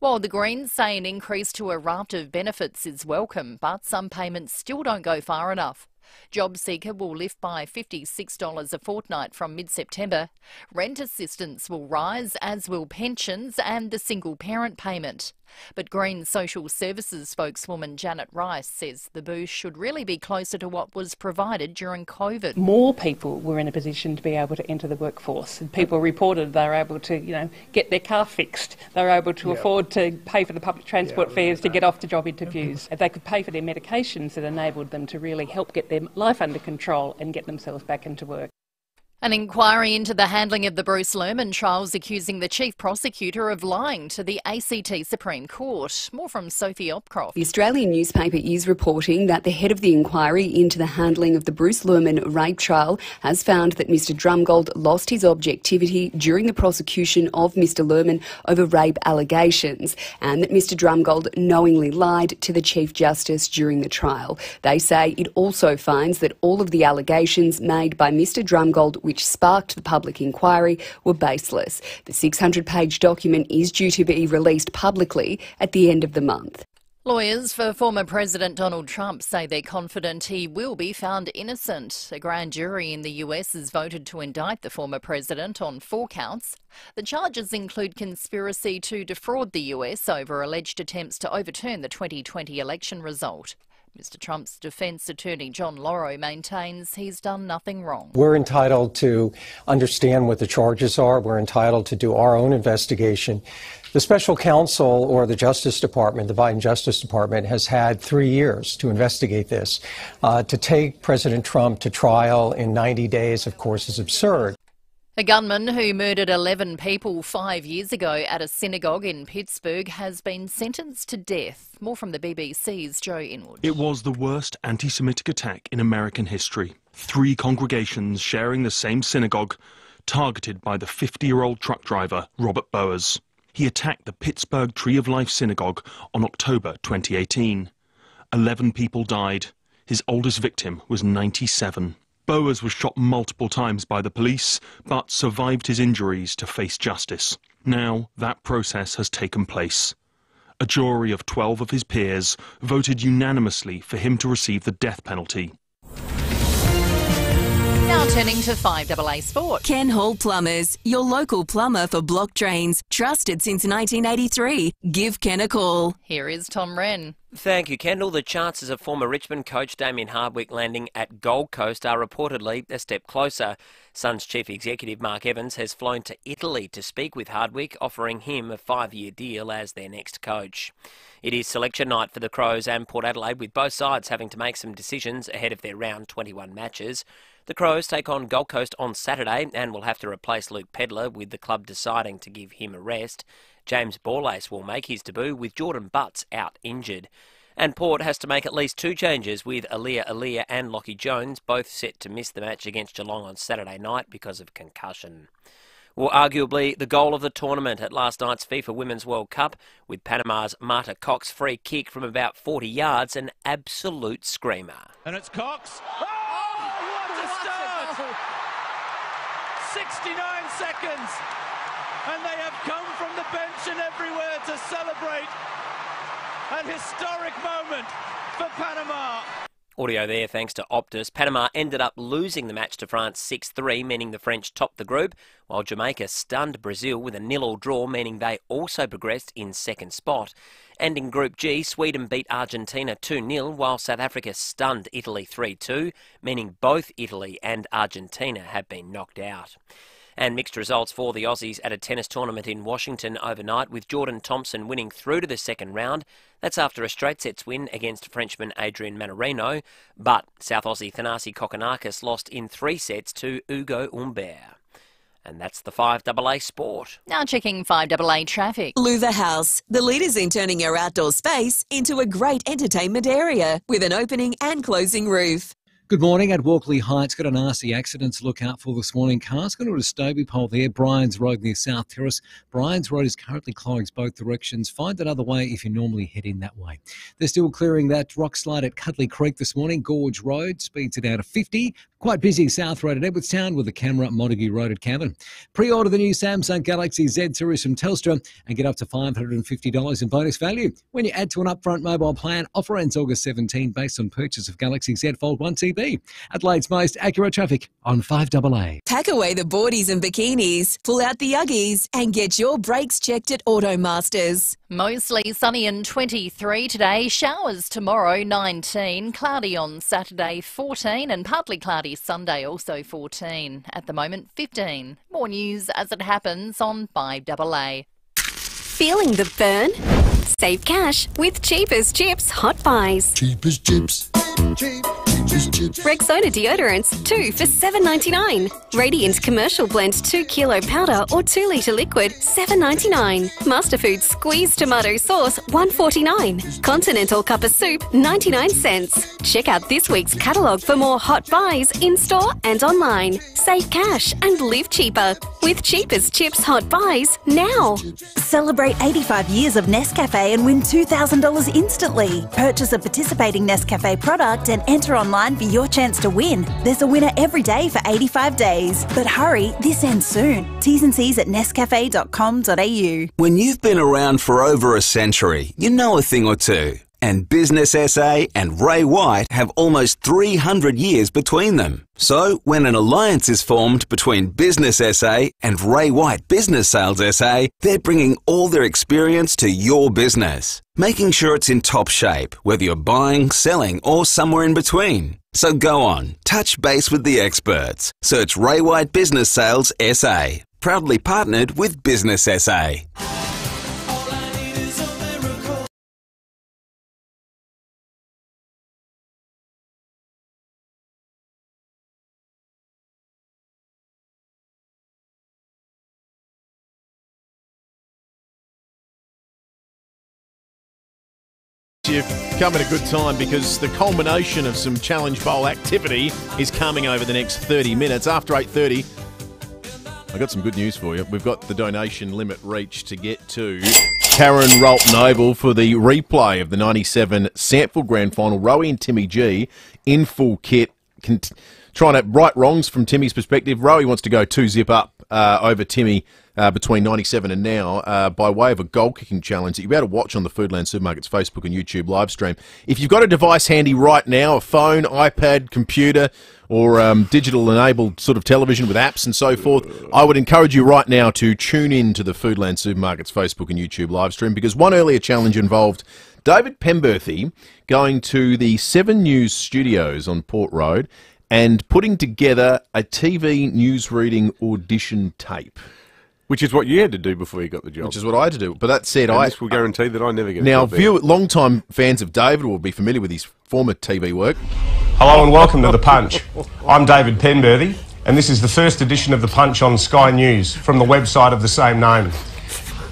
While the Greens say an increase to a raft of benefits is welcome, but some payments still don't go far enough. JobSeeker will lift by $56 a fortnight from mid September. Rent assistance will rise, as will pensions and the single parent payment. But Green Social Services spokeswoman Janet Rice says the boost should really be closer to what was provided during COVID. More people were in a position to be able to enter the workforce. People reported they were able to, you know, get their car fixed. They were able to Yep. afford to pay for the public transport Yeah, fares to get off to job interviews. If they could pay for their medications, that enabled them to really help get their life under control and get themselves back into work. An inquiry into the handling of the Bruce Lehrmann trials accusing the chief prosecutor of lying to the ACT Supreme Court. More from Sophie Opcroft. The Australian newspaper is reporting that the head of the inquiry into the handling of the Bruce Lehrmann rape trial has found that Mr Drumgold lost his objectivity during the prosecution of Mr Lehrmann over rape allegations and that Mr Drumgold knowingly lied to the Chief Justice during the trial. They say it also finds that all of the allegations made by Mr Drumgold which sparked the public inquiry were baseless. The 600 page document is due to be released publicly at the end of the month. Lawyers for former President Donald Trump say they're confident he will be found innocent. A grand jury in the US has voted to indict the former president on four counts. The charges include conspiracy to defraud the US over alleged attempts to overturn the 2020 election result. Mr. Trump's defence attorney John Lauro maintains he's done nothing wrong. We're entitled to understand what the charges are. We're entitled to do our own investigation. The special counsel or the Justice Department, the Biden Justice Department, has had three years to investigate this. Uh, to take President Trump to trial in 90 days, of course, is absurd. A gunman who murdered 11 people five years ago at a synagogue in Pittsburgh has been sentenced to death. More from the BBC's Joe Inwood. It was the worst anti Semitic attack in American history. Three congregations sharing the same synagogue, targeted by the 50 year old truck driver, Robert Bowers. He attacked the Pittsburgh Tree of Life Synagogue on October 2018. Eleven people died. His oldest victim was 97. Bowers was shot multiple times by the police, but survived his injuries to face justice. Now that process has taken place. A jury of 12 of his peers voted unanimously for him to receive the death penalty. Now turning to 5AA Sport. Ken Hall Plumbers, your local plumber for block drains, trusted since 1983. Give Ken a call. Here is Tom Wren. Thank you, Kendall. The chances of former Richmond coach Damien Hardwick landing at Gold Coast are reportedly a step closer. Sun's chief executive Mark Evans has flown to Italy to speak with Hardwick, offering him a five year deal as their next coach. It is selection night for the Crows and Port Adelaide, with both sides having to make some decisions ahead of their round 21 matches. The Crows take on Gold Coast on Saturday and will have to replace Luke Pedlar, with the club deciding to give him a rest. James Borlase will make his debut with Jordon Butts out injured. And Port has to make at least two changes with Aliir Aliir and Lachie Jones, both set to miss the match against Geelong on Saturday night because of concussion. Well, arguably the goal of the tournament at last night's FIFA Women's World Cup, with Panama's Marta Cox free kick from about 40 yards, an absolute screamer. And it's Cox. Oh, oh what a start! 69 seconds. And they have come from the bench and everywhere to celebrate an historic moment for Panama. Audio there thanks to Optus. Panama ended up losing the match to France 6 3, meaning the French topped the group, while Jamaica stunned Brazil with a nil all draw, meaning they also progressed in second spot. And in Group G, Sweden beat Argentina 2 0, while South Africa stunned Italy 3 2, meaning both Italy and Argentina have been knocked out. And mixed results for the Aussies at a tennis tournament in Washington overnight, with Jordan Thompson winning through to the second round. That's after a straight sets win against Frenchman Adrian Mannarino. But South Aussie Thanasi Kokkinakis lost in three sets to Ugo Humbert. And that's the 5AA Sport. Now checking 5AA traffic. Louvre House, the leaders in turning your outdoor space into a great entertainment area with an opening and closing roof. Good morning at Walkley Heights. Got an RC accident to look out for this morning. Cars going to a Stobie pole there. Bryans Road near South Terrace. Bryans Road is currently closed both directions. Find another way if you normally head in that way. They're still clearing that rock slide at Cudlee Creek this morning. Gorge Road speeds it out to 50. Quite busy South Road at Edwardstown with the camera Montague Road at Cavan. Pre-order the new Samsung Galaxy Z series from Telstra and get up to $550 in bonus value when you add to an upfront mobile plan. Offer ends August 17 based on purchase of Galaxy Z Fold 1 TB. Adelaide's most accurate traffic on 5AA. Pack away the boardies and bikinis, pull out the Uggies, and get your brakes checked at Automasters. Mostly sunny and 23 today. Showers tomorrow, 19. Cloudy on Saturday, 14. And partly cloudy Sunday, also 14. At the moment, 15. More news as it happens on 5AA. Feeling the burn? Save cash with Cheapest Chips Hot Buys. Cheapest chips. Cheap, cheapest chips. Rexona deodorants, 2 for seven ninety nine. Radiant Commercial Blend 2 kilo powder or 2 litre liquid, seven ninety nine. Masterfoods Squeeze tomato sauce, one forty nine. Continental cup of soup, 99 cents. Check out this week's catalogue for more hot buys in store and online. Save cash and live cheaper with Cheapest Chips Hot Buys now. Celebrate 85 years of Nescafe and win $2,000 instantly. Purchase a participating Nescafe product and enter online for your chance to win. There's a winner every day for 85 days. But hurry, this ends soon. T's and C's at nescafe.com.au. When you've been around for over a century, you know a thing or two. And Business SA and Ray White have almost 300 years between them. So, when an alliance is formed between Business SA and Ray White Business Sales SA, they're bringing all their experience to your business, making sure it's in top shape, whether you're buying, selling, or somewhere in between. So go on, touch base with the experts. Search Ray White Business Sales SA. Proudly partnered with Business SA. You've come at a good time because the culmination of some Challenge Bowl activity is coming over the next 30 minutes. After 8.30, I got some good news for you. We've got the donation limit reached to get to Karen Rolton Oval for the replay of the 97 SANFL Grand Final. Rowie and Timmy G in full kit. Trying to right wrongs from Timmy's perspective. Rowie wants to go two zip up uh, over Timmy uh, between 97 and now uh, by way of a goal kicking challenge that you'll be able to watch on the Foodland Supermarkets Facebook and YouTube live stream. If you've got a device handy right now, a phone, iPad, computer, or um, digital enabled sort of television with apps and so forth, I would encourage you right now to tune in to the Foodland Supermarkets Facebook and YouTube live stream because one earlier challenge involved David Penberthy going to the Seven News studios on Port Road and putting together a TV news reading audition tape. Which is what you had to do before you got the job. Which is what I had to do. But that said, And I this will guarantee that I never get a now job there. view long-time fans of David will be familiar with his former TV work. Hello and welcome to The Punch. I'm David Penberthy, and this is the first edition of The Punch on Sky News from the website of the same name.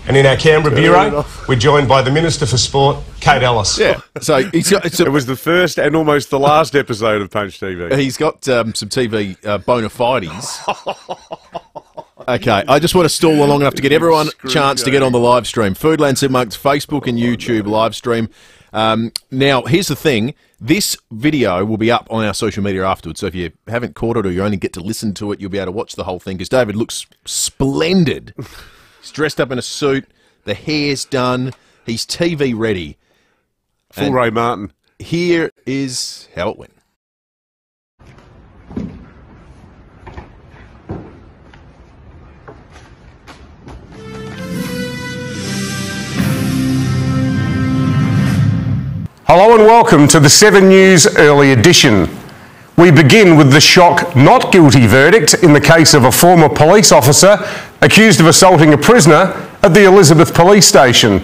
And in our Canberra Bureau, we're joined by the Minister for Sport, Kate Ellis. Yeah. So he's got, it's a, it was the first and almost the last episode of Punch TV. He's got um, some TV uh, bona fides. Okay, I just want to stall long enough to get everyone a chance to get on the live stream. Foodland Supermarkets Facebook and YouTube live stream. Um, now, here's the thing. This video will be up on our social media afterwards. So if you haven't caught it or you only get to listen to it, you'll be able to watch the whole thing because David looks splendid. He's dressed up in a suit. The hair's done. He's TV ready. Full Ray Martin. Here is how it went. Welcome to the 7 News Early Edition. We begin with the shock not guilty verdict in the case of a former police officer accused of assaulting a prisoner at the Elizabeth Police Station.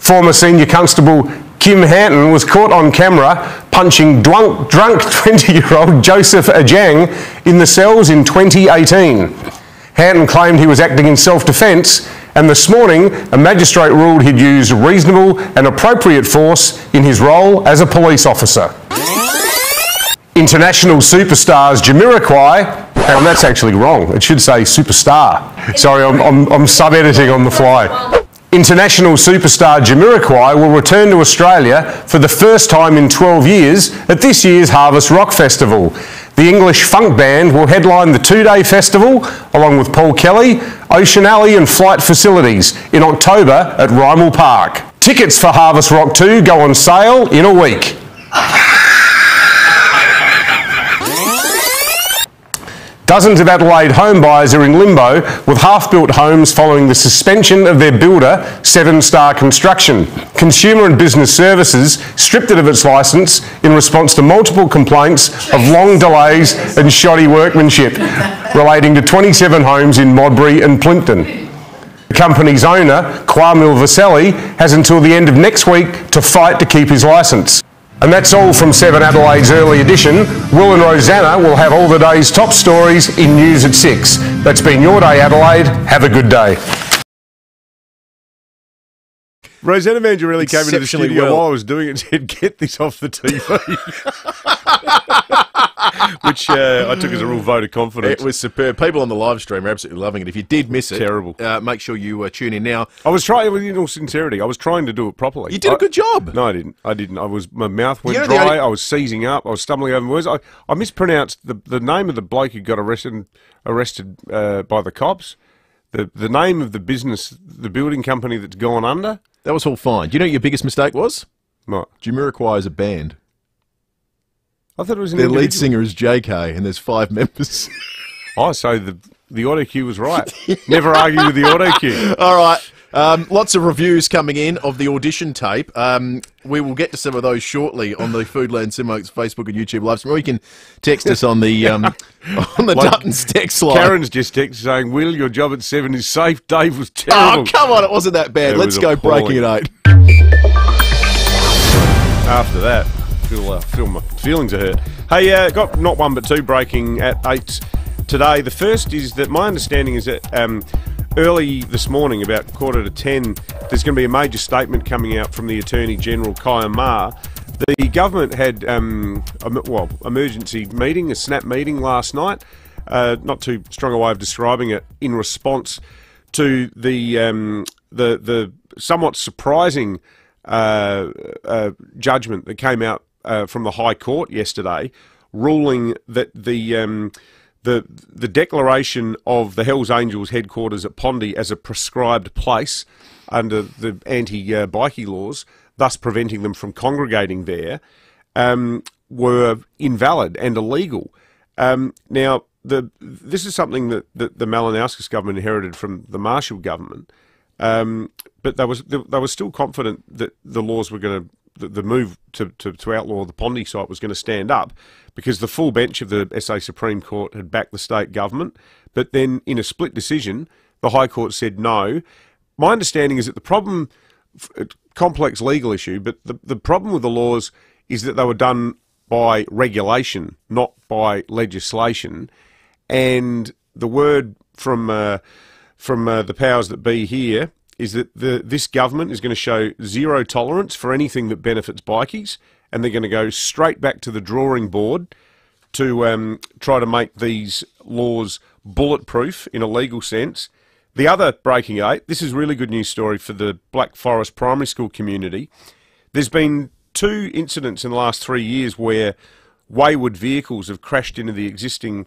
Former Senior Constable Kim Hanton was caught on camera punching drunk 20 year old Joseph Ajang in the cells in 2018. Hanton claimed he was acting in self defence, and this morning a magistrate ruled he'd used reasonable and appropriate force in his role as a police officer. International superstars Jamiroquai, and that's actually wrong, it should say superstar. Sorry, I'm, I'm, I'm sub editing on the fly. International superstar Jamiroquai will return to Australia for the first time in 12 years at this year's Harvest Rock Festival. The English funk band will headline the two day festival along with Paul Kelly, Ocean Alley, and flight facilities in October at Rymill Park. Tickets for Harvest Rock 2 go on sale in a week. Dozens of Adelaide home buyers are in limbo with half-built homes following the suspension of their builder, Seven Star Construction. Consumer and Business Services stripped it of its licence in response to multiple complaints of long delays and shoddy workmanship relating to 27 homes in Modbury and Plympton. The company's owner, Kwamil Vaselli, has until the end of next week to fight to keep his licence. And that's all from 7 Adelaide's early edition. Will and Rosanna will have all the day's top stories in News at 6. That's been your day, Adelaide. Have a good day. Rosanna Mangiarelli really came into the studio well. while I was doing it and said, get this off the TV. Which uh, I took as a real vote of confidence. It was superb. People on the live stream are absolutely loving it. If you did miss it, Terrible. Uh, make sure you uh, tune in now. I was trying, in all sincerity, I was trying to do it properly. You did a I- good job. No, I didn't. I didn't. I was my mouth went You know dry. only- I was seizing up. I was stumbling over words. I, I mispronounced the the name of the bloke who got arrested arrested uh, by the cops. The the name of the business, the building company that's gone under. That was all fine. Do you know what your biggest mistake was? What? Jamiroquai is a band. I thought it was an Their lead singer is JK, and there's five members. Oh, so the the auto cue was right. Never argue with the auto cue. All right. Um, lots of reviews coming in of the audition tape. Um, we will get to some of those shortly on the Foodland Simox Facebook and YouTube live stream. Or you can text us on the um, on the Like, Dutton's text line. Karen's just texted saying, "Will your job at seven is safe?" Dave was terrible. Oh, come on! It wasn't that bad. It Let's go appalling. breaking at eight. After that, feel uh, feel my feelings are hurt. Hey, uh, got not one but two breaking at eight today. The first is that my understanding is that um, early this morning, about quarter to ten, there's going to be a major statement coming out from the Attorney General Kyam Maher. The government had um, well emergency meeting, a snap meeting last night. Uh, not too strong a way of describing it. In response to the um, the the somewhat surprising uh, uh, judgment that came out uh, from the High Court yesterday, ruling that the um, the the declaration of the Hell's Angels headquarters at Ponde as a prescribed place under the anti-bikie laws, thus preventing them from congregating there, um, were invalid and illegal. Um, now, the this is something that, that the Malinauskas government inherited from the Marshall government, um, but they was they, they were still confident that the laws were going to the, the move to, to, to outlaw the Ponde site was going to stand up because the full bench of the SA Supreme Court had backed the state government, but then in a split decision, the High Court said no. My understanding is that the problem, complex legal issue, but the, the problem with the laws is that they were done by regulation, not by legislation. And the word from uh, from uh, the powers that be here is that the this government is going to show zero tolerance for anything that benefits bikies, and they're going to go straight back to the drawing board to um, try to make these laws bulletproof in a legal sense. The other breaking eight, this is really good news story for the Black Forest primary school community. There's been two incidents in the last three years where wayward vehicles have crashed into the existing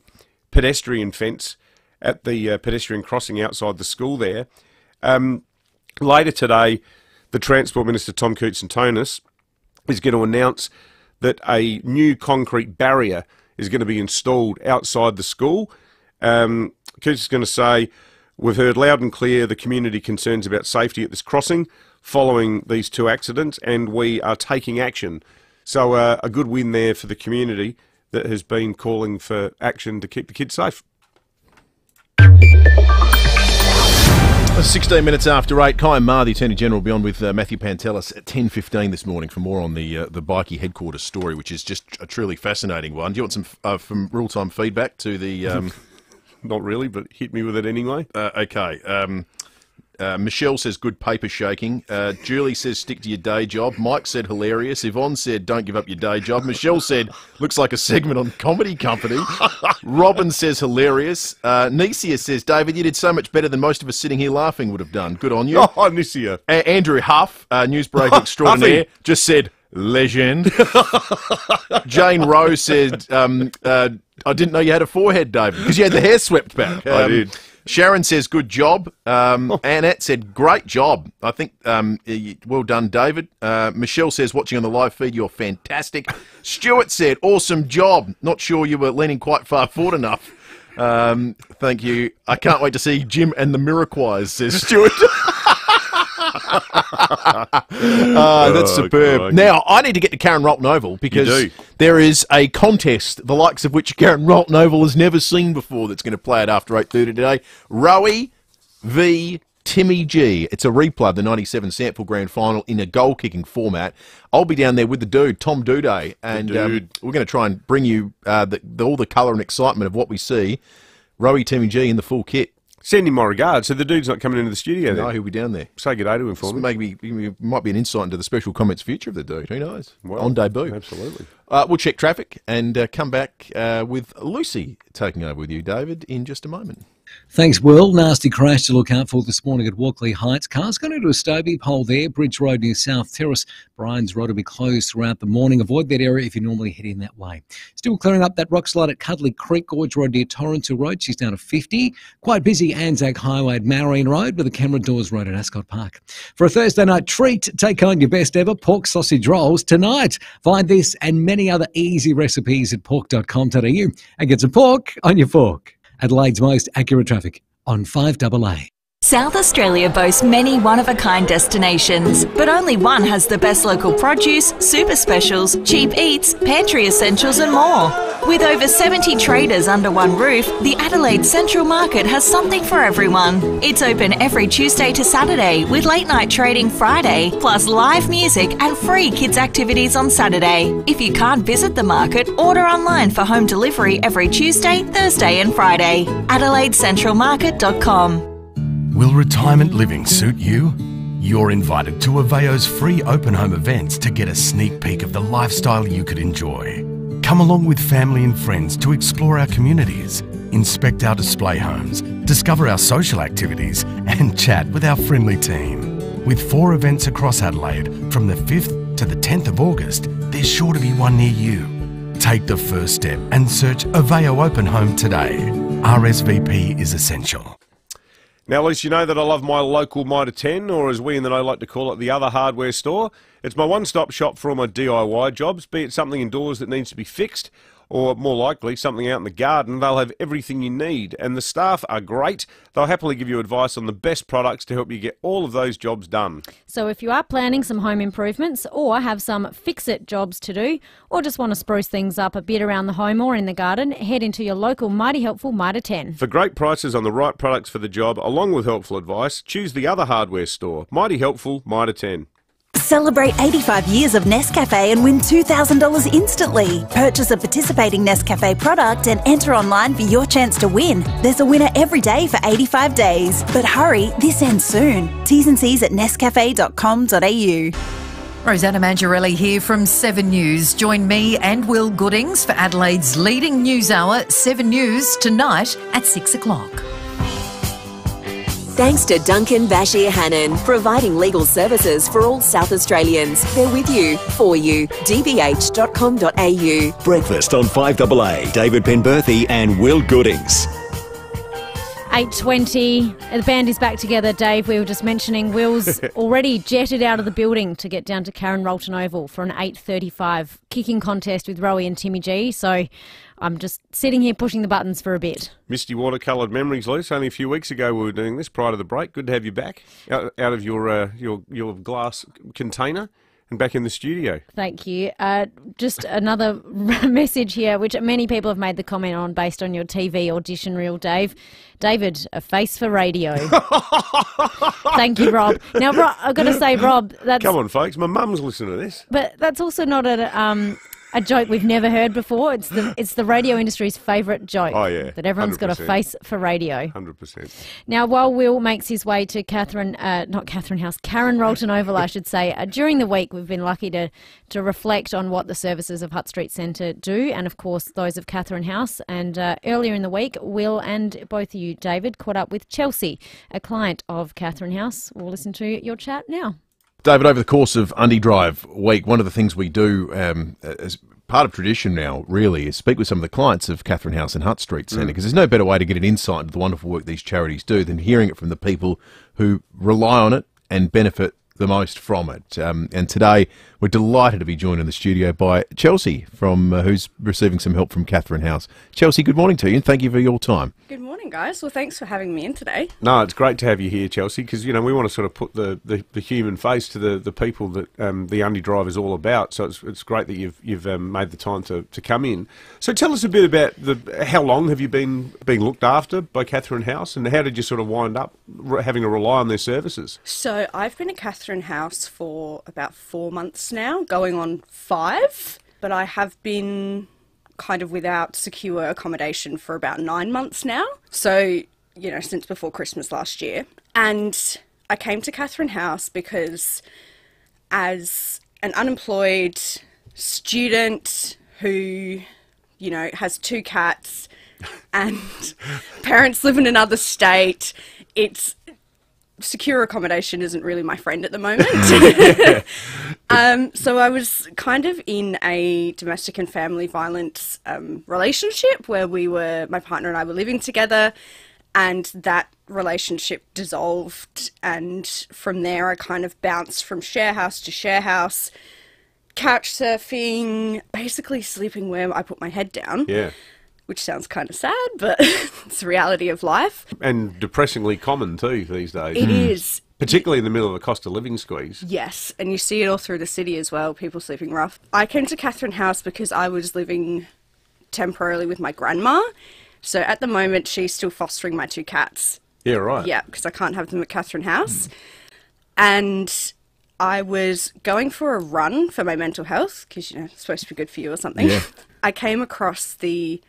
pedestrian fence at the uh, pedestrian crossing outside the school there. Um, later today, the Transport Minister Tom Koutsantonis is going to announce that a new concrete barrier is going to be installed outside the school. Um, Coots is going to say, We've heard loud and clear the community concerns about safety at this crossing following these two accidents, and we are taking action. So uh, a good win there for the community that has been calling for action to keep the kids safe. 16 minutes after 8, Kyam Maher, the Attorney General, will be on with uh, Matthew Pantelis at 10.15 this morning for more on the uh, the Bikey headquarters story, which is just a truly fascinating one. Do you want some uh, from real-time feedback to the... Um, Not really, but hit me with it anyway. Uh, okay. Um, uh, Michelle says good paper shaking. Uh, Julie says stick to your day job. Mike said hilarious. Yvonne said don't give up your day job. Michelle said looks like a segment on Comedy Company. Robin says hilarious. Uh, Nicia says David, you did so much better than most of us sitting here laughing would have done. Good on you. Oh, Nicia. A- Andrew Huff, uh, newsbreaker extraordinaire, just said legend. Jane Rowe said, um, uh, I didn't know you had a forehead, David, because you had the hair swept back. I Um, did. Sharon says, good job. Um, Annette said, great job. I think, um, well done, David. Uh, Michelle says, watching on the live feed, you're fantastic. Stuart said, awesome job. Not sure you were leaning quite far forward enough. Um, thank you. I can't wait to see Jim and the Miraquise, says Stuart. Uh, that's Oh, superb. Now, I need to get to Karen Rolton Oval because there is a contest, the likes of which Karen Rolton Oval has never seen before, that's going to play it after 8.30 today. Rowie v Timmy G. It's a replay of the 97 SANFL Grand Final in a goal-kicking format. I'll be down there with the dude, Tom Duday, and um, we're going to try and bring you uh, the, the, all the colour and excitement of what we see. Rowie Timmy G in the full kit. Send him my regards. So the dude's not coming into the studio No, then. he'll be down there. Say good day to him for me. Maybe it might be an insight into the special comments future of the dude. Who knows? Well, On debut. Absolutely. Uh, we'll check traffic and uh, come back uh, with Lucy taking over with you, David, in just a moment. Thanks, Will. Nasty crash to look out for this morning at Walkley Heights. Cars going into a Stobie pole there. Bridge Road near South Terrace. Bryans Road will be closed throughout the morning. Avoid that area if you normally head in that way. Still clearing up that rock slide at Cudlee Creek, Gorge Road near Torrens Road. She's down to 50. Quite busy Anzac Highway at Marion Road with the Cameron Daws Road at Ascot Park. For a Thursday night treat, take home your best ever pork sausage rolls tonight. Find this and many other easy recipes at pork.com.au and get some pork on your fork. Adelaide's most accurate traffic on 5AA. South Australia boasts many one of a kind destinations, but only one has the best local produce, super specials, cheap eats, pantry essentials, and more. With over 70 traders under one roof, the Adelaide Central Market has something for everyone. It's open every Tuesday to Saturday with late night trading Friday, plus live music and free kids' activities on Saturday. If you can't visit the market, order online for home delivery every Tuesday, Thursday, and Friday. AdelaideCentralMarket.com. Will retirement living suit you? You're invited to Aveo's free open home events to get a sneak peek of the lifestyle you could enjoy. Come along with family and friends to explore our communities, inspect our display homes, discover our social activities, and chat with our friendly team. With four events across Adelaide from the 5th to the 10th of August, there's sure to be one near you. Take the first step and search Aveo Open Home today. RSVP is essential. Now, at least you know that I love my local Mitre 10, or as we in the know like to call it, the other hardware store. It's my one-stop shop for all my DIY jobs, be it something indoors that needs to be fixed, or more likely, something out in the garden. They'll have everything you need, and the staff are great. They'll happily give you advice on the best products to help you get all of those jobs done. So if you are planning some home improvements or have some fix-it jobs to do or just want to spruce things up a bit around the home or in the garden, head into your local Mighty Helpful Mitre 10. For great prices on the right products for the job, along with helpful advice, choose the other hardware store. Mighty Helpful, Mitre 10. Celebrate 85 years of Nescafe and win $2,000 instantly. Purchase a participating Nescafe product and enter online for your chance to win. There's a winner every day for 85 days. But hurry, this ends soon. T's and C's at nescafe.com.au. Rosanna Mangiarelli here from 7 News. Join me and Will Goodings for Adelaide's leading news hour, 7 News, tonight at 6 o'clock. Thanks to Duncan Basheer Hannon, providing legal services for all South Australians. They're with you, for you. dbh.com.au. Breakfast on 5AA. David Penberthy and Will Goodings. 8.20, the band is back together, Dave. We were just mentioning Will's already jetted out of the building to get down to Karen Rolton Oval for an 8.35 kicking contest with Rowie and Timmy G. So I'm just sitting here pushing the buttons for a bit. Misty watercoloured memories, Luce. Only a few weeks ago we were doing this prior to the break. Good to have you back out, out of your uh, your your glass container. And back in the studio. Thank you. Uh, just another message here, which many people have made the comment on based on your TV audition reel, Dave. David, a face for radio. Thank you, Rob. Now, Rob, I've got to say, Rob, that's Come on, folks. My mum's listening to this. but that's also not a um, a joke we've never heard before. It's the it's the radio industry's favourite joke. Oh, yeah. that everyone's got a face for radio. 100%. Now, while Will makes his way to Catherine, uh, not Catherine House, Karen Rolton Oval, I should say, uh, during the week we've been lucky to, to reflect on what the services of Hutt Street Centre do, and of course those of Catherine House. And uh, earlier in the week, Will and both of you, David, caught up with Chelsea, a client of Catherine House. We'll listen to your chat now. David, over the course of Undy Drive week, one of the things we do um, as part of tradition now, really, is speak with some of the clients of Catherine House and Hutt Street Centre Mm. because there's no better way to get an insight into the wonderful work these charities do than hearing it from the people who rely on it and benefit the most from it. Um, and today, we're delighted to be joined in the studio by Chelsea, from uh, who's receiving some help from Catherine House. Chelsea, good morning to you, and thank you for your time. Good morning, guys. Well, thanks for having me in today. No, it's great to have you here, Chelsea, because you know we want to sort of put the, the, the human face to the, the people that um, the Undy Drive is all about. So it's, it's great that you've you've um, made the time to, to come in. So tell us a bit about the how long have you been being looked after by Catherine House, and how did you sort of wind up having to rely on their services? So, I've been at Catherine House for about four months now, going on five, but I have been kind of without secure accommodation for about nine months now. So, you know, since before Christmas last year. And I came to Catherine House because as an unemployed student who, you know, has two cats and parents live in another state, it's secure accommodation isn't really my friend at the moment. um, so I was kind of in a domestic and family violence um, relationship where we were, my partner and I were living together, and that relationship dissolved. And from there, I kind of bounced from share house to share house, couch surfing, basically sleeping where I put my head down. Yeah. Which sounds kind of sad, but it's the reality of life. And depressingly common too these days. It mm. is. particularly in the middle of a cost of living squeeze. Yes, and you see it all through the city as well, people sleeping rough. I came to Catherine House because I was living temporarily with my grandma. So at the moment, she's still fostering my two cats. Yeah, right. Yeah, because I can't have them at Catherine House. And I was going for a run for my mental health because, you know, it's supposed to be good for you or something. Yeah. I came across the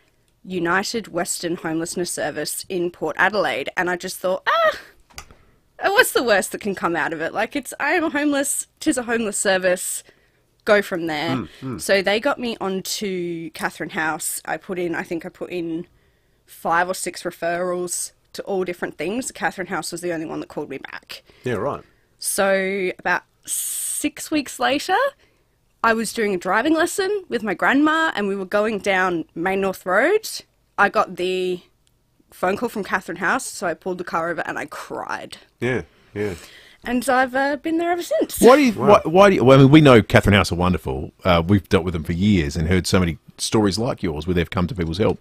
United Western Homelessness Service in Port Adelaide and I just thought, ah, what's the worst that can come out of it? Like, it's, I am homeless, tis a homeless service, go from there. Mm, mm. So they got me onto Catherine House. I put in, I think I put in five or six referrals to all different things. Catherine House was the only one that called me back. Yeah, right. So about six weeks later, I was doing a driving lesson with my grandma, and we were going down Main North Road. I got the phone call from Catherine House, so I pulled the car over and I cried. Yeah, yeah. And I've uh, been there ever since. Why do you? Why, why do you? Well, I mean, we know Catherine House are wonderful. Uh, we've dealt with them for years and heard so many stories like yours where they've come to people's help.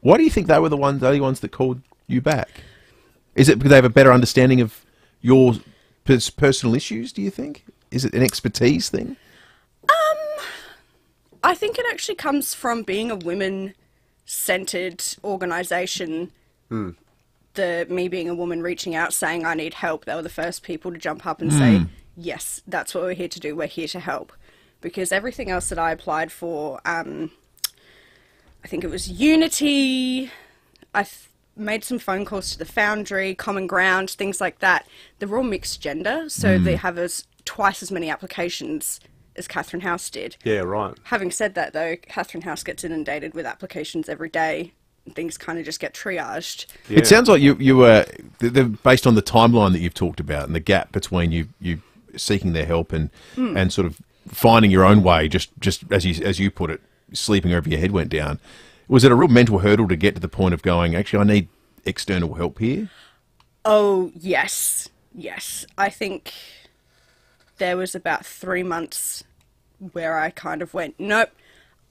Why do you think they were the ones, the only ones that called you back? Is it because they have a better understanding of your pers- personal issues? Do you think? Is it an expertise thing? I think it actually comes from being a women centered organization. Hmm. The me being a woman reaching out saying I need help, they were the first people to jump up and Hmm. say, Yes, that's what we're here to do. We're here to help. Because everything else that I applied for, um, I think it was Unity, I th- made some phone calls to the Foundry, Common Ground, things like that. They're all mixed gender, so Mm. they have as twice as many applications as Catherine House did. Yeah, right. Having said that, though, Catherine House gets inundated with applications every day. Things kind of just get triaged. It sounds like you you were th- th- based on the timeline that you've talked about and the gap between you you seeking their help and Mm. and sort of finding your own way. Just just as you as you put it, sleeping over your head went down. Was it a real mental hurdle to get to the point of going? Actually, I need external help here. Oh, yes. Yes. I think there was about three months where I kind of went, nope,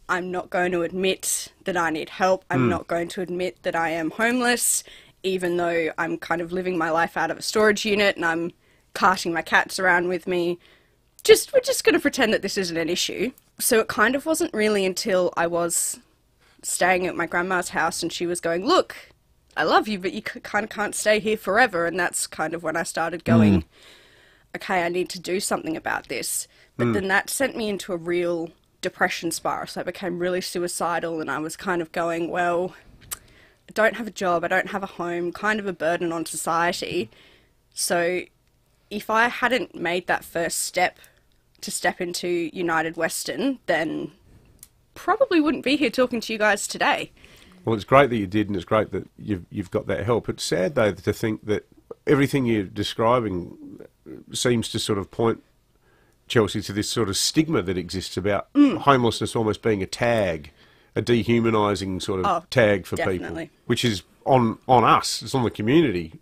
I'm not going to admit that I need help. I'm Hmm. not going to admit that I am homeless, even though I'm kind of living my life out of a storage unit and I'm carting my cats around with me. just we're just going to pretend that this isn't an issue. So it kind of wasn't really until I was staying at my grandma's house and she was going, "Look, I love you, but you kind of can't stay here forever." And that's kind of when I started going, Mm. "Okay, I need to do something about this." But Mm. then that sent me into a real depression spiral. So I became really suicidal, and I was kind of going, "Well, I don't have a job, I don't have a home, kind of a burden on society." So if I hadn't made that first step to step into United Western, then probably wouldn't be here talking to you guys today. Well, it's great that you did, and it's great that you've you've got that help. It's sad though to think that everything you're describing seems to sort of point Chelsea to this sort of stigma that exists about Mm. homelessness almost being a tag, a dehumanising sort of Oh, tag for people, which is on on us. It's on the community,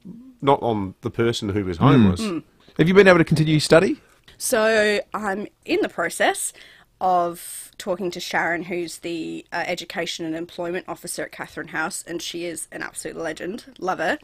not on the person who is homeless. Mm. Have you been able to continue study? So I'm in the process of talking to Sharon, who's the uh, Education and Employment Officer at Catherine House, and she is an absolute legend. Love her.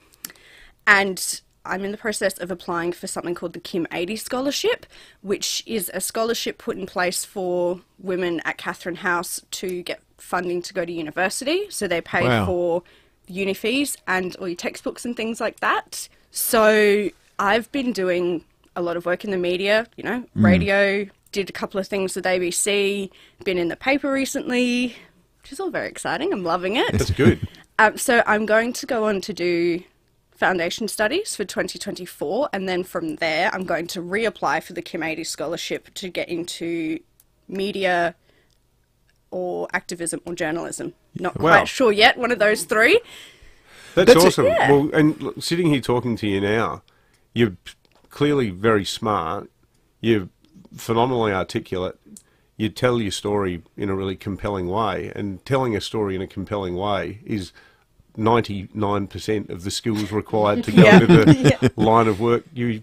And I'm in the process of applying for something called the Kim 80 Scholarship, which is a scholarship put in place for women at Catherine House to get funding to go to university. So they pay Wow. for uni fees and all your textbooks and things like that. So I've been doing a lot of work in the media, you know, Mm. radio, did a couple of things with ABC, been in the paper recently, which is all very exciting. I'm loving it. That's good. Um, so I'm going to go on to do foundation studies for 2024, and then from there, I'm going to reapply for the Kim 80 scholarship to get into media or activism or journalism. Not Wow. quite sure yet. One of those three. That's, That's awesome. Yeah. Well, and sitting here talking to you now, you're clearly very smart. You're phenomenally articulate. You tell your story in a really compelling way, and telling a story in a compelling way is. 99% of the skills required to go Yeah. into the Yeah. line of work you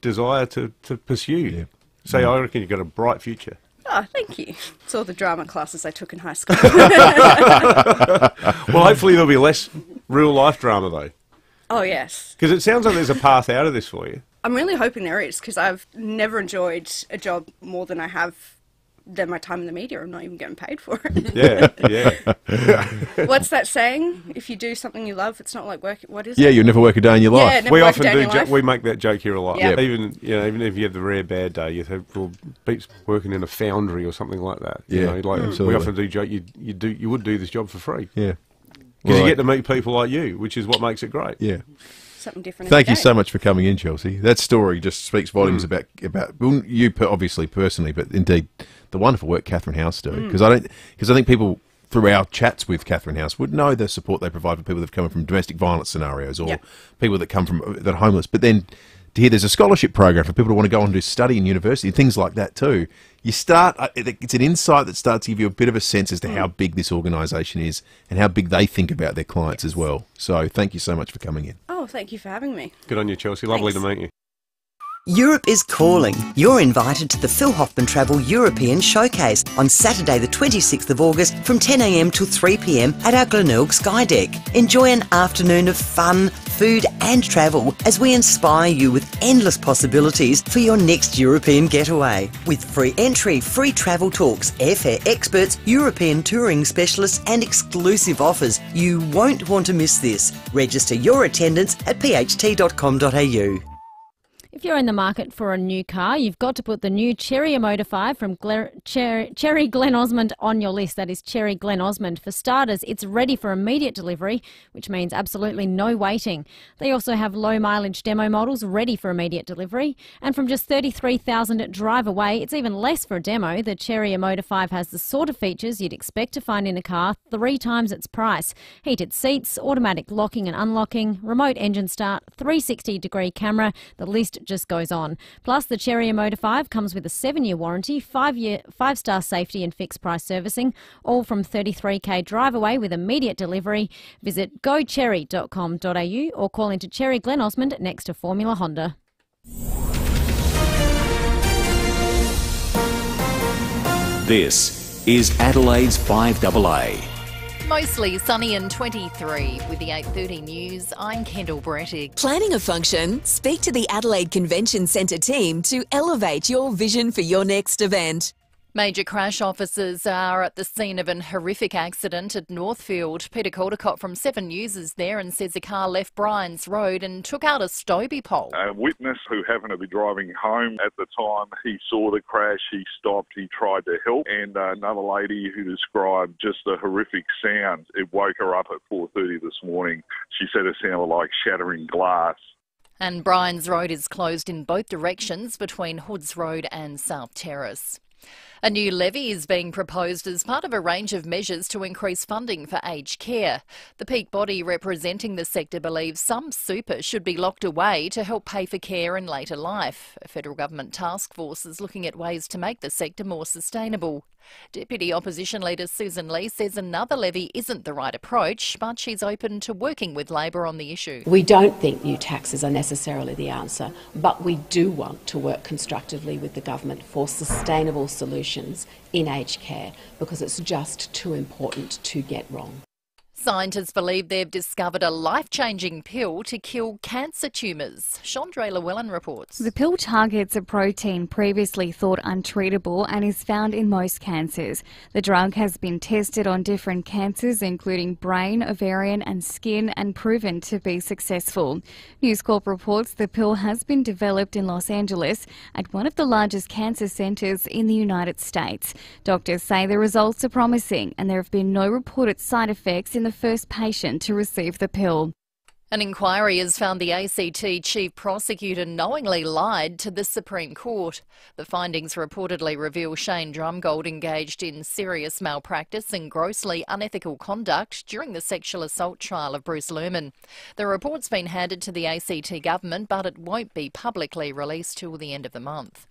desire to, to pursue. So I reckon you've got a bright future. Oh, thank you. It's all the drama classes I took in high school. well, hopefully there'll be less real life drama, though. oh, yes. Because it sounds like there's a path out of this for you. I'm really hoping there is because I've never enjoyed a job more than I have than my time in the media. I'm not even getting paid for it. Yeah, yeah. What's that saying? If you do something you love, it's not like work. What is Yeah, it? Yeah, you'll never work a day in your Yeah, life. never we work a often day in do. your Jo- life. we make that joke here a lot. Yeah. Even you know, even if you have the rare bad day, you have well, beats working in a foundry or something like that. You Yeah, know, like we often do joke. You you do you would do this job for free. Yeah. Because you get to meet people like you, which is what makes it great. Yeah. Something different. Thank you day. so much for coming in, Chelsea. That story just speaks volumes Mm. about about well, you per- obviously personally, but indeed the wonderful work Catherine House do. Mm. Because I don't because I think people through our chats with Catherine House would know the support they provide for people that have come from domestic violence scenarios or Yeah. people that come from that are homeless. But then to hear there's a scholarship program for people who want to go on to study in university and things like that too. You start uh, it's an insight that starts to give you a bit of a sense as to how big this organisation is and how big they think about their clients as well. So thank you so much for coming in. Oh, thank you for having me. Good on you, Chelsea. Lovely to meet you. Europe is calling. You're invited to the Phil Hoffman Travel European Showcase on Saturday, the 26th of August from 10am till 3pm at our Glenelg Sky Deck. Enjoy an afternoon of fun, food, and travel as we inspire you with endless possibilities for your next European getaway. With free entry, free travel talks, airfare experts, European touring specialists, and exclusive offers, you won't want to miss this. Register your attendance at pht.com.au. If you're in the market for a new car, you've got to put the new Chery 5 from Cher- Chery Glen Osmond on your list. That is Chery Glen Osmond. For starters, it's ready for immediate delivery, which means absolutely no waiting. They also have low mileage demo models ready for immediate delivery. And from just 33,000 drive away, it's even less for a demo. The Chery 5 has the sort of features you'd expect to find in a car, three times its price. Heated seats, automatic locking and unlocking, remote engine start, 360 degree camera. The list just goes on. Plus, the Chery Omoda 5 comes with a seven year warranty, five year, five star safety and fixed price servicing, all from 33k drive away with immediate delivery. Visit gochery.com.au or call into Chery Glen Osmond next to Formula Honda. This is Adelaide's 5AA. Mostly sunny and 23 with the 8:30 news. I'm Kendall Brettig. Planning a function? Speak to the Adelaide Convention Centre team to elevate your vision for your next event. Major crash officers are at the scene of an horrific accident at Northfield. Peter Caldecott from Seven News is there and says a car left Bryans Road and took out a Stobie pole. A witness who happened to be driving home at the time, he saw the crash, he stopped, he tried to help, and another lady who described just the horrific sound. It woke her up at 4:30 this morning. She said it sounded like shattering glass. And Bryans Road is closed in both directions between Hoods Road and South Terrace. A new levy is being proposed as part of a range of measures to increase funding for aged care. The peak body representing the sector believes some super should be locked away to help pay for care in later life. A federal government task force is looking at ways to make the sector more sustainable. Deputy Opposition Leader Susan Lee says another levy isn't the right approach, but she's open to working with Labor on the issue. We don't think new taxes are necessarily the answer, but we do want to work constructively with the government for sustainable solutions in aged care because it's just too important to get wrong. Scientists believe they've discovered a life changing pill to kill cancer tumours. Chandra Llewellyn reports. The pill targets a protein previously thought untreatable and is found in most cancers. The drug has been tested on different cancers, including brain, ovarian, and skin, and proven to be successful. News Corp reports the pill has been developed in Los Angeles at one of the largest cancer centres in the United States. Doctors say the results are promising and there have been no reported side effects in the first patient to receive the pill. An inquiry has found the ACT chief prosecutor knowingly lied to the Supreme Court. The findings reportedly reveal Shane Drumgold engaged in serious malpractice and grossly unethical conduct during the sexual assault trial of Bruce Lehrmann. The report's been handed to the ACT government, but it won't be publicly released till the end of the month.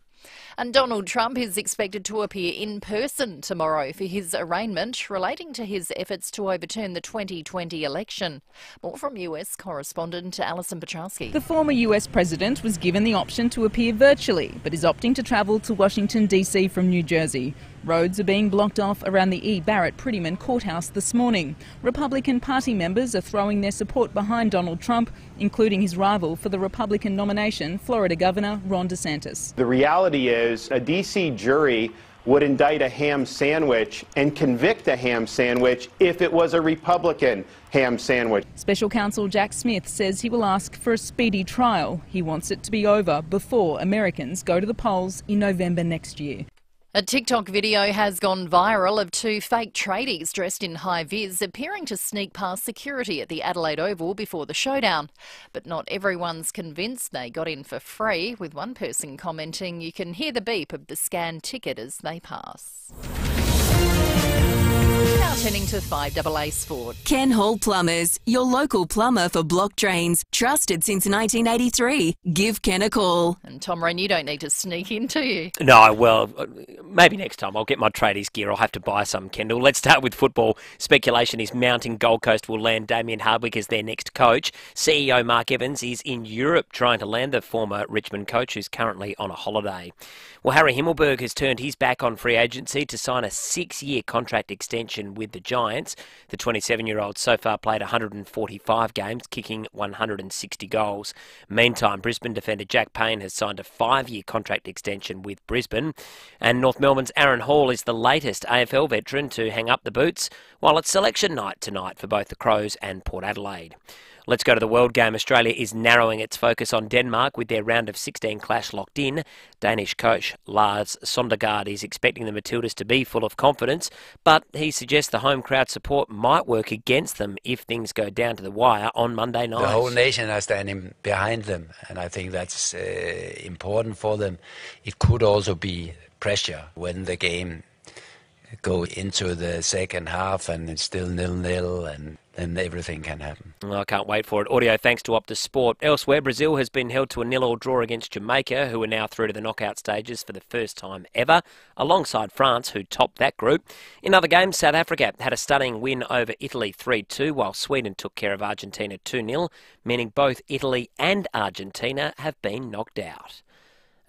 And Donald Trump is expected to appear in person tomorrow for his arraignment relating to his efforts to overturn the 2020 election. More from US correspondent Alison Piotrowski. The former US president was given the option to appear virtually, but is opting to travel to Washington, D.C. from New Jersey. Roads are being blocked off around the E. Barrett Prettyman courthouse this morning. Republican Party members are throwing their support behind Donald Trump, including his rival for the Republican nomination, Florida Governor Ron DeSantis. The reality is a D.C. jury would indict a ham sandwich and convict a ham sandwich if it was a Republican ham sandwich. Special counsel Jack Smith says he will ask for a speedy trial. He wants it to be over before Americans go to the polls in November next year. A TikTok video has gone viral of two fake tradies dressed in high vis appearing to sneak past security at the Adelaide Oval before the showdown. But not everyone's convinced they got in for free, with one person commenting you can hear the beep of the scanned ticket as they pass. Now turning to 5AA Sport. Ken Hall Plumbers, your local plumber for block drains, trusted since 1983. Give Ken a call. And Tom Wren, you don't need to sneak in, do you? No, well, uh, maybe next time I'll get my tradies gear. I'll have to buy some, Kendall. Let's start with football. Speculation is mounting Gold Coast will land Damien Hardwick as their next coach. CEO Mark Evans is in Europe trying to land the former Richmond coach who's currently on a holiday. Well, Harry Himmelberg has turned his back on free agency to sign a six year contract extension with the Giants. The 27 year old so far played 145 games, kicking 160 goals. Meantime, Brisbane defender Jack Payne has signed a five year contract extension with Brisbane. And North Melbourne's Aaron Hall is the latest AFL veteran to hang up the boots, while it's selection night tonight for both the Crows and Port Adelaide. Let's go to the World Game. Australia is narrowing its focus on Denmark with their round of 16 clash locked in. Danish coach Lars Sondergaard is expecting the Matildas to be full of confidence, but he suggests the home crowd support might work against them if things go down to the wire on Monday night. The whole nation are standing behind them, and I think that's uh, important for them. It could also be pressure when the game go into the second half and it's still nil-nil and then everything can happen. I can't wait for it. Audio thanks to Optus Sport. Elsewhere, Brazil has been held to a nil-all draw against Jamaica, who are now through to the knockout stages for the first time ever, alongside France, who topped that group. In other games, South Africa had a stunning win over Italy 3-2, while Sweden took care of Argentina 2-0, meaning both Italy and Argentina have been knocked out.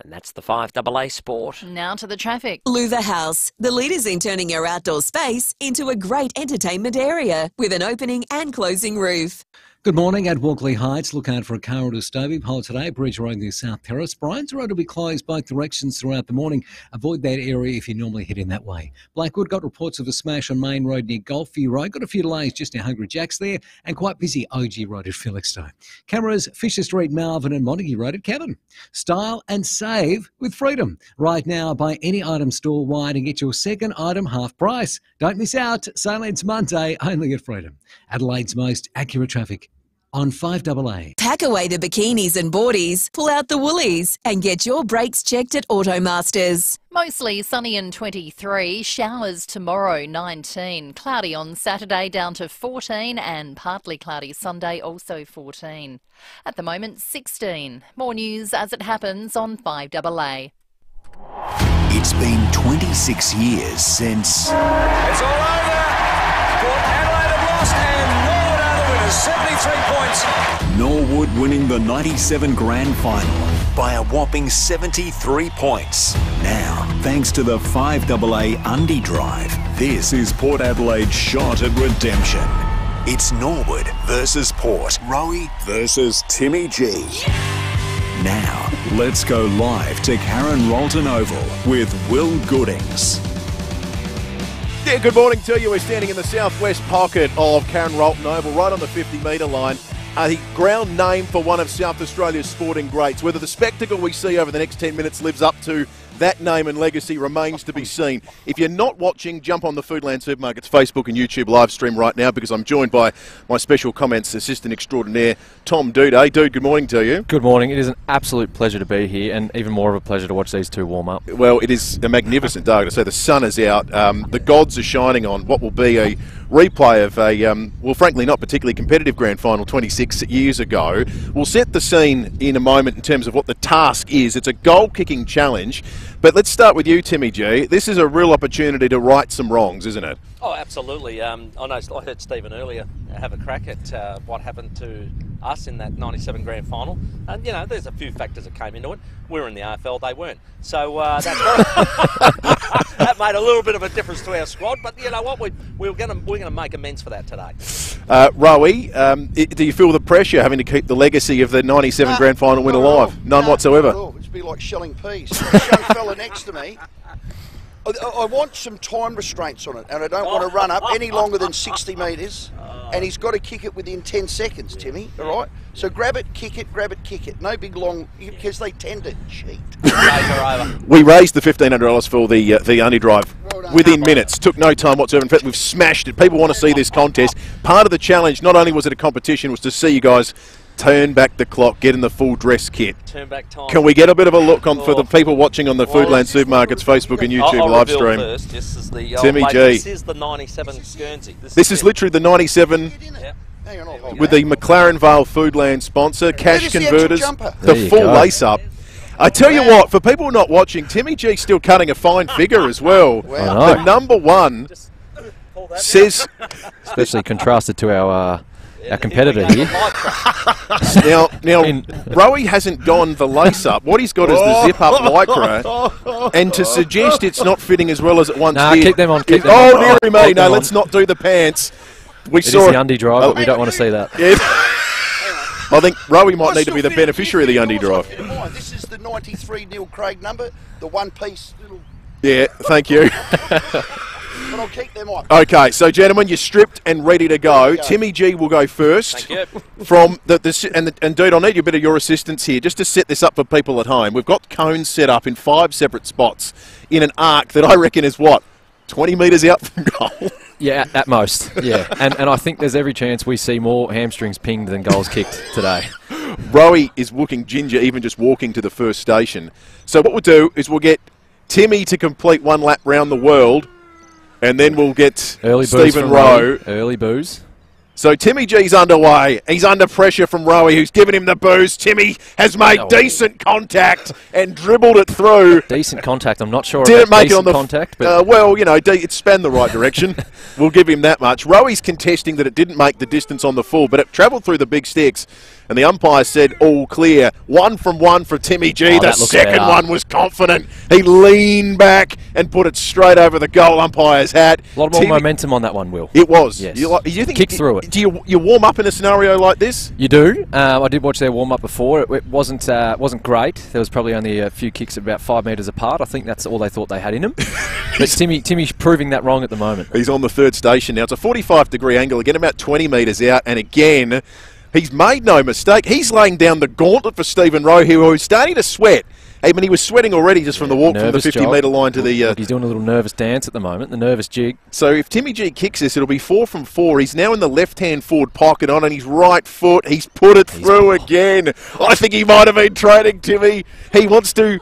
And that's the 5AA Sport. Now to the traffic. Louvre House, the leaders in turning your outdoor space into a great entertainment area with an opening and closing roof. Good morning at Walkley Heights. Look out for a car at a Stobie Pole today. Bridge Road near South Terrace. Bryans Road will be closed both directions throughout the morning. Avoid that area if you're normally head in that way. Blackwood got reports of a smash on Main Road near Golfview Road. Got a few delays just near Hungry Jack's there and quite busy OG Road at Felixstowe. Cameras Fisher Street, Malvern and Montague Road at Cavan. Style and save with freedom. Right now, buy any item store wide and get your second item half price. Don't miss out. Sale ends Monday only at Freedom. Adelaide's most accurate traffic on 5AA. Pack away the bikinis and boardies, pull out the woolies, and get your brakes checked at Automasters. Mostly sunny and 23. Showers tomorrow, 19. Cloudy on Saturday, down to 14. And partly cloudy Sunday, also 14. At the moment, 16. More news as it happens on 5AA. It's been 26 years since. It's all over. Port Adelaide have lost, 73 points. Norwood winning the 97 grand final by a whopping 73 points. Now, thanks to the 5AA Undy Drive, this is Port Adelaide's shot at redemption. It's Norwood versus Port, Rowie versus Timmy G. Now, let's go live to Karen Rolton Oval with Will Goodings. Yeah, good morning to you. We're standing in the southwest pocket of Karen Rolton Oval, right on the 50 metre line. A ground name for one of South Australia's sporting greats. Whether the spectacle we see over the next 10 minutes lives up to that name and legacy remains to be seen. If you're not watching, jump on the Foodland Supermarkets Facebook and YouTube live stream right now because I'm joined by my special comments assistant extraordinaire, Tom Dude. Hey, Dude, good morning to you. Good morning. It is an absolute pleasure to be here and even more of a pleasure to watch these two warm up. Well, it is a magnificent day to say the sun is out. Um, the gods are shining on what will be a replay of a, um, well, frankly, not particularly competitive grand final 26 years ago. We'll set the scene in a moment in terms of what the task is. It's a goal kicking challenge. But let's start with you, Timmy G. This is a real opportunity to right some wrongs, isn't it? Oh, absolutely. Um, I know I heard Stephen earlier have a crack at uh, what happened to us in that 97 grand final. And, you know, there's a few factors that came into it. We were in the AFL, they weren't. So uh, that's that made a little bit of a difference to our squad. But you know what? We, we were going to we're going to make amends for that today. Uh, Rowie, um, do you feel the pressure having to keep the legacy of the 97 Nah, grand final win alive? None Nah, whatsoever. not at all. It's like shelling peas. This young fella next to me. I, I want some time restraints on it, and I don't want to run up any longer than 60 metres. And he's got to kick it within 10 seconds, Timmy. All right. So grab it, kick it, grab it, kick it. No big long because they tend to cheat. We raised the fifteen hundred dollars for the uh, the Undy Drive within minutes. Took no time whatsoever. In fact, we've smashed it. People want to see this contest. Part of the challenge, not only was it a competition, was to see you guys turn back the clock, get in the full dress kit. Turn back time. Can we get a bit of a look on for the people watching on the Well, Foodland Supermarkets Facebook and YouTube I'll, I'll live stream? First. This is the old Timmy lady. G. This is the 97 Guernsey. This is literally the 97 Hang with the McLaren Vale Foodland sponsor, cash is the converters, the full go. lace up. I tell you what, for people not watching, Timmy G's still cutting a fine figure as well. Wow. The number one says Especially contrasted to our uh, our competitor here. now, now Rowie hasn't gone the lace up. What he's got is the zip up oh. lycra, and to suggest it's not fitting as well as it once Nah, did. keep them on, keep them oh, on. dearie me! No, let's on. not do the pants. We It is saw the undie drive, but we don't want to see that. Yeah. I think Rowie might I need to be the beneficiary of the feel undie drive. feel. This is the 93 Neil Craig number, the one piece little. Yeah, thank you. But I'll keep them on. Okay, so gentlemen, you're stripped and ready to go. Go. Timmy G will go first. Thank From the, the and the, and dude, I'll need a bit of your assistance here just to set this up for people at home. We've got cones set up in five separate spots in an arc that I reckon is what 20 metres out from goal. Yeah, at, at most. Yeah, and and I think there's every chance we see more hamstrings pinged than goals kicked today. Rowie is looking ginger even just walking to the first station. So what we'll do is we'll get Timmy to complete one lap round the world, and then we'll get Early Stephen Rowe. Early booze. So Timmy G's underway. He's under pressure from Rowie, who's given him the booze. Timmy has made Oh. decent contact and dribbled it through. Decent contact. I'm not sure. Didn't about make it on the contact, but uh, well, you know, it span the right direction. we'll give him that much. Rowie's contesting that it didn't make the distance on the full, but it travelled through the big sticks. And the umpire said all clear. One from one for Timmy G. Oh, the second one was confident. He leaned back and put it straight over the goal umpire's hat. A lot more Timmy- momentum on that one, Will. It was. Yes. You, you think Kicked through it. Do you you warm up in a scenario like this? You do. Um, I did watch their warm up before. It, it wasn't uh, wasn't great. There was probably only a few kicks about five metres apart. I think that's all they thought they had in them. but Timmy Timmy's proving that wrong at the moment. He's on the third station now. It's a 45 degree angle again, about 20 metres out, and again, he's made no mistake. He's laying down the gauntlet for Stephen Rowe, who was starting to sweat. I mean, he was sweating already just from the walk from the 50 metre line to the. Uh, Look, he's doing a little nervous dance at the moment. The nervous jig. so if Timmy G kicks this, it'll be four from four. He's now in the left-hand forward pocket on, and his right foot. He's put it through again. I think he might have been training Timmy. He wants to.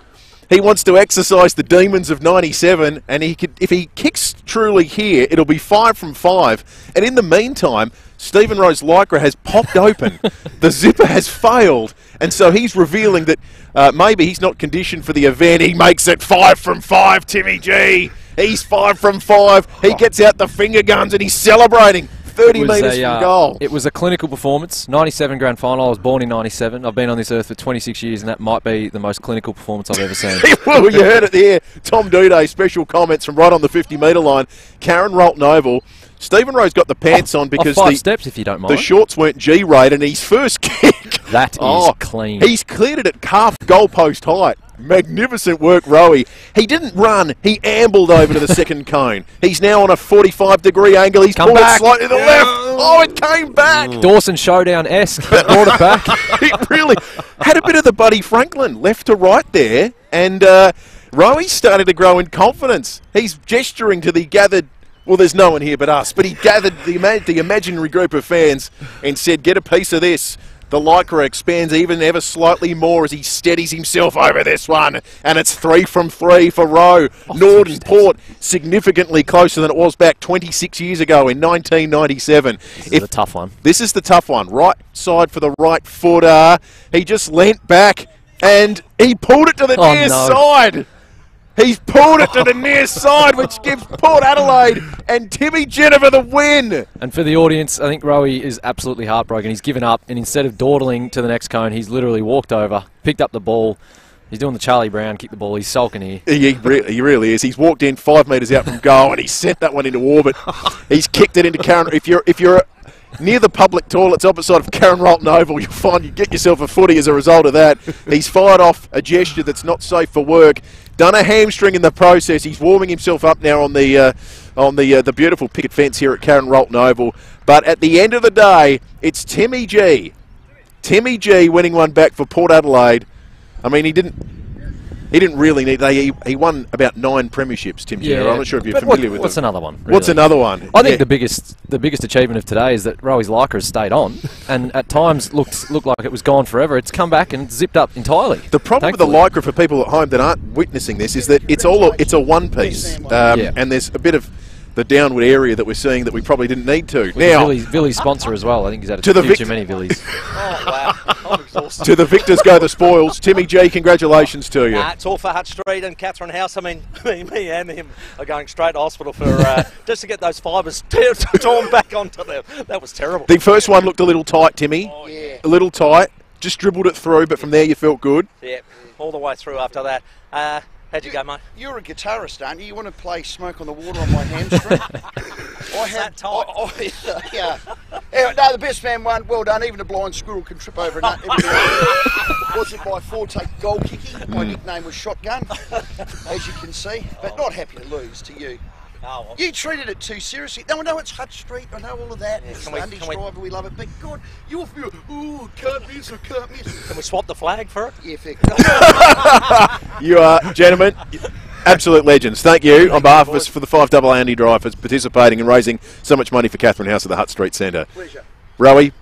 He wants to exercise the demons of '97, and he could, if he kicks truly here, it'll be five from five. And in the meantime, Stephen Rowe's Lycra has popped open. the zipper has failed, and so he's revealing that uh, maybe he's not conditioned for the event. He makes it five from five. Timmy G. He's five from five. He gets out the finger guns and he's celebrating. 30 It was metres from uh, goal. It was a clinical performance. 97 grand final. I was born in 97. I've been on this earth for 26 years, and that might be the most clinical performance I've ever seen. well, you heard it there. Tom Doedee, special comments from right on the 50 metre line. Karen Rolton Oval. Stephen Rowe's got the pants on because five the, steps, if you don't the shorts weren't G rated, and his first kick. That is oh, clean. He's cleared it at calf goalpost height. Magnificent work, Rowie. He didn't run, he ambled over to the second cone. He's now on a 45 degree angle. He's Come pulled back. it slightly to the left. Oh, it came back. Dawson Showdown esque. Brought it back. he really had a bit of the Buddy Franklin left to right there, and uh, Rowie started to grow in confidence. He's gesturing to the gathered. Well, there's no one here but us, but he gathered the, the imaginary group of fans and said, "Get a piece of this." The Lycra expands even ever slightly more as he steadies himself over this one, and it's three from three for Rowe. Oh, Norden Port significantly closer than it was back 26 years ago in 1997. This is a tough one. This is the tough one. Right side for the right footer. He just leant back and he pulled it to the Oh, near no. side. He's pulled it to the near side, which gives Port Adelaide and Timmy Ginever the win. And for the audience, I think Rowie is absolutely heartbroken. He's given up, and instead of dawdling to the next cone, he's literally walked over, picked up the ball. He's doing the Charlie Brown, kick the ball. He's sulking here. He, really, he really is. He's walked in five metres out from goal and he sent that one into orbit. He's kicked it into Karen. If you're if you're near the public toilets opposite of Karen Rolton Oval, you'll find you get yourself a footy as a result of that. He's fired off a gesture that's not safe for work. Done a hamstring in the process. He's warming himself up now on the uh, on the uh, the beautiful picket fence here at Karen Rolton Oval. But at the end of the day, it's Timmy G. Timmy G winning one back for Port Adelaide. I mean, he didn't. He didn't really need. They, he, he won about nine premierships. Tim Ginever. I'm not sure if you're But familiar what- with. What's them. another one? What's another one? I think Yeah. the biggest the biggest achievement of today is that Rowie's Lycra has stayed on, and at times looked looked like it was gone forever. It's come back and zipped up entirely. The problem with the Lycra for people at home that aren't witnessing this is that it's all a, it's a one piece, um, Yeah. and there's a bit of the downward area that we're seeing that we probably didn't need to. With now, Billy's, Billy's sponsor as well. I think he's had a To the few vic- too many Billies. to the victors go the spoils. Timmy G, congratulations to you. Nah, it's all for Hutt Street and Catherine House. I mean, me, me and him are going straight to hospital for uh, just to get those fibres tear- torn back onto them. That was terrible. The first one looked a little tight, Timmy. Oh, yeah. A little tight. Just dribbled it through, but from there you felt good. Yeah, all the way through after that. Uh, how'd you go, mate? You're a guitarist, aren't you? You want to play Smoke on the Water on my hamstring? I had. I, I, yeah. Anyway, no, the best man won. Well done. Even a blind squirrel can trip over a nut. Everything else. Wasn't my forte goal kicking. My mm. nickname was Shotgun, as you can see. But not happy to lose to you. Oh, You treated it too seriously. No, I know it's Hutt Street. I know all of that. it's can we- Lundy's we- driver. We love it. But God, you feel, ooh, can't miss or can't miss. Can we swap the flag for it? Yeah, fair. You are, gentlemen, absolute legends. Thank you on behalf of us for the 5 double Undy Drive for participating and raising so much money for Catherine House at the Hutt Street Centre. Pleasure. Rowie,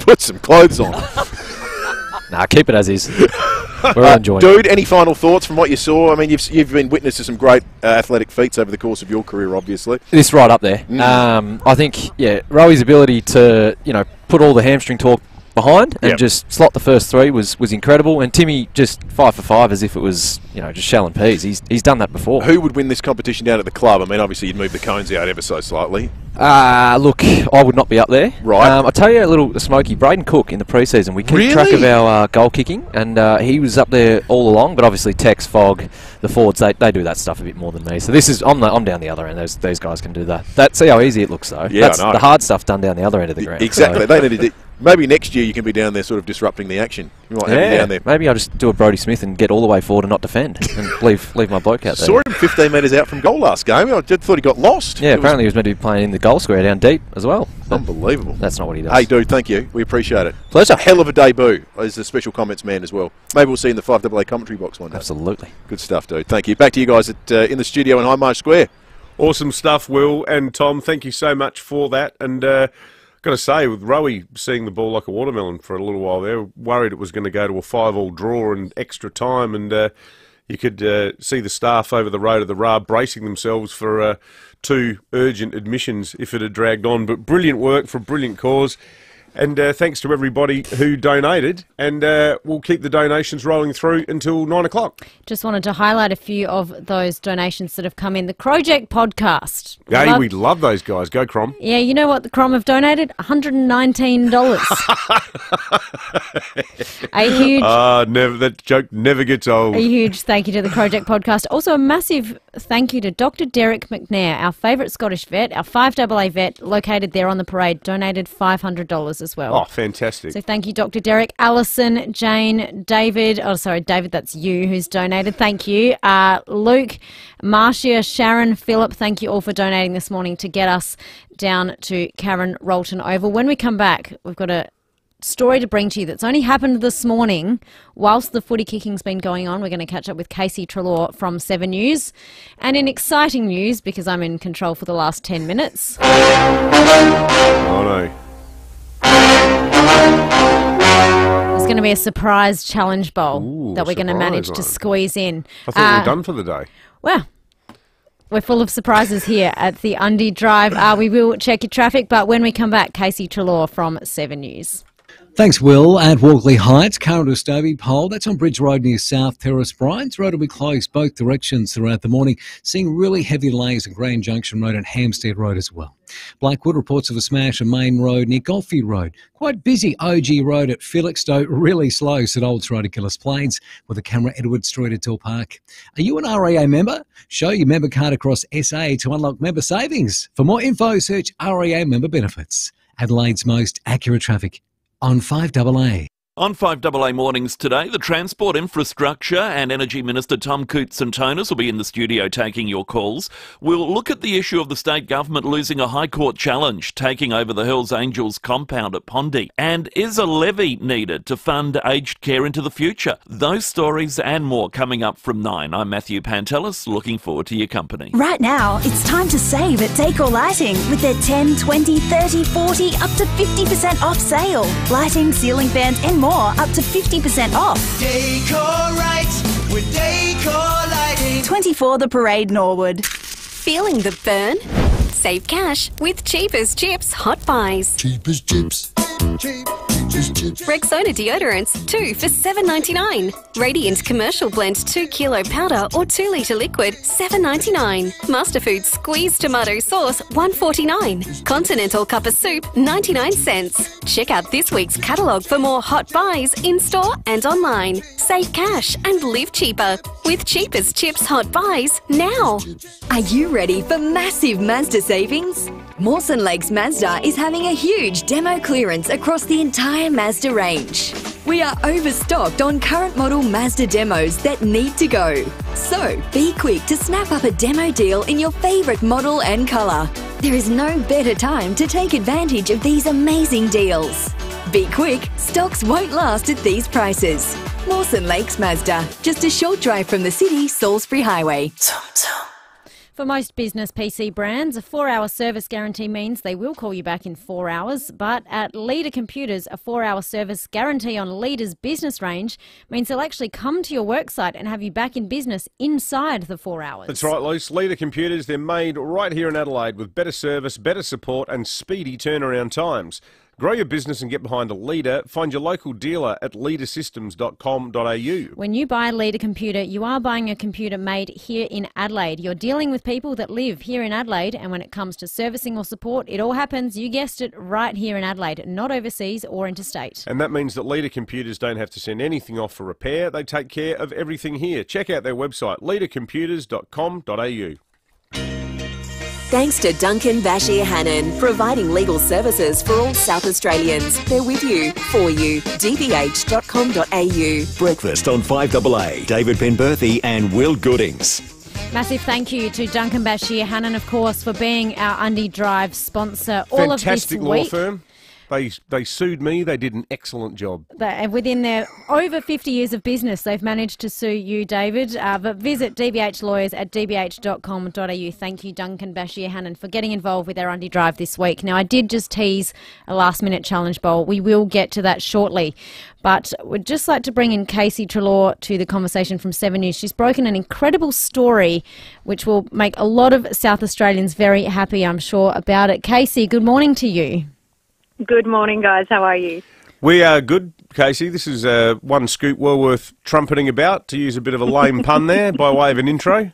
put some clothes on. nah, keep it as is. We're all Uh, enjoying it. Dude, any final thoughts from what you saw? I mean, you've, you've been witness to some great uh, athletic feats over the course of your career, obviously. This right up there. Mm. Um, I think, yeah, Rowie's ability to, you know, put all the hamstring talk behind and Yep. just slot the first three was, was incredible. And Timmy just five for five as if it was you know just shell and peas. He's he's done that before. Who would win this competition down at the club? I mean, obviously you'd move the cones out ever so slightly. Uh, look, I would not be up there. Right. Um, I'll tell you a little smoky. Brayden Cook in the preseason, we keep track of our uh, goal kicking, and uh, he was up there all along. But obviously, Tex, Fog, the forwards, they, they do that stuff a bit more than me. So this is I'm the, I'm down the other end. Those those guys can do that. That see how easy it looks though. Yeah, I That's know. the hard stuff done down the other end of the ground. Exactly. So- They needed to, maybe next year you can be down there sort of disrupting the action. You might have him yeah, down there. maybe I'll just do a Brodie Smith and get all the way forward and not defend, and leave leave my bloke out there. Saw him 15 metres out from goal last game. I just thought he got lost. Yeah, It was apparently he was meant to be playing in the goal square down deep as well. Unbelievable. That's not what he does. Hey, dude, thank you. We appreciate it. Pleasure. Hell of a debut as a special comments man as well. Maybe we'll see you in the 5AA commentary box one day. Absolutely. Good stuff, dude. Thank you. Back to you guys at, uh, in the studio in Hindmarsh Square. Awesome stuff, Will and Tom. Thank you so much for that. And uh, got to say, with Rowie seeing the ball like a watermelon for a little while there, worried it was going to go to a five-all draw and extra time. And uh, you could uh, see the staff over the road of the Rab bracing themselves for uh, two urgent admissions if it had dragged on. But brilliant work for a brilliant cause. And uh, thanks to everybody who donated. And uh, we'll keep the donations rolling through until nine o'clock. Just wanted to highlight a few of those donations that have come in. The Project podcast. Hey, Love- we love those guys. Go, Crom. yeah, you know what the Crom have donated? $119. a huge Ah, never that joke never gets old. A huge thank you to the Project Podcast. Also, a massive thank you to Dr. Derek McNair, our favourite Scottish vet, our 5AA vet, located there on the parade, donated $500 as well. Oh, fantastic. So thank you, Dr. Derek. Alison, Jane, David. Oh, sorry, David, that's you who's donated. Thank you. Uh, Luke, Marcia, Sharon, Philip, thank you all for donating this morning to get us down to Karen Rolton Oval. When we come back, we've got a story to bring to you that's only happened this morning whilst the footy kicking's been going on. We're going to catch up with Casey Treloar from 7 News. And in exciting news, because I'm in control for the last 10 minutes. Oh no. There's going to be a surprise challenge bowl Ooh, that we're going to manage to one. squeeze in. I thought we Uh, were done for the day. Well, we're full of surprises here at the Undy Drive. Uh, we will check your traffic, but when we come back, Casey Treloar from 7 News. Thanks, Will. At Walkley Heights, current to Stobie Pole. That's on Bridge Road near South Terrace. Bryans Road will be closed both directions throughout the morning. Seeing really heavy delays at Grand Junction Road and Hampstead Road as well. Blackwood reports of a smash on Main Road near Golfie Road. Quite busy OG Road at Felixstow. Really slow Sudholz Road at Gilles Plains with a camera Edward Street at Till Park. Are you an REA member? Show your member card across SA to unlock member savings. For more info, search REA member benefits. Adelaide's most accurate traffic on 5AA. On 5AA Mornings today, the Transport Infrastructure and Energy Minister Tom Koutsantonis will be in the studio taking your calls. We'll look at the issue of the state government losing a High Court challenge, taking over the Hells Angels compound at Ponde. And is a levy needed to fund aged care into the future? Those stories and more coming up from 9. I'm Matthew Pantelis, looking forward to your company. Right now, it's time to save at Decor Lighting with their 10, 20, 30, 40, up to 50% off sale. Lighting, ceiling fans, and more up to 50% off. Decor with Decor Lighting. 24 The Parade, Norwood. Feeling the burn? Save cash with Cheap as Chips Hot Buys. Cheapest chips. Cheap, cheapest chips. Rexona deodorants, 2 for seven ninety nine. Radiant Commercial Blend 2 kilo powder or 2 litre liquid, seven ninety nine. Masterfood Squeezed Tomato Sauce, one forty nine. Continental Cup of Soup, 99 cents. Check out this week's catalogue for more hot buys in store and online. Save cash and live cheaper with Cheap as Chips Hot Buys now. Are you ready for massive Mazda savings? Mawson Lakes Mazda is having a huge demo clearance across the entire Mazda range. We are overstocked on current model Mazda demos that need to go. So be quick to snap up a demo deal in your favourite model and colour. There is no better time to take advantage of these amazing deals. Be quick, stocks won't last at these prices. Mawson Lakes Mazda, just a short drive from the city, Salisbury Highway. For most business PC brands, a four hour service guarantee means they will call you back in four hours. But at Leader Computers, a four hour service guarantee on Leader's business range means they'll actually come to your worksite and have you back in business inside the four hours. That's right, Luce. Leader Computers, they're made right here in Adelaide with better service, better support, and speedy turnaround times. Grow your business and get behind a leader. Find your local dealer at leadersystems.com.au. When you buy a Leader computer, you are buying a computer made here in Adelaide. You're dealing with people that live here in Adelaide, and when it comes to servicing or support, it all happens, you guessed it, right here in Adelaide, not overseas or interstate. And that means that Leader computers don't have to send anything off for repair. They take care of everything here. Check out their website, leadercomputers.com.au. Thanks to Duncan Basheer Hannon, providing legal services for all South Australians. They're with you, for you. dbh.com.au. Breakfast on 5AA. David Penberthy and Will Goodings. Massive thank you to Duncan Basheer Hannon, of course, for being our Undy Drive sponsor all Fantastic of this law week. firm. They, they sued me. They did an excellent job. And within their over 50 years of business, they've managed to sue you, David. Uh, but visit DBH Lawyers at dbh.com.au. Thank you, Duncan Basheer Hannon, for getting involved with our Undy Drive this week. Now, I did just tease a last minute challenge bowl. We will get to that shortly. But we'd just like to bring in Casey Treloar to the conversation from 7 News. She's broken an incredible story which will make a lot of South Australians very happy, I'm sure, about it. Casey, good morning to you. Good morning, guys. How are you? We are good, Casey. This is uh, one scoop well worth trumpeting about, to use a bit of a lame pun there by way of an intro.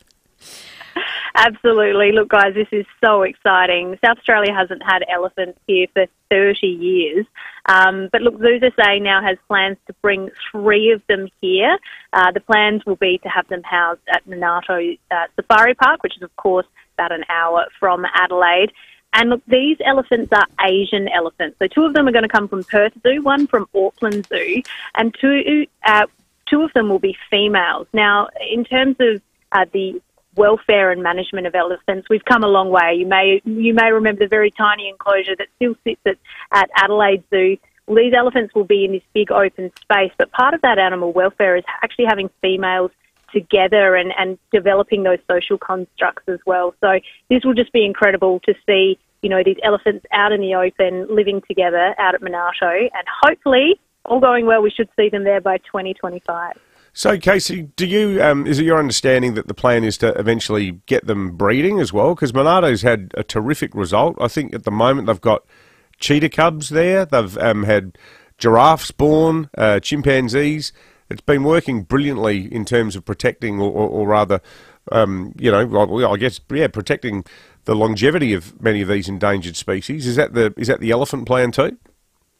Absolutely. Look, guys, this is so exciting. South Australia hasn't had elephants here for 30 years. Um, but look, Say now has plans to bring three of them here. Uh, the plans will be to have them housed at Monarto uh, Safari Park, which is, of course, about an hour from Adelaide. And look, these elephants are Asian elephants. So two of them are going to come from Perth Zoo, one from Auckland Zoo, and two, uh, two of them will be females. Now, in terms of uh, the welfare and management of elephants, we've come a long way. You may you may remember the very tiny enclosure that still sits at, at Adelaide Zoo. Well, these elephants will be in this big open space, but part of that animal welfare is actually having females together and, and developing those social constructs as well. So this will just be incredible to see, you know, these elephants out in the open, living together out at Monarto, and hopefully, all going well, we should see them there by 2025. So, Casey, do you um, is it your understanding that the plan is to eventually get them breeding as well? Because Monarto's had a terrific result. I think at the moment they've got cheetah cubs there. They've um, had giraffes born, uh, chimpanzees. It's been working brilliantly in terms of protecting, or, or, or rather, um, you know, I guess, yeah, protecting the longevity of many of these endangered species. Is that the is that the elephant plan too?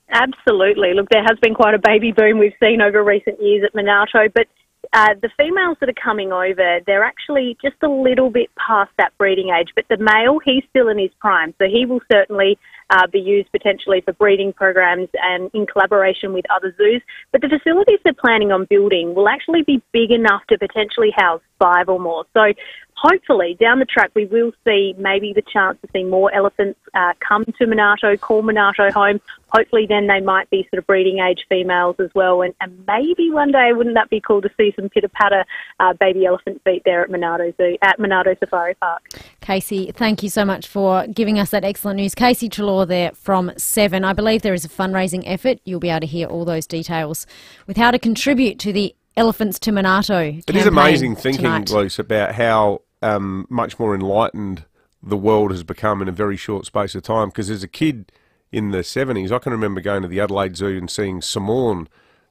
Absolutely. Look, there has been quite a baby boom we've seen over recent years at Monarto, but uh, the females that are coming over, they're actually just a little bit past that breeding age. But the male, he's still in his prime, so he will certainly uh, be used potentially for breeding programs and in collaboration with other zoos. But the facilities they're planning on building will actually be big enough to potentially house five or more. So hopefully down the track we will see maybe the chance to see more elephants uh, come to Monarto, call Monarto home. Hopefully then they might be sort of breeding age females as well. And, and maybe one day, wouldn't that be cool to see some pitter patter uh, baby elephant feet there at Monarto Zoo, at Monarto Safari Park? Casey, thank you so much for giving us that excellent news. Casey Treloar there from Seven. I believe there is a fundraising effort. You'll be able to hear all those details with how to contribute to the Elephants to Monarto. It is amazing thinking, tonight. Luce, about how um, much more enlightened the world has become in a very short space of time. Because as a kid in the 70s, I can remember going to the Adelaide Zoo and seeing Samorn,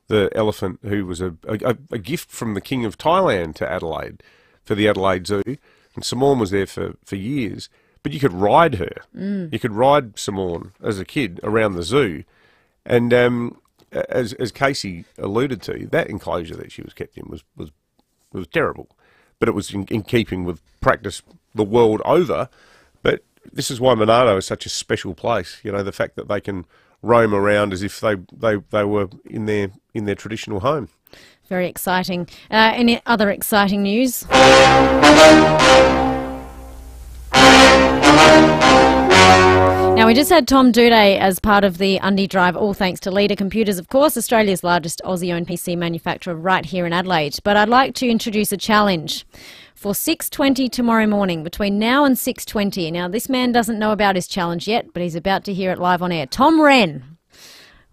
the elephant who was a, a, a gift from the King of Thailand to Adelaide for the Adelaide Zoo. And Samorn was there for, for years. But you could ride her. Mm. You could ride Samorn as a kid around the zoo. And um, as, as Casey alluded to, that enclosure that she was kept in was, was, was terrible. But it was in, in keeping with practice the world over. But this is why Monarto is such a special place. You know, the fact that they can roam around as if they, they, they were in their in their traditional home. Very exciting. Uh, any other exciting news? Now, we just had Tom Doedee as part of the Undy Drive, all thanks to Leader Computers, of course, Australia's largest Aussie owned PC manufacturer right here in Adelaide. But I'd like to introduce a challenge for 6.20 tomorrow morning, between now and 6.20. Now, this man doesn't know about his challenge yet, but he's about to hear it live on air. Tom Wren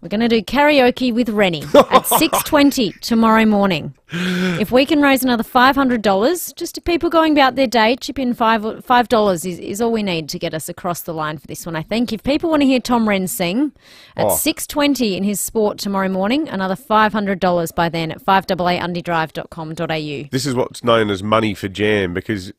We're going to do karaoke with Rennie at 6.20 tomorrow morning. If we can raise another $500, just to people going about their day, chip in five, $5 is, is all we need to get us across the line for this one, I think. If people want to hear Tom Wren sing at Oh. 6.20 in his sport tomorrow morning, another $500 by then at 588undydrive.com.au. This is what's known as money for jam because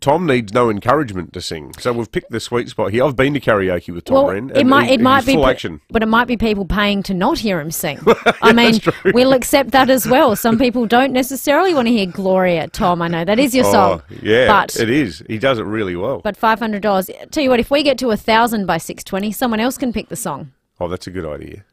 Tom needs no encouragement to sing. So we've picked the sweet spot here. I've been to karaoke with Tom well, Wren. it and might it might be full action. but it might be people paying to not hear him sing. I mean, we'll accept that as well. Some people don't necessarily want to hear Gloria, Tom. I know that is your oh, song. Oh, yeah, but it is. He does it really well. but five hundred dollars. Tell you what, if we get to a thousand by six twenty, someone else can pick the song. oh, that's a good idea.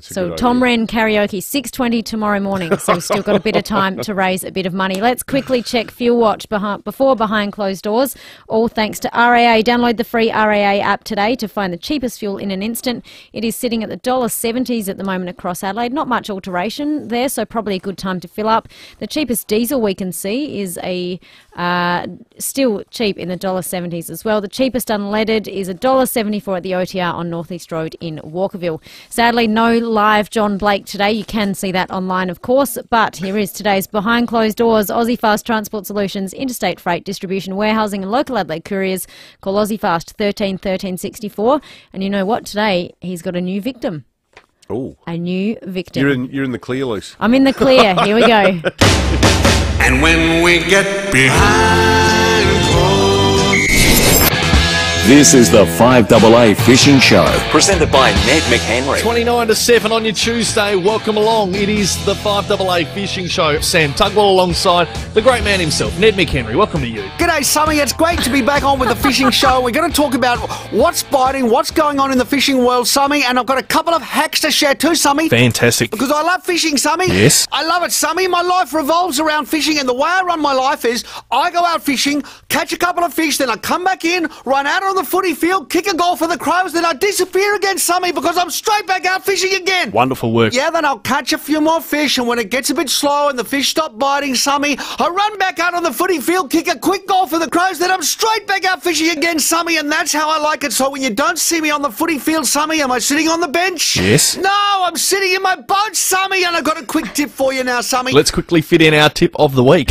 So Tom. Wren karaoke six twenty tomorrow morning. So we've still got a bit of time to raise a bit of money. Let's quickly check Fuel Watch behind, before behind closed doors. All thanks to RAA. Download the free RAA app today to find the cheapest fuel in an instant. It is sitting at the dollar seventies at the moment across Adelaide. Not much alteration there, so probably a good time to fill up. The cheapest diesel we can see is a uh, still cheap in the dollar seventies as well. The cheapest unleaded is a dollar seventy four at the OTR on Northeast Road in Walkerville. Sadly, no live John Blake today. You can see that online, of course. But here is today's behind closed doors. Aussie Fast Transport Solutions, Interstate Freight Distribution, Warehousing, and local Adelaide couriers. Call Aussie Fast thirteen thirteen sixty four. And you know what? Today he's got a new victim. Oh, A new victim. you're in you're in the clear loose. I'm in the clear. Here we go. And when we get behind This is the 5AA Fishing Show, presented by Ned McHenry. 29 to 7 on your Tuesday. Welcome along. It is the 5AA Fishing Show. Sam Tugwell alongside the great man himself, Ned McHenry. Welcome to you. G'day, Sammy. It's great to be back on with the fishing show. We're going to talk about what's biting, what's going on in the fishing world, Sammy, and I've got a couple of hacks to share too, Sammy. Fantastic. Because I love fishing, Sammy. Yes. I love it, Sammy. My life revolves around fishing, and the way I run my life is I go out fishing, catch a couple of fish, then I come back in, run out on the footy field, kick a goal for the crows, then I disappear again, Sammy, because I'm straight back out fishing again. Wonderful work. Yeah, then I'll catch a few more fish, and when it gets a bit slow and the fish stop biting, Sammy, I run back out on the footy field, kick a quick goal for the crows, then I'm straight back out fishing again, Sammy, and that's how I like it. So when you don't see me on the footy field, Sammy, am I sitting on the bench? Yes. No, I'm sitting in my boat, Sammy, and I've got a quick tip for you now, Sammy. Let's quickly fit in our tip of the week.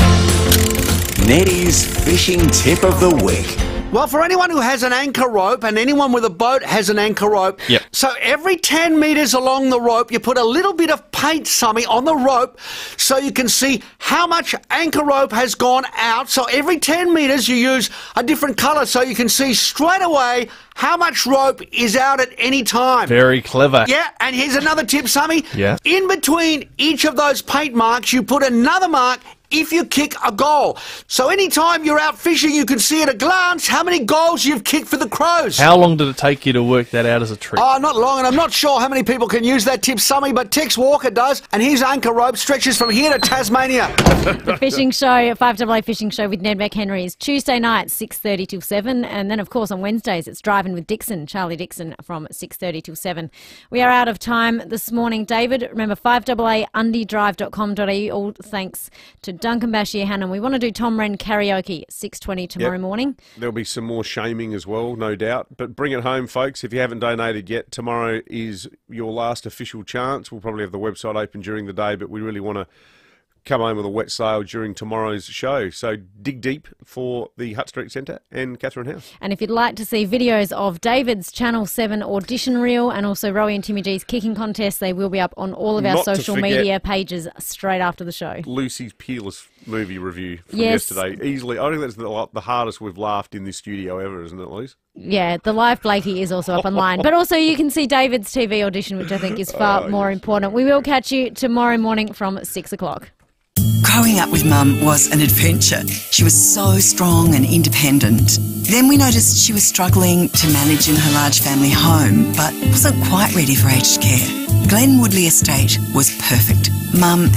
Nettie's Fishing Tip of the Week. Well, for anyone who has an anchor rope and anyone with a boat has an anchor rope, Yep. so every 10 metres along the rope, you put a little bit of paint, Sammy, on the rope so you can see how much anchor rope has gone out. So every 10 metres, you use a different colour so you can see straight away how much rope is out at any time. Very clever. Yeah, and here's another tip, Sammy. Yeah. In between each of those paint marks, you put another mark if you kick a goal. So anytime you're out fishing, you can see at a glance how many goals you've kicked for the Crows. How long did it take you to work that out as a trick? Oh, not long, and I'm not sure how many people can use that tip, Sammy, but Tex Walker does, and his anchor rope stretches from here to Tasmania. the fishing show, Five Double A Fishing Show with Ned McHenry is Tuesday night, six thirty till seven, and then of course on Wednesdays it's driving with Dixon, Charlie Dixon, from six thirty till seven. We are out of time this morning, David. Remember five double A undydrive.com.au. All thanks to Duncan Basheer Hannon. We want to do Tom Wren karaoke at six twenty tomorrow Yep. morning. There'll be some more shaming as well, no doubt. But bring it home, folks. If you haven't donated yet, tomorrow is your last official chance. We'll probably have the website open during the day, but we really want to come home with a wet sail during tomorrow's show. So dig deep for the Hutt Street Centre and Catherine House. And if you'd like to see videos of David's Channel 7 audition reel and also Rowie and Timmy G's kicking contest, they will be up on all of our Not social media pages straight after the show. Lucy's Peerless movie review from Yes. yesterday. Easily, I think that's the, the hardest we've laughed in this studio ever, isn't it, Lucy? Yeah, the live Blakey is also up online. But also you can see David's TV audition, which I think is far Oh, more important. We will catch you tomorrow morning from 6 o'clock. Growing up with Mum was an adventure. She was so strong and independent. Then we noticed she was struggling to manage in her large family home, but wasn't quite ready for aged care. Glen Woodley Estate was perfect. Mum